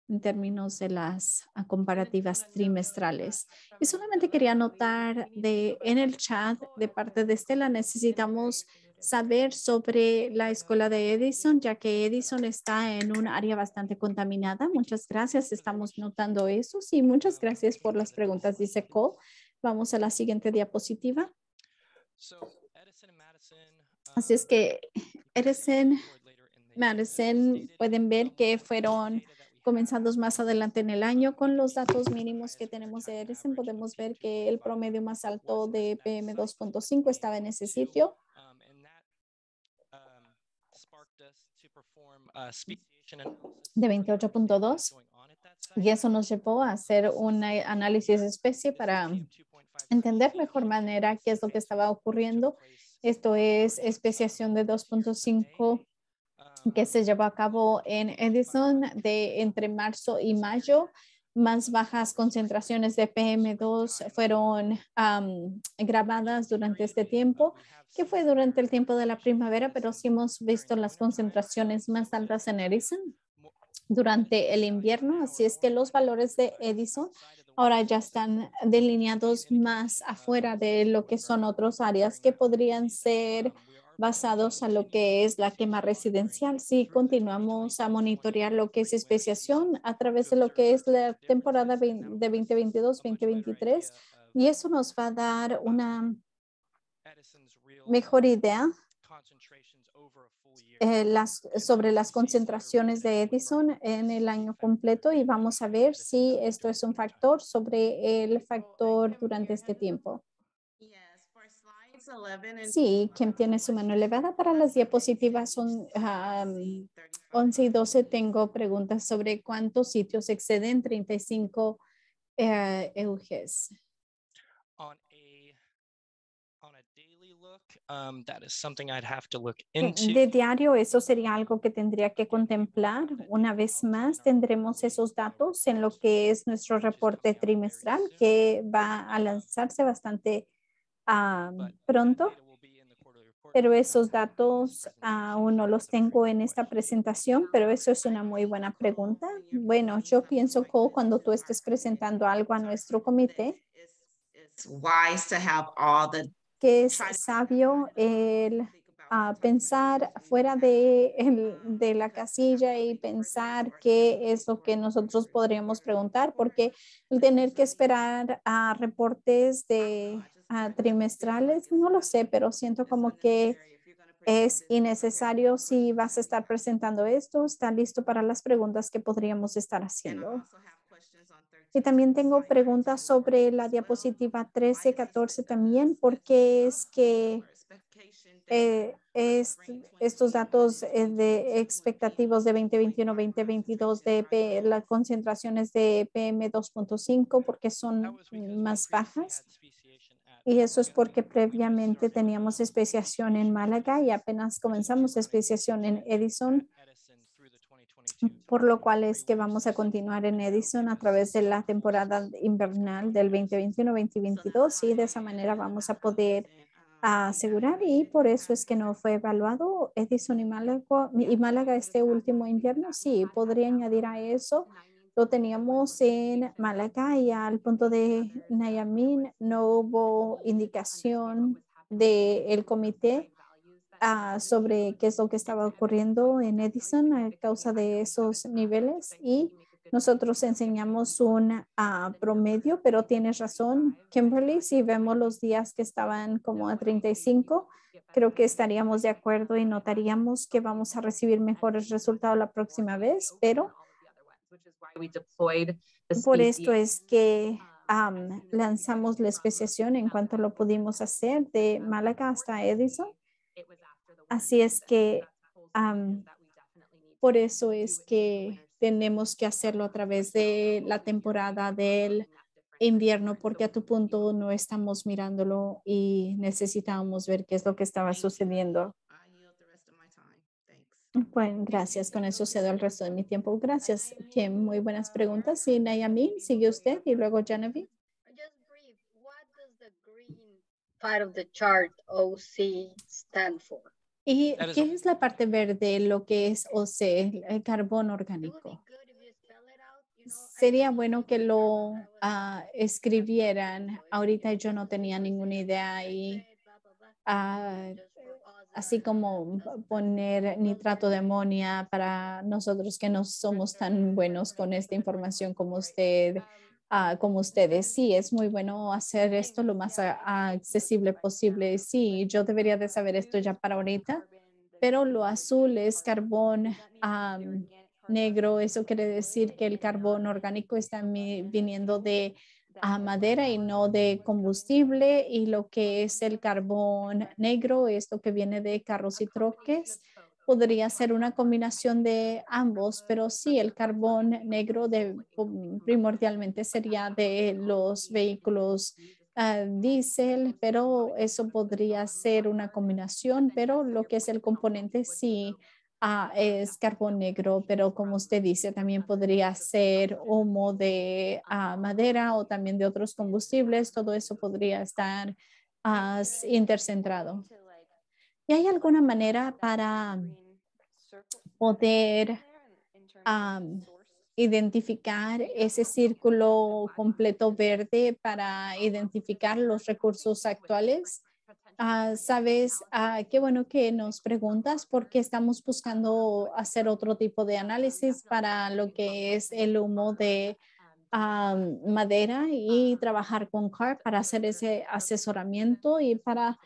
en términos de las ah, comparativas trimestrales. Y solamente quería notar de en el chat de parte de Estela necesitamos saber sobre la escuela de Edison, ya que Edison está en un área bastante contaminada. Muchas gracias, estamos notando eso. Sí, muchas gracias por las preguntas, dice Cole. Vamos a la siguiente diapositiva. Así es que Edison, Madison, pueden ver que fueron comenzados más adelante en el año con los datos mínimos que tenemos de Edison. Podemos ver que el promedio más alto de PM 2.5 estaba en ese sitio. De 28.2 y eso nos llevó a hacer un análisis de especie para entender mejor manera qué es lo que estaba ocurriendo. Esto es especiación de 2.5 que se llevó a cabo en Edison de entre marzo y mayo. Más bajas concentraciones de PM2 fueron grabadas durante este tiempo, que fue durante el tiempo de la primavera, pero sí hemos visto las concentraciones más altas en Edison durante el invierno. Así es que los valores de Edison ahora ya están delineados más afuera de lo que son otras áreas que podrían ser basados a lo que es la quema residencial. Si continuamos a monitorear lo que es especiación a través de lo que es la temporada de 2022-2023 y eso nos va a dar una mejor idea eh, las, sobre las concentraciones de Edison en el año completo y vamos a ver si esto es un factor sobre el factor durante este tiempo. Sí, quien tiene su mano elevada para las diapositivas son am, 11 y 12. Tengo preguntas sobre cuántos sitios exceden 35 eh, EUGs. On a on a daily look, um, that is something I'd have to look Eh, into. De diario, eso sería algo que tendría que contemplar. Una vez más, tendremos esos datos en lo que es nuestro reporte trimestral que va a lanzarse bastante ah, pronto. Pero esos datos aún no los tengo en esta presentación, pero eso es una muy buena pregunta. Bueno, yo pienso que cuando tú estés presentando algo a nuestro comité, que es sabio el ah, pensar fuera de, el- de la casilla y pensar qué es lo que nosotros podríamos preguntar, porque el tener que esperar a reportes de ah, trimestrales, no lo sé, pero siento como que es innecesario si vas a estar presentando esto, está listo para las preguntas que podríamos estar haciendo. Y también tengo preguntas sobre la diapositiva 13, 14 también, porque es que eh, es- estos datos eh, de expectativos de 2021, 2022 de P- las concentraciones de PM 2.5, porque son más bajas. Y eso es porque previamente teníamos especiación en Málaga y apenas comenzamos especiación en Edison, por lo cual es que vamos a continuar en Edison a través de la temporada invernal del 2021-2022 y de esa manera vamos a poder asegurar y por eso es que no fue evaluado Edison y Málaga, y Málaga este último invierno. Sí, podría añadir a eso. Lo teníamos en Málaga y al punto de Nayamin no hubo indicación del comité ah, sobre qué es lo que estaba ocurriendo en Edison a causa de esos niveles y nosotros enseñamos un ah, promedio, pero tienes razón, Kimberly, si vemos los días que estaban como a 35, creo que estaríamos de acuerdo y notaríamos que vamos a recibir mejores resultados la próxima vez, pero por esto es que am, lanzamos la especiación en cuanto lo pudimos hacer de Málaga hasta Edison. Así es que am, por eso es que tenemos que hacerlo a través de la temporada del invierno, porque a tu punto no estamos mirándolo y necesitábamos ver qué es lo que estaba sucediendo. Bueno, gracias. Con eso cedo el resto de mi tiempo. Gracias, Kim. Muy buenas preguntas. Y Nayamin, sigue usted y luego Genevieve. part of the chart OC stand for? ¿Y qué es la parte verde, lo que es OC, el carbón orgánico? Sería bueno que lo ah, escribieran. Ahorita yo no tenía ninguna idea y ah, así como poner nitrato de amonia para nosotros que no somos tan buenos con esta información como usted, ah, como ustedes. Sí, es muy bueno hacer esto lo más accesible posible. Sí, yo debería de saber esto ya para ahorita, pero lo azul es carbón negro. Eso quiere decir que el carbón orgánico está viniendo de ah, madera y no de combustible y lo que es el carbón negro es lo que viene de carros y troques. Podría ser una combinación de ambos, pero sí, el carbón negro pum, primordialmente sería de los vehículos ah, diésel, pero eso podría ser una combinación, pero lo que es el componente sí ah, es carbón negro, pero como usted dice, también podría ser humo de ah, madera o también de otros combustibles, todo eso podría estar intercentrado. ¿Y hay alguna manera para poder am, identificar ese círculo completo verde para identificar los recursos actuales? Ah, Sabes, ah, qué bueno que nos preguntas porque estamos buscando hacer otro tipo de análisis para lo que es el humo de ah, madera y trabajar con CAR para hacer ese asesoramiento y para,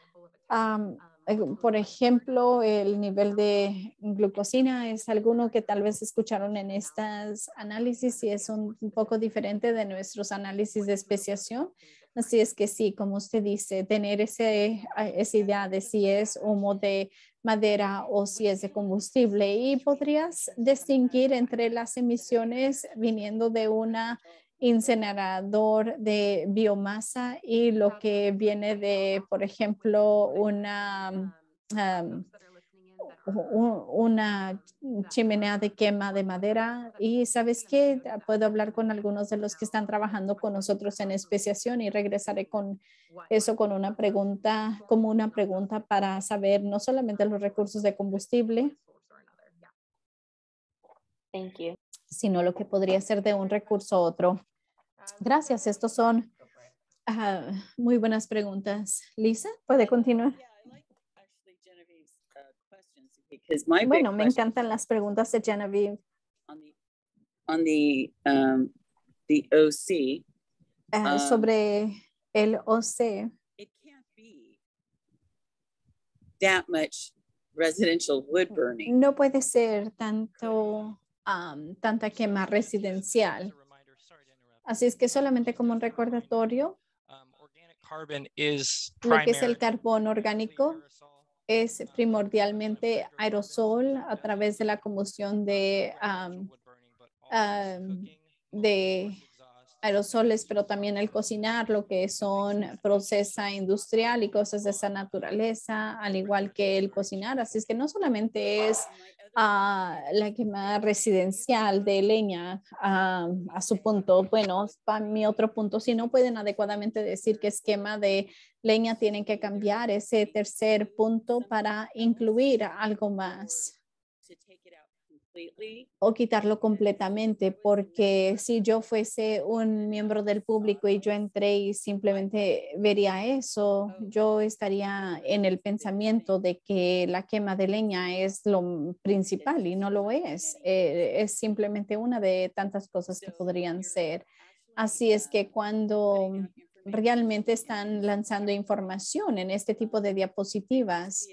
por ejemplo, el nivel de glucosina es alguno que tal vez escucharon en estos análisis y es un, un poco diferente de nuestros análisis de especiación. Así es que sí, como usted dice, tener ese, esa idea de si es humo de madera o si es de combustible y podrías distinguir entre las emisiones viniendo de una incinerador de biomasa y lo que viene de, por ejemplo, una, um, una chimenea de quema de madera. Y sabes qué, puedo hablar con algunos de los que están trabajando con nosotros en especiación y regresaré con eso con una pregunta, como una pregunta para saber no solamente los recursos de combustible, Thank you. sino lo que podría ser de un recurso a otro. Gracias, estos son ah, muy buenas preguntas. Lisa, ¿puede continuar? Big Bueno, me encantan las preguntas de Genevieve. on the, um, the OC, ah, Um, sobre el OC. it can't be that much residential wood burning. No puede ser tanto, am, tanta quema residencial. Así es que solamente como un recordatorio, Carbon is lo que es el carbón orgánico es primordialmente aerosol a través de la combustión de, am, am, de aerosoles, pero también el cocinar, lo que son procesa industrial y cosas de esa naturaleza, al igual que el cocinar. Así es que no solamente es ah, la quema residencial de leña a su punto. Bueno, para mi otro punto, si no pueden adecuadamente decir que es quema de leña, tienen que cambiar ese tercer punto para incluir algo más o quitarlo completamente, porque si yo fuese un miembro del público y yo entré y simplemente vería eso, yo estaría en el pensamiento de que la quema de leña es lo principal y no lo es. Eh, es simplemente una de tantas cosas que podrían ser. Así es que cuando realmente están lanzando información en este tipo de diapositivas,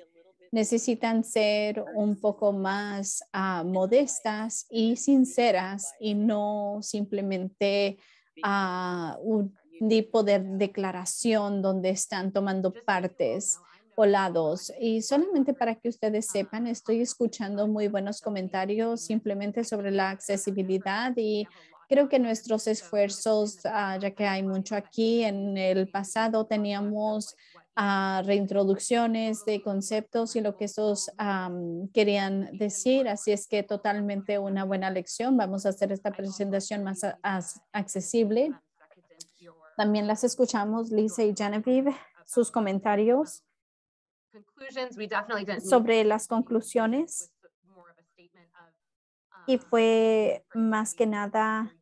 necesitan ser un poco más ah, modestas y sinceras y no simplemente ah, un tipo de declaración donde están tomando partes o lados. Y solamente para que ustedes sepan, estoy escuchando muy buenos comentarios simplemente sobre la accesibilidad y creo que nuestros esfuerzos, ah, ya que hay mucho aquí, en el pasado teníamos a reintroducciones de conceptos y lo que estos querían decir. Así es que totalmente una buena lección. Vamos a hacer esta presentación más accesible. También las escuchamos, Lisa y Genevieve, sus comentarios sobre las conclusiones. Y fue más que nada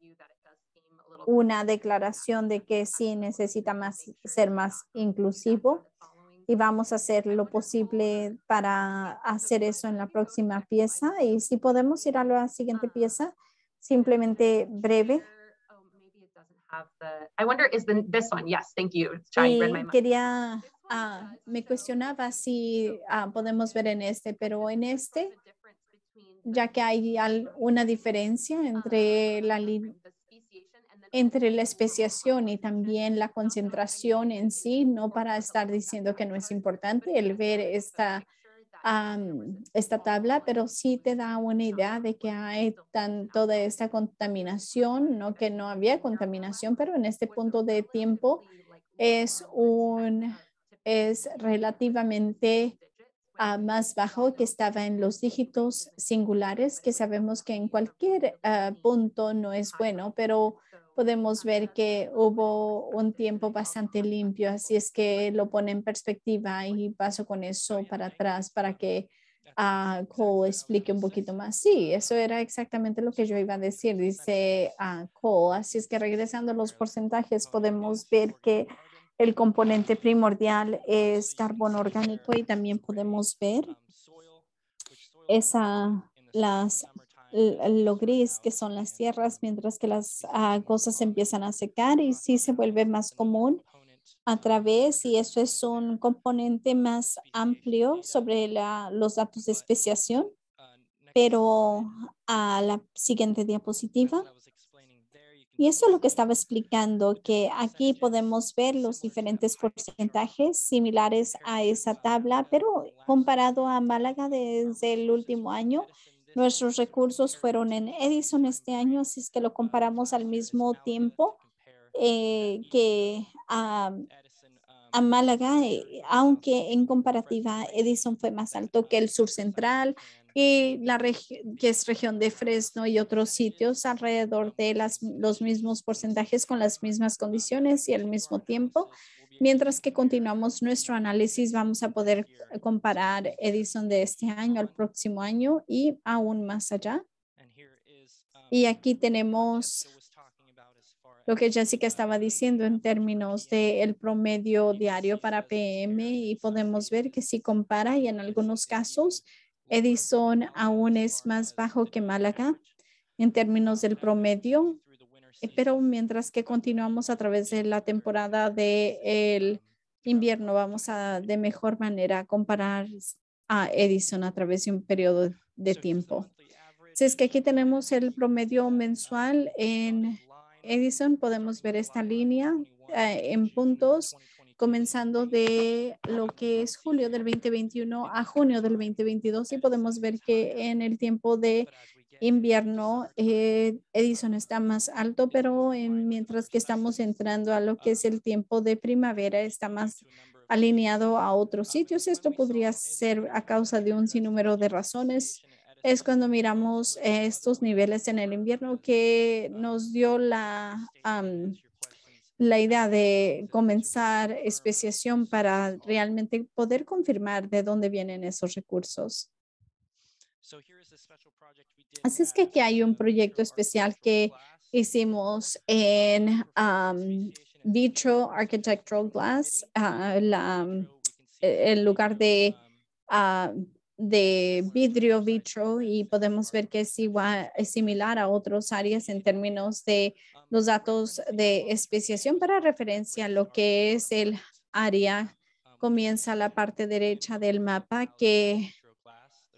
una declaración de que sí necesita más, ser más inclusivo y vamos a hacer lo posible para hacer eso en la próxima pieza. Y si podemos ir a la siguiente pieza, simplemente breve. Y quería, ah, me cuestionaba si ah, podemos ver en este, pero en este, ya que hay una diferencia entre la, li- entre la especiación y también la concentración en sí, no para estar diciendo que no es importante el ver esta, am, esta tabla, pero sí te da una idea de que hay tan, toda esta contaminación, no que no había contaminación, pero en este punto de tiempo es un, es relativamente ah, más bajo que estaba en los dígitos singulares, que sabemos que en cualquier ah, punto no es bueno, pero podemos ver que hubo un tiempo bastante limpio, así es que lo pone en perspectiva y paso con eso para atrás para que ah, Cole explique un poquito más. Sí, eso era exactamente lo que yo iba a decir, dice ah, Cole. Así es que regresando a los porcentajes, podemos ver que el componente primordial es carbono orgánico y también podemos ver esa, las, lo gris que son las tierras, mientras que las ah, cosas empiezan a secar y sí se vuelve más común a través y eso es un componente más amplio sobre la- los datos de especiación. Pero a la siguiente diapositiva Y eso es lo que estaba explicando, que aquí podemos ver los diferentes porcentajes similares a esa tabla, pero comparado a Málaga desde el último año, nuestros recursos fueron en Edison este año, si es que lo comparamos al mismo tiempo eh, que a, a Málaga, eh, aunque en comparativa Edison fue más alto que el sur central y la que es región de Fresno y otros sitios alrededor de las, los mismos porcentajes con las mismas condiciones y al mismo tiempo. Mientras que continuamos nuestro análisis, vamos a poder comparar Edison de este año al próximo año y aún más allá. Y aquí tenemos lo que Jessica estaba diciendo en términos del el promedio diario para PM y podemos ver que si compara y en algunos casos Edison aún es más bajo que Málaga en términos del promedio, eh, pero mientras que continuamos a través de la temporada del invierno, vamos a de mejor manera comparar a Edison a través de un periodo de tiempo. Si es que aquí tenemos el promedio mensual en Edison, podemos ver esta línea eh, en puntos comenzando de lo que es julio del 2021 a junio del 2022 y podemos ver que en el tiempo de invierno eh, Edison está más alto, pero en, mientras que estamos entrando a lo que es el tiempo de primavera está más alineado a otros sitios. Esto podría ser a causa de un sinnúmero de razones. Es cuando miramos eh, estos niveles en el invierno que nos dio la, la idea de comenzar especiación para realmente poder confirmar de dónde vienen esos recursos. Así es que aquí hay un proyecto especial que hicimos en Vitro Architectural Glass, uh, la, el lugar de, uh, de vidrio vitro y podemos ver que es igual, es similar a otras áreas en términos de los datos de especiación para referencia a lo que es el área. Comienza la parte derecha del mapa que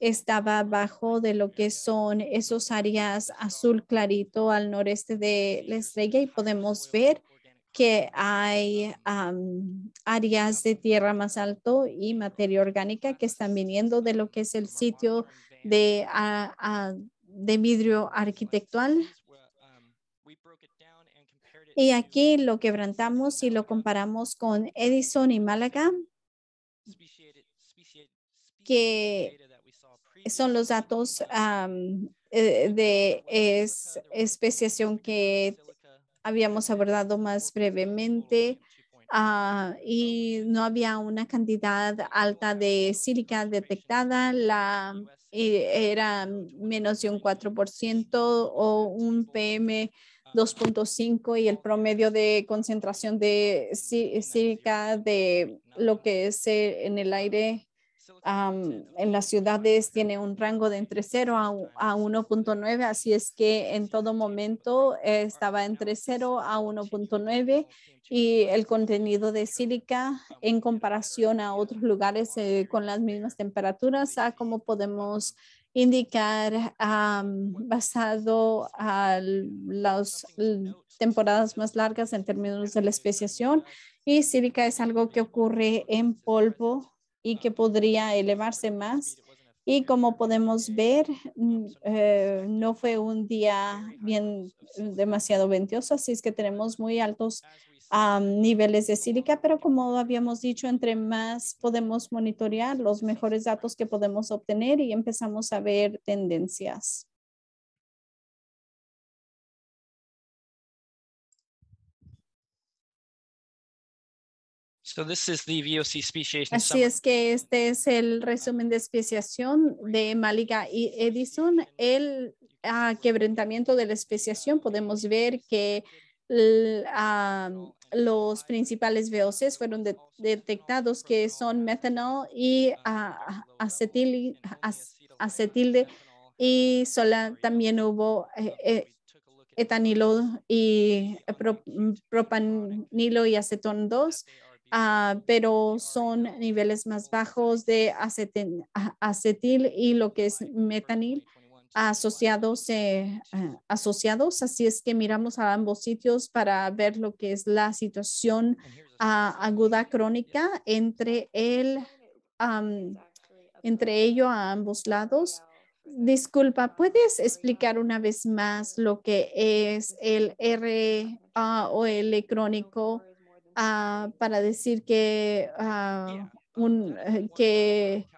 estaba abajo de lo que son esos áreas azul clarito al noreste de la estrella y podemos ver que hay áreas de tierra más alto y materia orgánica que están viniendo de lo que es el sitio de, de vidrio arquitectural. Y aquí lo quebrantamos y lo comparamos con Edison y Málaga, que son los datos eh, de especiación que habíamos abordado más brevemente. Ah, y no había una cantidad alta de sílica detectada, la, era menos de un 4% o un PM 2.5 y el promedio de concentración de sílica de lo que es eh, en el aire en las ciudades tiene un rango de entre 0 a, 1.9, así es que en todo momento eh, estaba entre 0 a 1.9 y el contenido de sílica en comparación a otros lugares eh, con las mismas temperaturas, a cómo podemos indicar basado a las temporadas más largas en términos de la especiación. Y sílica es algo que ocurre en polvo y que podría elevarse más. Y como podemos ver, mm, eh, no fue un día bien demasiado ventoso, así es que tenemos muy altos niveles de sílica, pero como habíamos dicho, entre más podemos monitorear los mejores datos que podemos obtener y empezamos a ver tendencias. So this is the VOC speciation Así summary. es que este es el resumen de especiación de Maliga y Edison. El ah, quebrantamiento de la especiación, podemos ver que los principales VOCs fueron detectados que son metanol y uh, acetil, acetilde y sola, también hubo eh, eh, etanilo y propanilo y acetón 2, ah, pero son niveles más bajos de acetil, y lo que es metanil asociados, eh, ah, asociados. Así es que miramos a ambos sitios para ver lo que es la situación ah, aguda crónica entre el, am, entre ello a ambos lados. Disculpa, ¿puedes explicar una vez más lo que es el R o el crónico ah, para decir que, ah, un, eh, que,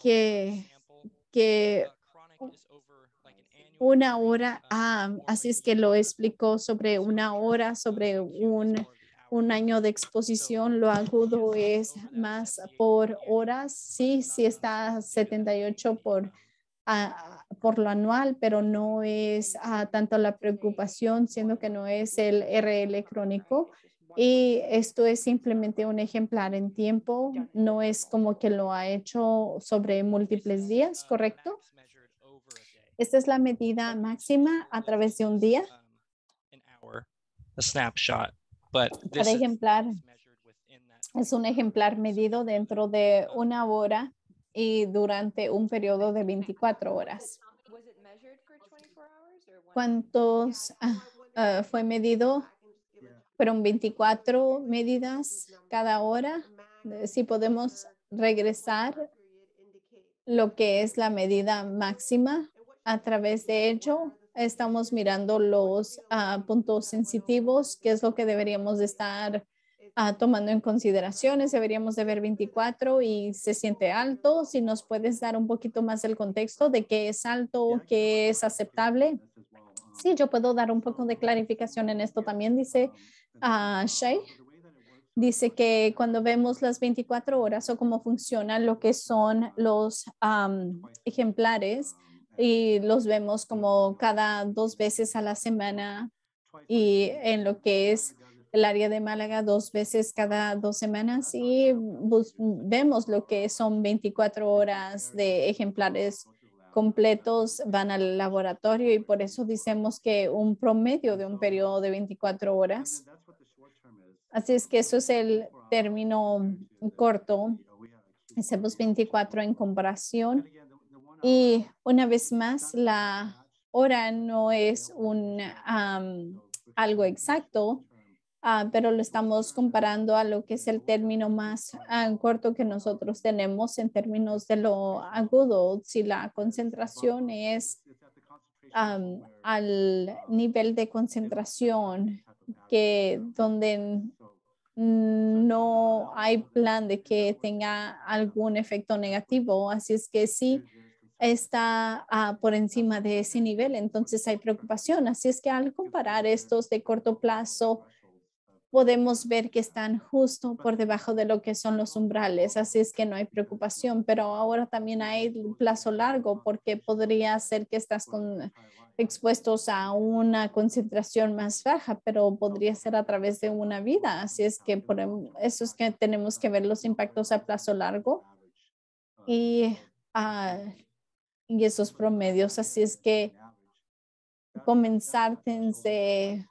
que, que una hora, ah, así es que lo explicó sobre una hora, sobre un, un año de exposición, lo agudo es más por horas, sí, sí está 78 por, por lo anual, pero no es ah, tanto la preocupación, siendo que no es el RL crónico. Y esto es simplemente un ejemplar en tiempo, no es como que lo ha hecho sobre múltiples días, ¿correcto? Esta es la medida máxima a través de un día. a snapshot, but this Cada is ejemplar es un ejemplar medido dentro de una hora y durante un periodo de 24 horas. ¿Cuántos ah, fue medido? Fueron 24 medidas cada hora. Eh, Si podemos regresar lo que es la medida máxima a través de ello, estamos mirando los ah, puntos sensitivos, que es lo que deberíamos de estar ah, tomando en consideraciones. Deberíamos de ver 24 y se siente alto. Si nos puedes dar un poquito más el contexto de qué es alto, qué es aceptable. Sí, yo puedo dar un poco de clarificación en esto también, dice ah, Shay. Dice que cuando vemos las 24 horas o cómo funcionan lo que son los ejemplares y los vemos como cada dos veces a la semana y en lo que es el área de Málaga dos veces cada dos semanas y vemos lo que son 24 horas de ejemplares completos van al laboratorio y por eso decimos que un promedio de un periodo de 24 horas. Así es que eso es el término corto. Hacemos 24 en comparación. Y una vez más, la hora no es un am, algo exacto, ah, pero lo estamos comparando a lo que es el término más ah, corto que nosotros tenemos en términos de lo agudo. Si la concentración es al nivel de concentración que donde no hay plan de que tenga algún efecto negativo, así es que sí está ah, por encima de ese nivel, entonces hay preocupación. Así es que al comparar estos de corto plazo, podemos ver que están justo por debajo de lo que son los umbrales, así es que no hay preocupación, pero ahora también hay plazo largo porque podría ser que estás con, expuestos a una concentración más baja, pero podría ser a través de una vida, así es que por em- eso es que tenemos que ver los impactos a plazo largo y, ah, y esos promedios, así es que comenzar desde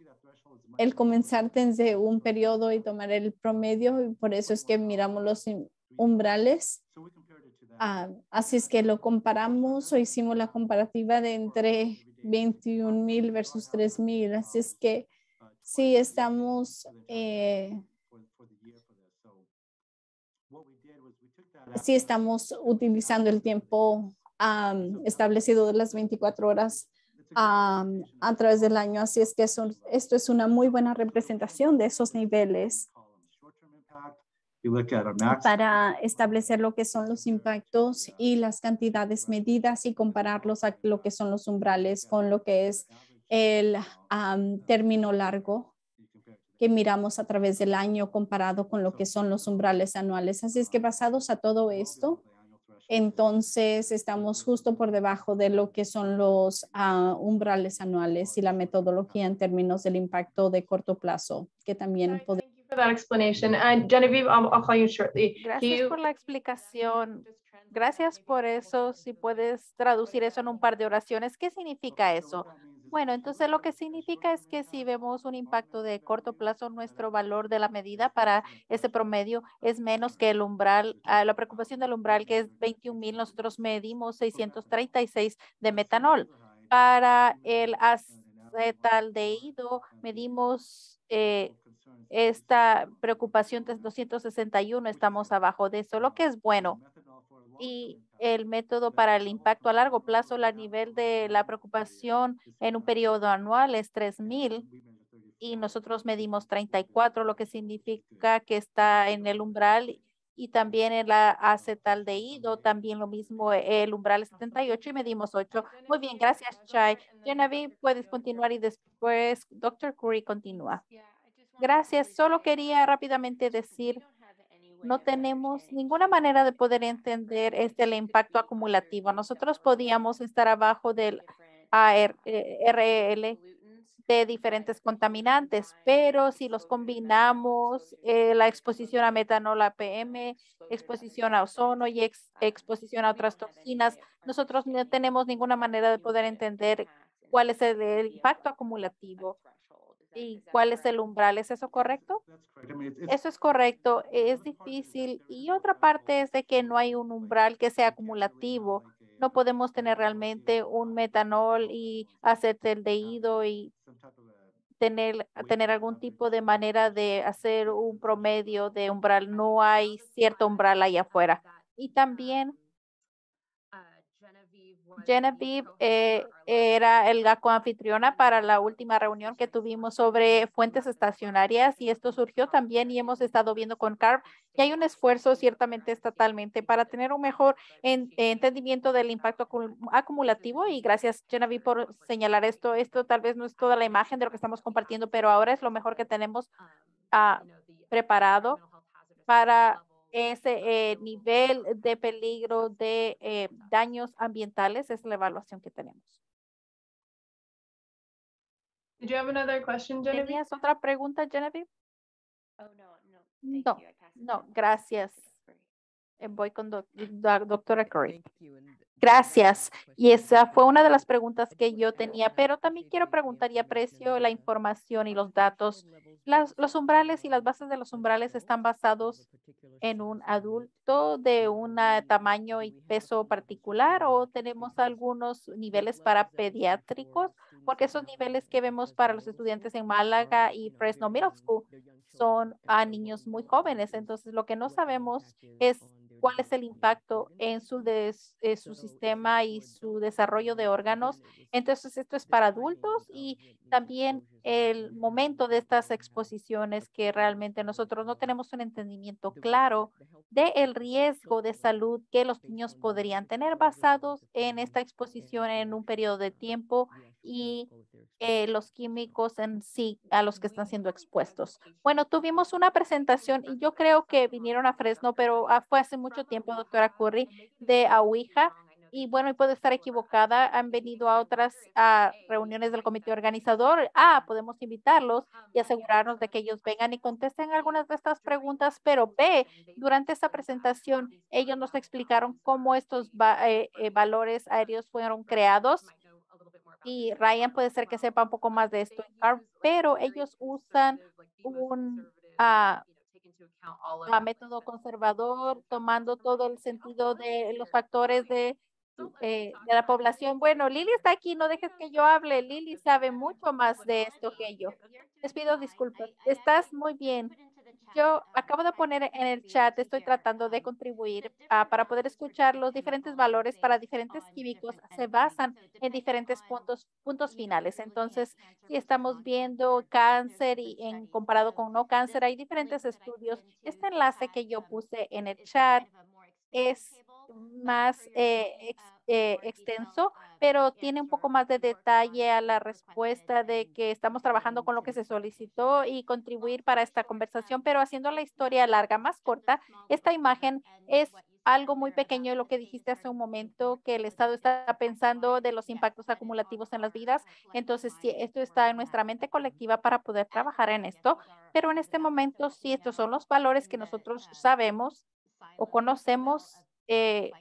el comenzar desde un periodo y tomar el promedio y por eso es que miramos los umbrales. Ah, así es que lo comparamos o hicimos la comparativa de entre 21 mil versus 3 mil. Así es que sí estamos, eh, sí estamos utilizando el tiempo am, establecido de las 24 horas am, a través del año. Así es que eso- esto es una muy buena representación de esos niveles You look at our max. para establecer lo que son los impactos y las cantidades medidas y compararlos a lo que son los umbrales con lo que es el am, término largo que miramos a través del año comparado con lo que son los umbrales anuales. Así es que basados a todo esto, entonces estamos justo por debajo de lo que son los ah, umbrales anuales y la metodología en términos del impacto de corto plazo, que también podemos for that explanation. And Genevieve, I'll, I'll call you shortly. Do Gracias you- por la explicación. Gracias por eso. Si puedes traducir eso en un par de oraciones, ¿qué significa eso? Bueno, entonces lo que significa es que si vemos un impacto de corto plazo, nuestro valor de la medida para ese promedio es menos que el umbral, ah, la preocupación del umbral que es 21 mil, nosotros medimos 636 de metanol. Para el acetaldehído medimos eh, esta preocupación de 261, estamos abajo de eso, lo que es bueno. Y el método para el impacto a largo plazo, la nivel de la preocupación en un periodo anual es 3000 y nosotros medimos 34, lo que significa que está en el umbral y también en la acetaldehído, también lo mismo, el umbral es 78 y medimos 8. Muy bien, gracias, Chai. Genevieve, puedes continuar y después Dr. Curry continúa. Gracias. Solo quería rápidamente decir, no tenemos ninguna manera de poder entender este el impacto acumulativo. Nosotros podíamos estar abajo del ARL de diferentes contaminantes, pero si los combinamos, eh, la exposición a metanol, a PM, exposición a ozono y ex- exposición a otras toxinas, nosotros no tenemos ninguna manera de poder entender cuál es el impacto acumulativo y cuál es el umbral. ¿Es eso correcto? Eso es correcto. Es difícil. Y otra parte es de que no hay un umbral que sea acumulativo. No podemos tener realmente un metanol y acetaldehído y tener, tener algún tipo de manera de hacer un promedio de umbral. No hay cierto umbral ahí afuera. Y también Genevieve eh, era el la coanfitriona para la última reunión que tuvimos sobre fuentes estacionarias y esto surgió también y hemos estado viendo con CARB y hay un esfuerzo ciertamente estatalmente para tener un mejor en- entendimiento del impacto acu- acumulativo y gracias Genevieve por señalar esto. Esto tal vez no es toda la imagen de lo que estamos compartiendo, pero ahora es lo mejor que tenemos ah, preparado para ese eh, nivel de peligro de eh, daños ambientales es la evaluación que tenemos. Did you have another question, Genevieve? ¿Tenías otra pregunta, Genevieve? No, no, gracias. Eh, Voy con doc- doctora Curry. Gracias. Y esa fue una de las preguntas que yo tenía, pero también quiero preguntar y aprecio la información y los datos. Las, los umbrales y las bases de los umbrales están basados en un adulto de un tamaño y peso particular o tenemos algunos niveles para pediátricos, porque esos niveles que vemos para los estudiantes en Málaga y Fresno Middle School son a niños muy jóvenes. Entonces, lo que no sabemos es cuál es el impacto en su, des- eh, su sistema y su desarrollo de órganos. Entonces, esto es para adultos y también el momento de estas exposiciones que realmente nosotros no tenemos un entendimiento claro de el riesgo de salud que los niños podrían tener basados en esta exposición en un periodo de tiempo y eh, los químicos en sí a los que están siendo expuestos. Bueno, tuvimos una presentación y yo creo que vinieron a Fresno, pero ah, fue hace mucho tiempo, doctora Curry, de AUIJA. Y bueno, y puedo estar equivocada, han venido a otras ah, reuniones del comité organizador. Ah, podemos invitarlos y asegurarnos de que ellos vengan y contesten algunas de estas preguntas, pero B, durante esta presentación, ellos nos explicaron cómo estos eh, eh, valores aéreos fueron creados y Ryan puede ser que sepa un poco más de esto, pero ellos usan un ah, método conservador, tomando todo el sentido de los factores de, eh, de la población. Bueno, Lili está aquí, no dejes que yo hable. Lili sabe mucho más de esto que yo. Les pido disculpas. Estás muy bien. Yo acabo de poner en el chat, estoy tratando de contribuir ah, para poder escuchar los diferentes valores para diferentes químicos. Se basan en diferentes puntos, puntos finales. Entonces, si estamos viendo cáncer y en comparado con no cáncer, hay diferentes estudios. Este enlace que yo puse en el chat es más eh, ex- eh, extenso, pero tiene un poco más de detalle a la respuesta de que estamos trabajando con lo que se solicitó y contribuir para esta conversación, pero haciendo la historia larga, más corta, esta imagen es algo muy pequeño de lo que dijiste hace un momento, que el Estado está pensando de los impactos acumulativos en las vidas. Entonces, sí, esto está en nuestra mente colectiva para poder trabajar en esto, pero en este momento, sí, estos son los valores que nosotros sabemos o conocemos eh,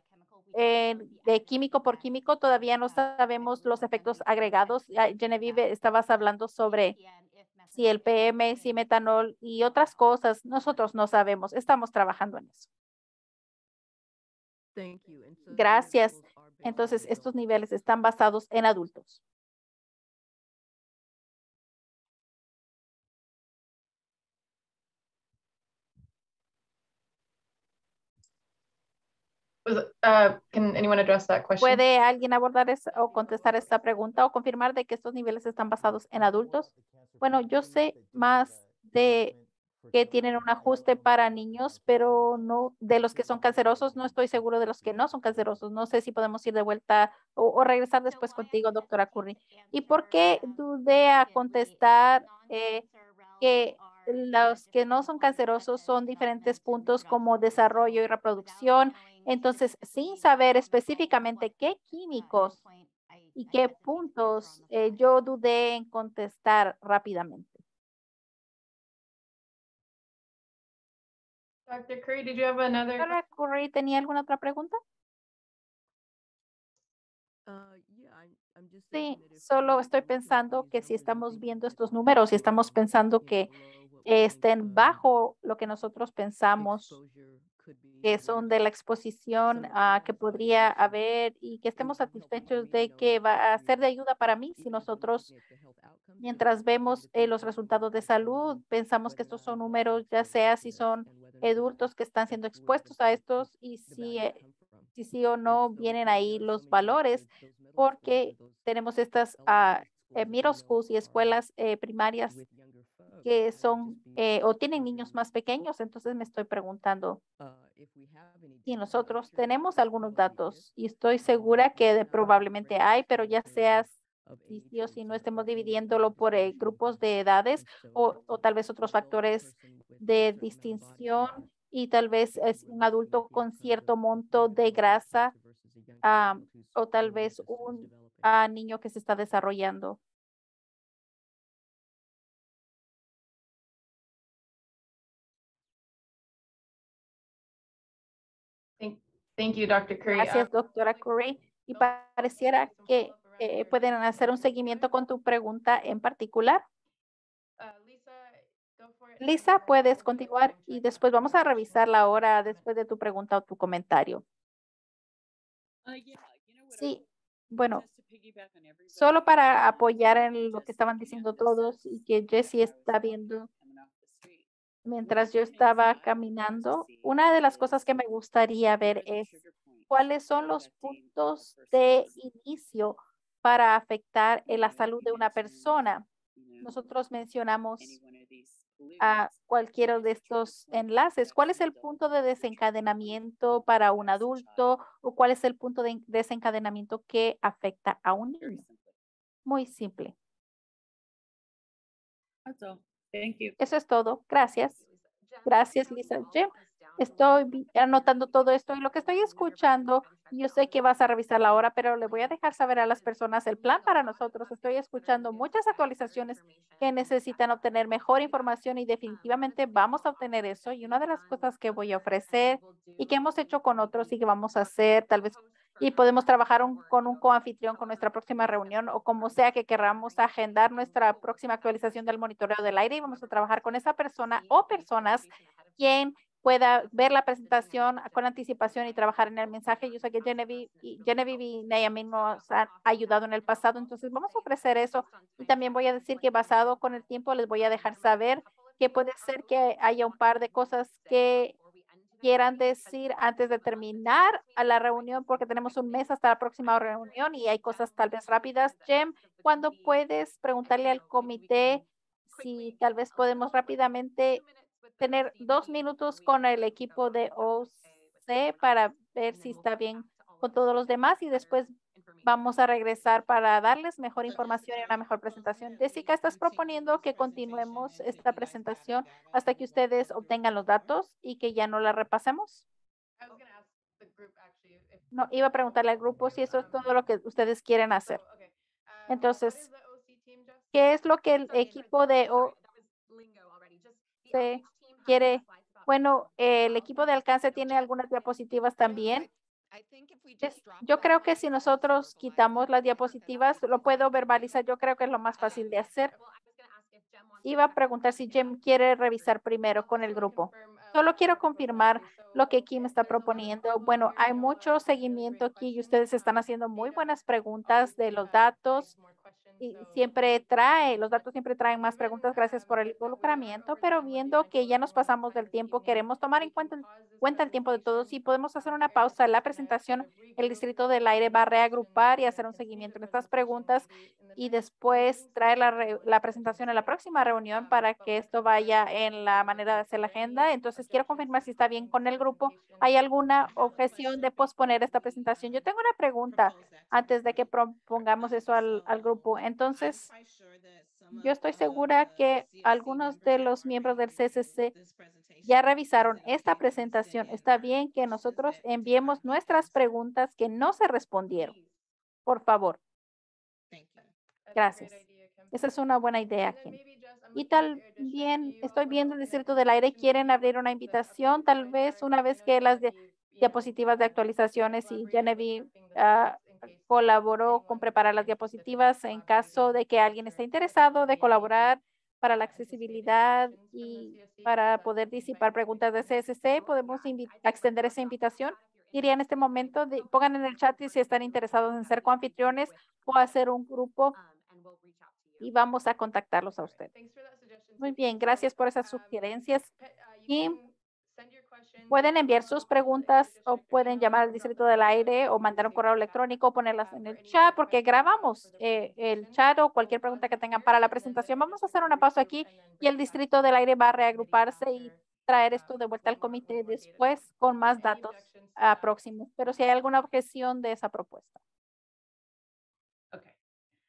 eh, de químico por químico, todavía no sabemos los efectos agregados. Ah, Genevieve, estabas hablando sobre si el PM, si metanol y otras cosas. Nosotros no sabemos. Estamos trabajando en eso. Gracias. Entonces, estos niveles están basados en adultos. Can anyone address that question? ¿Puede alguien abordar esa, o contestar esta pregunta o confirmar de que estos niveles están basados en adultos? Bueno, yo sé más de que tienen un ajuste para niños, pero no de los que son cancerosos. No estoy seguro de los que no son cancerosos. No sé si podemos ir de vuelta o, o regresar después contigo, doctora Curry. ¿Y por qué dudé a contestar eh, que los que no son cancerosos son diferentes puntos como desarrollo y reproducción? Entonces, sin saber específicamente qué químicos y qué puntos, eh, yo dudé en contestar rápidamente. Dr. Curry, did you have another? Doctora Curry, ¿tenía alguna otra pregunta? Sí, solo estoy pensando que si estamos viendo estos números y estamos pensando que estén bajo lo que nosotros pensamos que son de la exposición ah, que podría haber y que estemos satisfechos de que va a ser de ayuda para mí si nosotros, mientras vemos eh, los resultados de salud, pensamos que estos son números, ya sea si son adultos que están siendo expuestos a estos y si, eh, si sí o no vienen ahí los valores, porque tenemos estas uh, middle schools y escuelas eh, primarias que son o tienen niños más pequeños, entonces me estoy preguntando si nosotros tenemos algunos datos y estoy segura que de- probablemente hay, pero ya sea si o si no estemos dividiéndolo por eh, grupos de edades o, o tal vez otros factores de distinción y tal vez es un adulto con cierto monto de grasa ah, o tal vez un ah, niño que se está desarrollando. Gracias, doctora Curry. Y pareciera que eh, pueden hacer un seguimiento con tu pregunta en particular. Lisa, puedes continuar y después vamos a revisar la hora después de tu pregunta o tu comentario. Sí, bueno, solo para apoyar en lo que estaban diciendo todos y que Jessie está viendo mientras yo estaba caminando, una de las cosas que me gustaría ver es cuáles son los puntos de inicio para afectar en la salud de una persona. Nosotros mencionamos a cualquiera de estos enlaces. ¿Cuál es el punto de desencadenamiento para un adulto o cuál es el punto de desencadenamiento que afecta a un niño? Muy simple. Eso es todo. Gracias. Gracias, Lisa. Jim, estoy anotando todo esto y lo que estoy escuchando, yo sé que vas a revisar la hora, pero le voy a dejar saber a las personas el plan para nosotros. Estoy escuchando muchas actualizaciones que necesitan obtener mejor información y definitivamente vamos a obtener eso. Y una de las cosas que voy a ofrecer y que hemos hecho con otros y que vamos a hacer, tal vez y podemos trabajar con un coanfitrión con nuestra próxima reunión o como sea que queramos agendar nuestra próxima actualización del monitoreo del aire y vamos a trabajar con esa persona o personas quien pueda ver la presentación con anticipación y trabajar en el mensaje. Yo sé que Genevieve y, Genevieve y Naomi nos han ayudado en el pasado, entonces vamos a ofrecer eso. Y también voy a decir que basado con el tiempo les voy a dejar saber que puede ser que haya un par de cosas que quieran decir antes de terminar a la reunión, porque tenemos un mes hasta la próxima reunión y hay cosas tal vez rápidas. Jem, ¿cuándo puedes preguntarle al comité si tal vez podemos rápidamente tener dos minutos con el equipo de OC para ver si está bien con todos los demás y después vamos a regresar para darles mejor información y una mejor presentación. Jessica, ¿estás proponiendo que continuemos esta presentación hasta que ustedes obtengan los datos y que ya no la repasemos? No, iba a preguntarle al grupo si eso es todo lo que ustedes quieren hacer. Entonces, ¿qué es lo que el equipo de OC quiere? Bueno, el equipo de alcance tiene algunas diapositivas también Yo creo que si nosotros quitamos las diapositivas, lo puedo verbalizar. Yo creo que es lo más fácil de hacer. Iba a preguntar si Jim quiere revisar primero con el grupo. Solo quiero confirmar lo que Kim está proponiendo. Bueno, hay mucho seguimiento aquí y ustedes están haciendo muy buenas preguntas de los datos y siempre trae, los datos siempre traen más preguntas. Gracias por el involucramiento, pero viendo que ya nos pasamos del tiempo, queremos tomar en cuenta, cuenta el tiempo de todos y podemos hacer una pausa en la presentación. El Distrito del Aire va a reagrupar y hacer un seguimiento en estas preguntas y después traer la, la presentación en la próxima reunión para que esto vaya en la manera de hacer la agenda. Entonces, quiero confirmar si está bien con el grupo. ¿Hay alguna objeción de posponer esta presentación? Yo tengo una pregunta antes de que propongamos eso al, al grupo. Entonces, yo estoy segura que algunos de los miembros del CCC ya revisaron esta presentación. Está bien que nosotros enviemos nuestras preguntas que no se respondieron. Por favor. Gracias. Esa es una buena idea, Kim. Y también estoy viendo el Distrito del Aire, quieren abrir una invitación, tal vez una vez que las di- diapositivas de actualizaciones y Genevieve ah, colaboró con preparar las diapositivas en caso de que alguien esté interesado de colaborar para la accesibilidad y para poder disipar preguntas de CSC, podemos extender esa invitación. Diría en este momento, de- pongan en el chat y si están interesados en ser coanfitriones o hacer un grupo y vamos a contactarlos a ustedes. Muy bien, gracias por esas sugerencias. Y pueden enviar sus preguntas o pueden llamar al Distrito del Aire o mandar un correo electrónico o ponerlas en el chat porque grabamos eh, el chat o cualquier pregunta que tengan para la presentación. Vamos a hacer una pausa aquí y el Distrito del Aire va a reagruparse y traer esto de vuelta al comité después con más datos ah, próximos. Pero si hay alguna objeción de esa propuesta.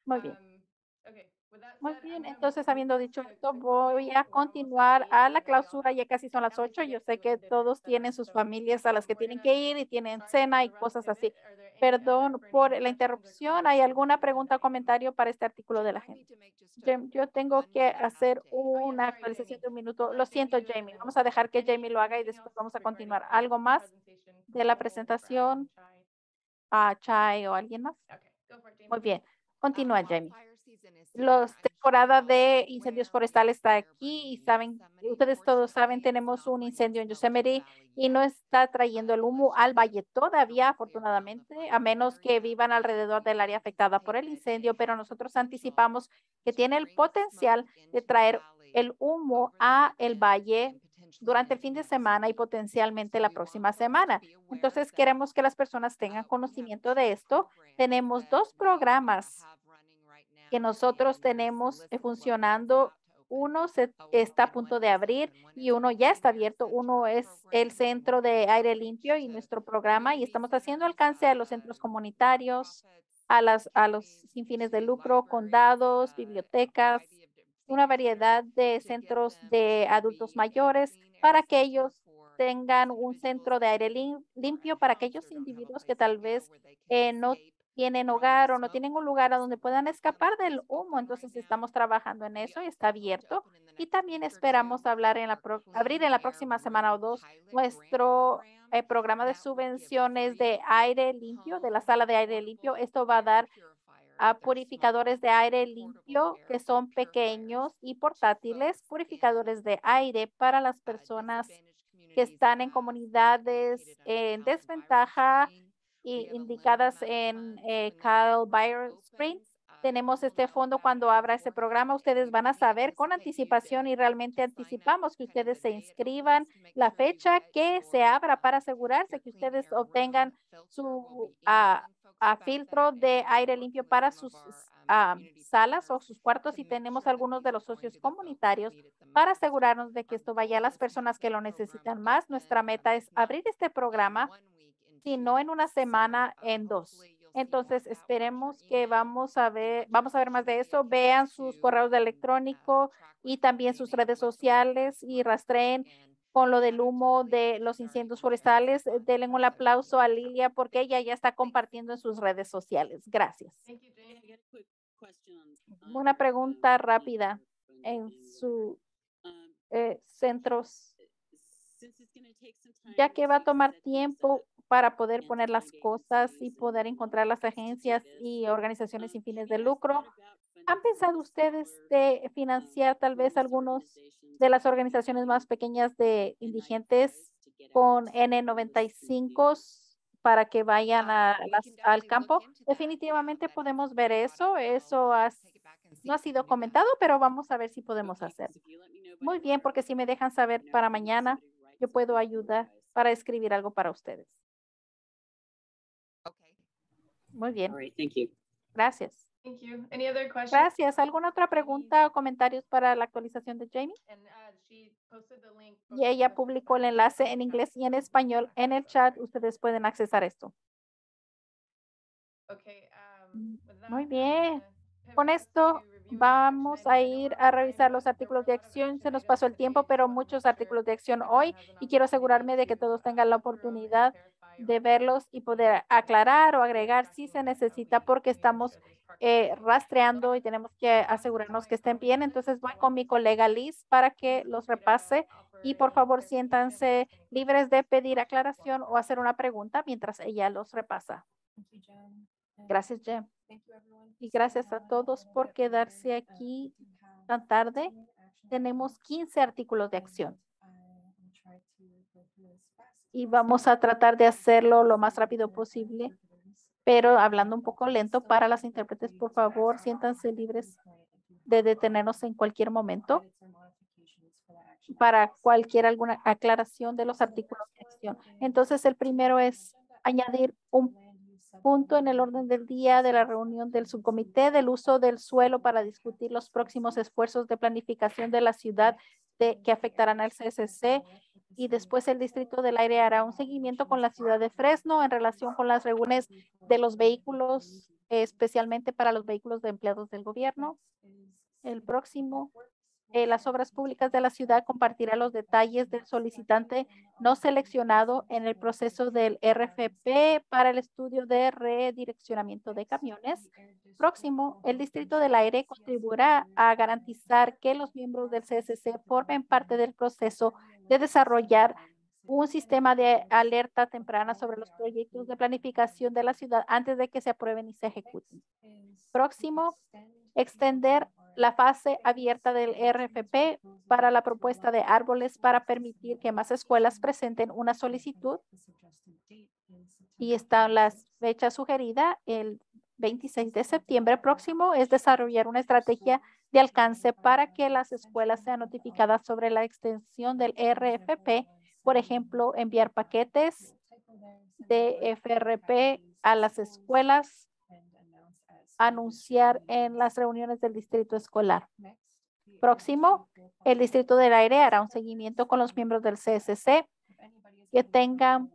Muy bien. Muy bien, entonces habiendo dicho esto, voy a continuar a la clausura, ya casi son las ocho, yo sé que todos tienen sus familias a las que tienen que ir y tienen cena y cosas así. Perdón por la interrupción, ¿hay alguna pregunta o comentario para este artículo de la agenda? Jam- Yo tengo que hacer una actualización de un minuto, lo siento Jamie, vamos a dejar que Jamie lo haga y después vamos a continuar. ¿Algo más de la presentación? a Chai o alguien más? Muy bien, continúa Jamie. Los temporada de incendios forestales está aquí y saben, ustedes todos saben, tenemos un incendio en Yosemite y no está trayendo el humo al valle todavía, afortunadamente, a menos que vivan alrededor del área afectada por el incendio, pero nosotros anticipamos que tiene el potencial de traer el humo a el valle durante el fin de semana y potencialmente la próxima semana. Entonces, queremos que las personas tengan conocimiento de esto. Tenemos dos programas que nosotros tenemos eh, funcionando. Uno se está a punto de abrir y uno ya está abierto. Uno es el Centro de Aire Limpio y nuestro programa y estamos haciendo alcance a los centros comunitarios, a, las, a los sin fines de lucro, condados, bibliotecas, una variedad de centros de adultos mayores para que ellos tengan un centro de aire lim- limpio para aquellos individuos que tal vez eh, no tienen hogar o no tienen un lugar a donde puedan escapar del humo. Entonces estamos trabajando en eso y está abierto. Y también esperamos hablar en la pro- abrir en la próxima semana o dos nuestro eh, programa de subvenciones de aire limpio, de la sala de aire limpio. Esto va a dar a purificadores de aire limpio que son pequeños y portátiles, purificadores de aire para las personas que están en comunidades en desventaja indicadas en eh, Kyle Byron Springs. Tenemos este fondo cuando abra este programa. Ustedes van a saber con anticipación y realmente anticipamos que ustedes se inscriban la fecha que se abra para asegurarse que ustedes obtengan su ah, ah, filtro de aire limpio para sus ah, salas o sus cuartos y tenemos algunos de los socios comunitarios para asegurarnos de que esto vaya a las personas que lo necesitan más. Nuestra meta es abrir este programa, si no en una semana, en dos. Entonces, esperemos que vamos a ver, vamos a ver más de eso. Vean sus correos de electrónico y también sus redes sociales y rastreen con lo del humo de los incendios forestales. Eh, Denle un aplauso a Lilia porque ella ya está compartiendo en sus redes sociales. Gracias. Una pregunta rápida en su eh, centros, ya que va a tomar tiempo, para poder poner las cosas y poder encontrar las agencias y organizaciones sin fines de lucro. ¿Han pensado ustedes de financiar tal vez algunos de las organizaciones más pequeñas de indigentes con N95 para que vayan a las- al campo? Definitivamente podemos ver eso. Eso has- no ha sido comentado, pero vamos a ver si podemos hacer. Muy bien, porque si me dejan saber para mañana, yo puedo ayudar para escribir algo para ustedes. Muy bien. All right, thank you. Gracias. Thank you. Any other questions? Gracias. ¿Alguna otra pregunta o comentarios para la actualización de Jamie? And uh, she posted the link. Y ella publicó el enlace en inglés y en español en el chat. Ustedes pueden accesar esto. Okay. Um, that, Muy bien. Con esto vamos a ir a revisar los artículos de acción. Se nos pasó el tiempo, pero muchos artículos de acción hoy y quiero asegurarme de que to, todos uh, tengan la oportunidad de verlos y poder aclarar o agregar si se necesita porque estamos eh, rastreando y tenemos que asegurarnos que estén bien. Entonces voy con mi colega Liz para que los repase y por favor siéntanse libres de pedir aclaración o hacer una pregunta mientras ella los repasa. Gracias, Jem. Y gracias a todos por quedarse aquí tan tarde. Tenemos 15 artículos de acción y vamos a tratar de hacerlo lo más rápido posible, pero hablando un poco lento para las intérpretes, por favor, siéntanse libres de detenernos en cualquier momento para cualquier alguna aclaración de los artículos de. Entonces, el primero es añadir un punto en el orden del día de la reunión del subcomité del uso del suelo para discutir los próximos esfuerzos de planificación de la ciudad de, que afectarán al CSC y después el Distrito del Aire hará un seguimiento con la ciudad de Fresno en relación con las reuniones de los vehículos, especialmente para los vehículos de empleados del gobierno. El próximo, eh, las obras públicas de la ciudad compartirá los detalles del solicitante no seleccionado en el proceso del RFP para el estudio de redireccionamiento de camiones. Próximo, el Distrito del Aire contribuirá a garantizar que los miembros del CSC formen parte del proceso de desarrollar un sistema de alerta temprana sobre los proyectos de planificación de la ciudad antes de que se aprueben y se ejecuten. Próximo, extender la fase abierta del RFP para la propuesta de árboles para permitir que más escuelas presenten una solicitud. Y están las fechas sugeridas. El 26 de septiembre próximo es desarrollar una estrategia de alcance para que las escuelas sean notificadas sobre la extensión del RFP. Por ejemplo, enviar paquetes de FRP a las escuelas anunciar en las reuniones del distrito escolar. Próximo, el Distrito del Aire hará un seguimiento con los miembros del CSC que tengan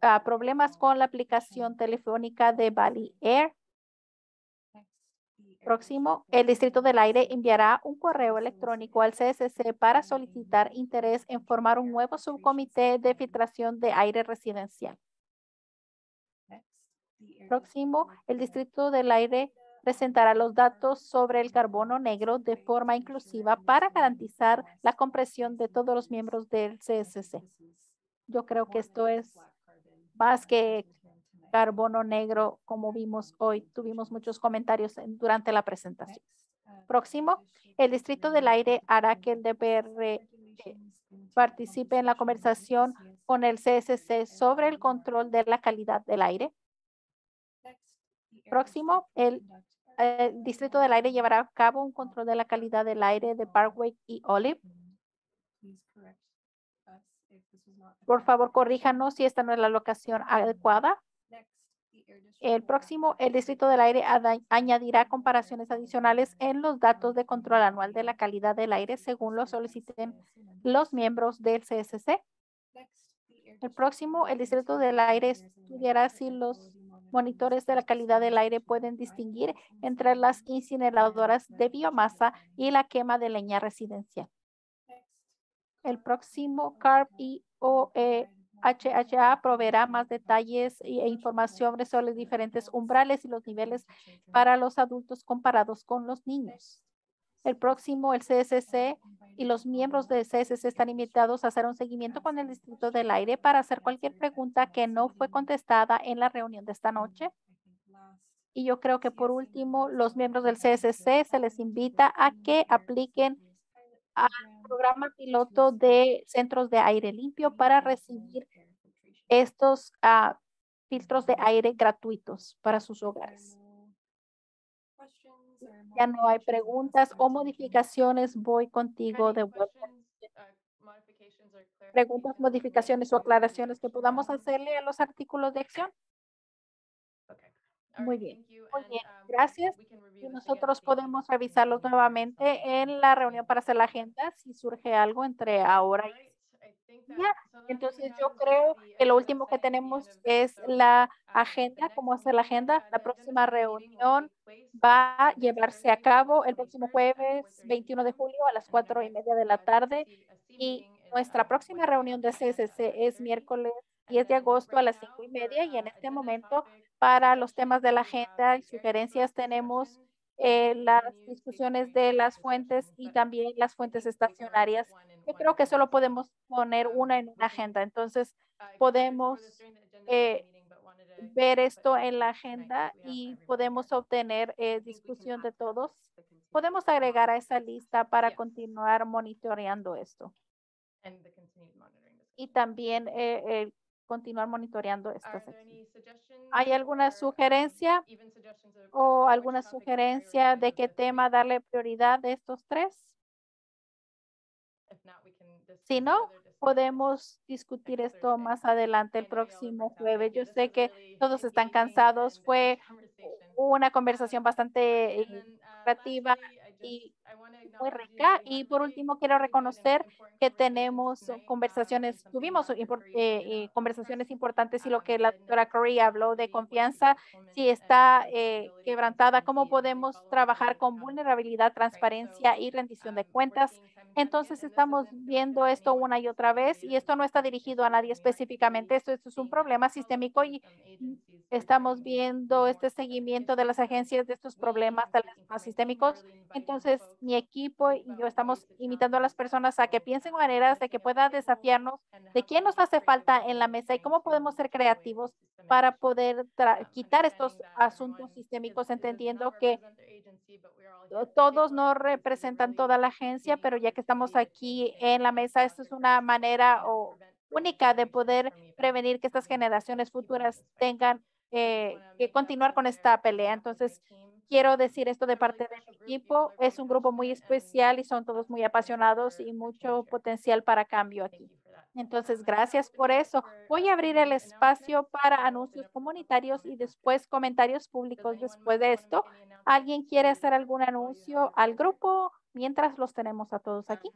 ah, problemas con la aplicación telefónica de Valley Air. Próximo, el Distrito del Aire enviará un correo electrónico al CSC para solicitar interés en formar un nuevo subcomité de filtración de aire residencial. Próximo, el Distrito del Aire presentará los datos sobre el carbono negro de forma inclusiva para garantizar la compresión de todos los miembros del CSC. Yo creo que esto es más que carbono negro, como vimos hoy. Tuvimos muchos comentarios en- durante la presentación. Próximo, el Distrito del Aire hará que el DPR eh, participe en la conversación con el CSC sobre el control de la calidad del aire. Próximo, el eh, Distrito del Aire llevará a cabo un control de la calidad del aire de Parkway y Olive. Por favor, corríjanos si esta no es la locación adecuada. El próximo, el Distrito del Aire añadirá comparaciones adicionales en los datos de control anual de la calidad del aire según lo soliciten los miembros del CSC. El próximo, el Distrito del Aire estudiará si los monitores de la calidad del aire pueden distinguir entre las incineradoras de biomasa y la quema de leña residencial. El próximo CARB y OE HHA proveerá más detalles e información sobre los diferentes umbrales y los niveles para los adultos comparados con los niños. El próximo, el CSC, y los miembros de CSC están invitados a hacer un seguimiento con el Distrito del Aire para hacer cualquier pregunta que no fue contestada en la reunión de esta noche. Y yo creo que por último, los miembros del CSC se les invita a que apliquen al programa piloto de centros de aire limpio para recibir estos ah, filtros de aire gratuitos para sus hogares. Ya no hay preguntas o modificaciones. Voy contigo de vuelta. Preguntas, modificaciones o aclaraciones que podamos hacerle a los artículos de acción. Muy bien, muy bien, gracias. Y nosotros podemos revisarlos nuevamente en la reunión para hacer la agenda si surge algo entre ahora y ya. Entonces yo creo que lo último que tenemos es la agenda, cómo hacer la agenda. La próxima reunión va a llevarse a cabo el próximo jueves 21 de julio a las cuatro y media de la tarde y nuestra próxima reunión de CSC es miércoles 10 de agosto a las cinco y media y en este momento para los temas de la agenda y sugerencias tenemos eh, las discusiones de las fuentes y también las fuentes estacionarias. Yo creo que solo podemos poner una en una agenda. Entonces, podemos eh, ver esto en la agenda y podemos obtener eh, discusión de todos. Podemos agregar a esa lista para continuar monitoreando esto. Y también eh, continuar monitoreando esta sección. ¿Hay alguna sugerencia o alguna sugerencia de qué tema darle prioridad de estos tres? Si no, podemos discutir esto más adelante el próximo jueves. Yo sé que todos están cansados. Fue una conversación bastante creativa y muy rica. Y por último, quiero reconocer que tenemos conversaciones, tuvimos eh, eh, conversaciones importantes y lo que la doctora Curry habló de confianza, si está eh, quebrantada, cómo podemos trabajar con vulnerabilidad, transparencia y rendición de cuentas. Entonces estamos viendo esto una y otra vez y esto no está dirigido a nadie específicamente. Esto, esto es un problema sistémico y estamos viendo este seguimiento de las agencias de estos problemas sistémicos. Entonces, mi equipo y yo estamos invitando a las personas a que piensen maneras de que puedan desafiarnos de qué nos hace falta en la mesa y cómo podemos ser creativos para poder quitar estos asuntos sistémicos, entendiendo que todos no representan toda la agencia, pero ya que estamos aquí en la mesa, esto es una manera o única de poder prevenir que estas generaciones futuras tengan eh, que continuar con esta pelea. Entonces, quiero decir esto de parte del equipo. Es un grupo muy especial y son todos muy apasionados y mucho potencial para cambio aquí. Entonces, gracias por eso. Voy a abrir el espacio para anuncios comunitarios y después comentarios públicos. Después de esto, ¿alguien quiere hacer algún anuncio al grupo mientras los tenemos a todos aquí?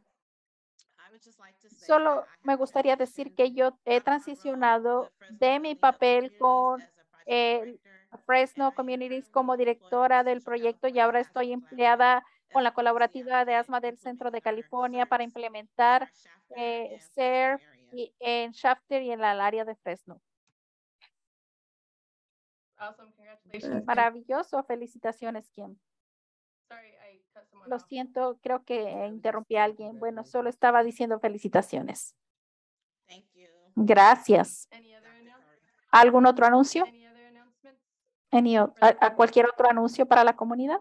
Solo me gustaría decir que yo he transicionado de mi papel con el Fresno Communities como directora del proyecto y ahora estoy empleada con la colaborativa de asma del Centro de California para implementar eh, SER y, en Shafter y en la área de Fresno. Maravilloso. Felicitaciones, Kim. Lo siento, creo que interrumpí a alguien. Bueno, solo estaba diciendo felicitaciones. Gracias. ¿Algún otro anuncio? A, cualquier otro anuncio para la comunidad?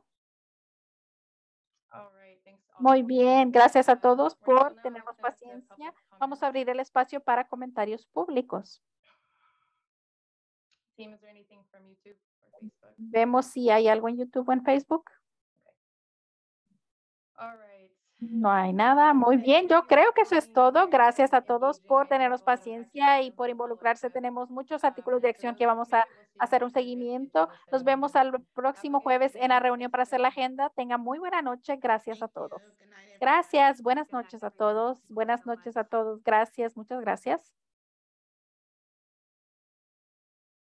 Muy bien, gracias a todos por tenernos paciencia. Vamos a abrir el espacio para comentarios públicos. Vemos si hay algo en YouTube o en Facebook. No hay nada. Muy bien, yo creo que eso es todo. Gracias a todos por tenernos paciencia y por involucrarse. Tenemos muchos artículos de acción que vamos a hacer un seguimiento. Nos vemos al próximo jueves en la reunión para hacer la agenda. Tengan muy buena noche. Gracias a todos. Gracias. Buenas noches a todos. Buenas noches a todos. Gracias. Muchas gracias.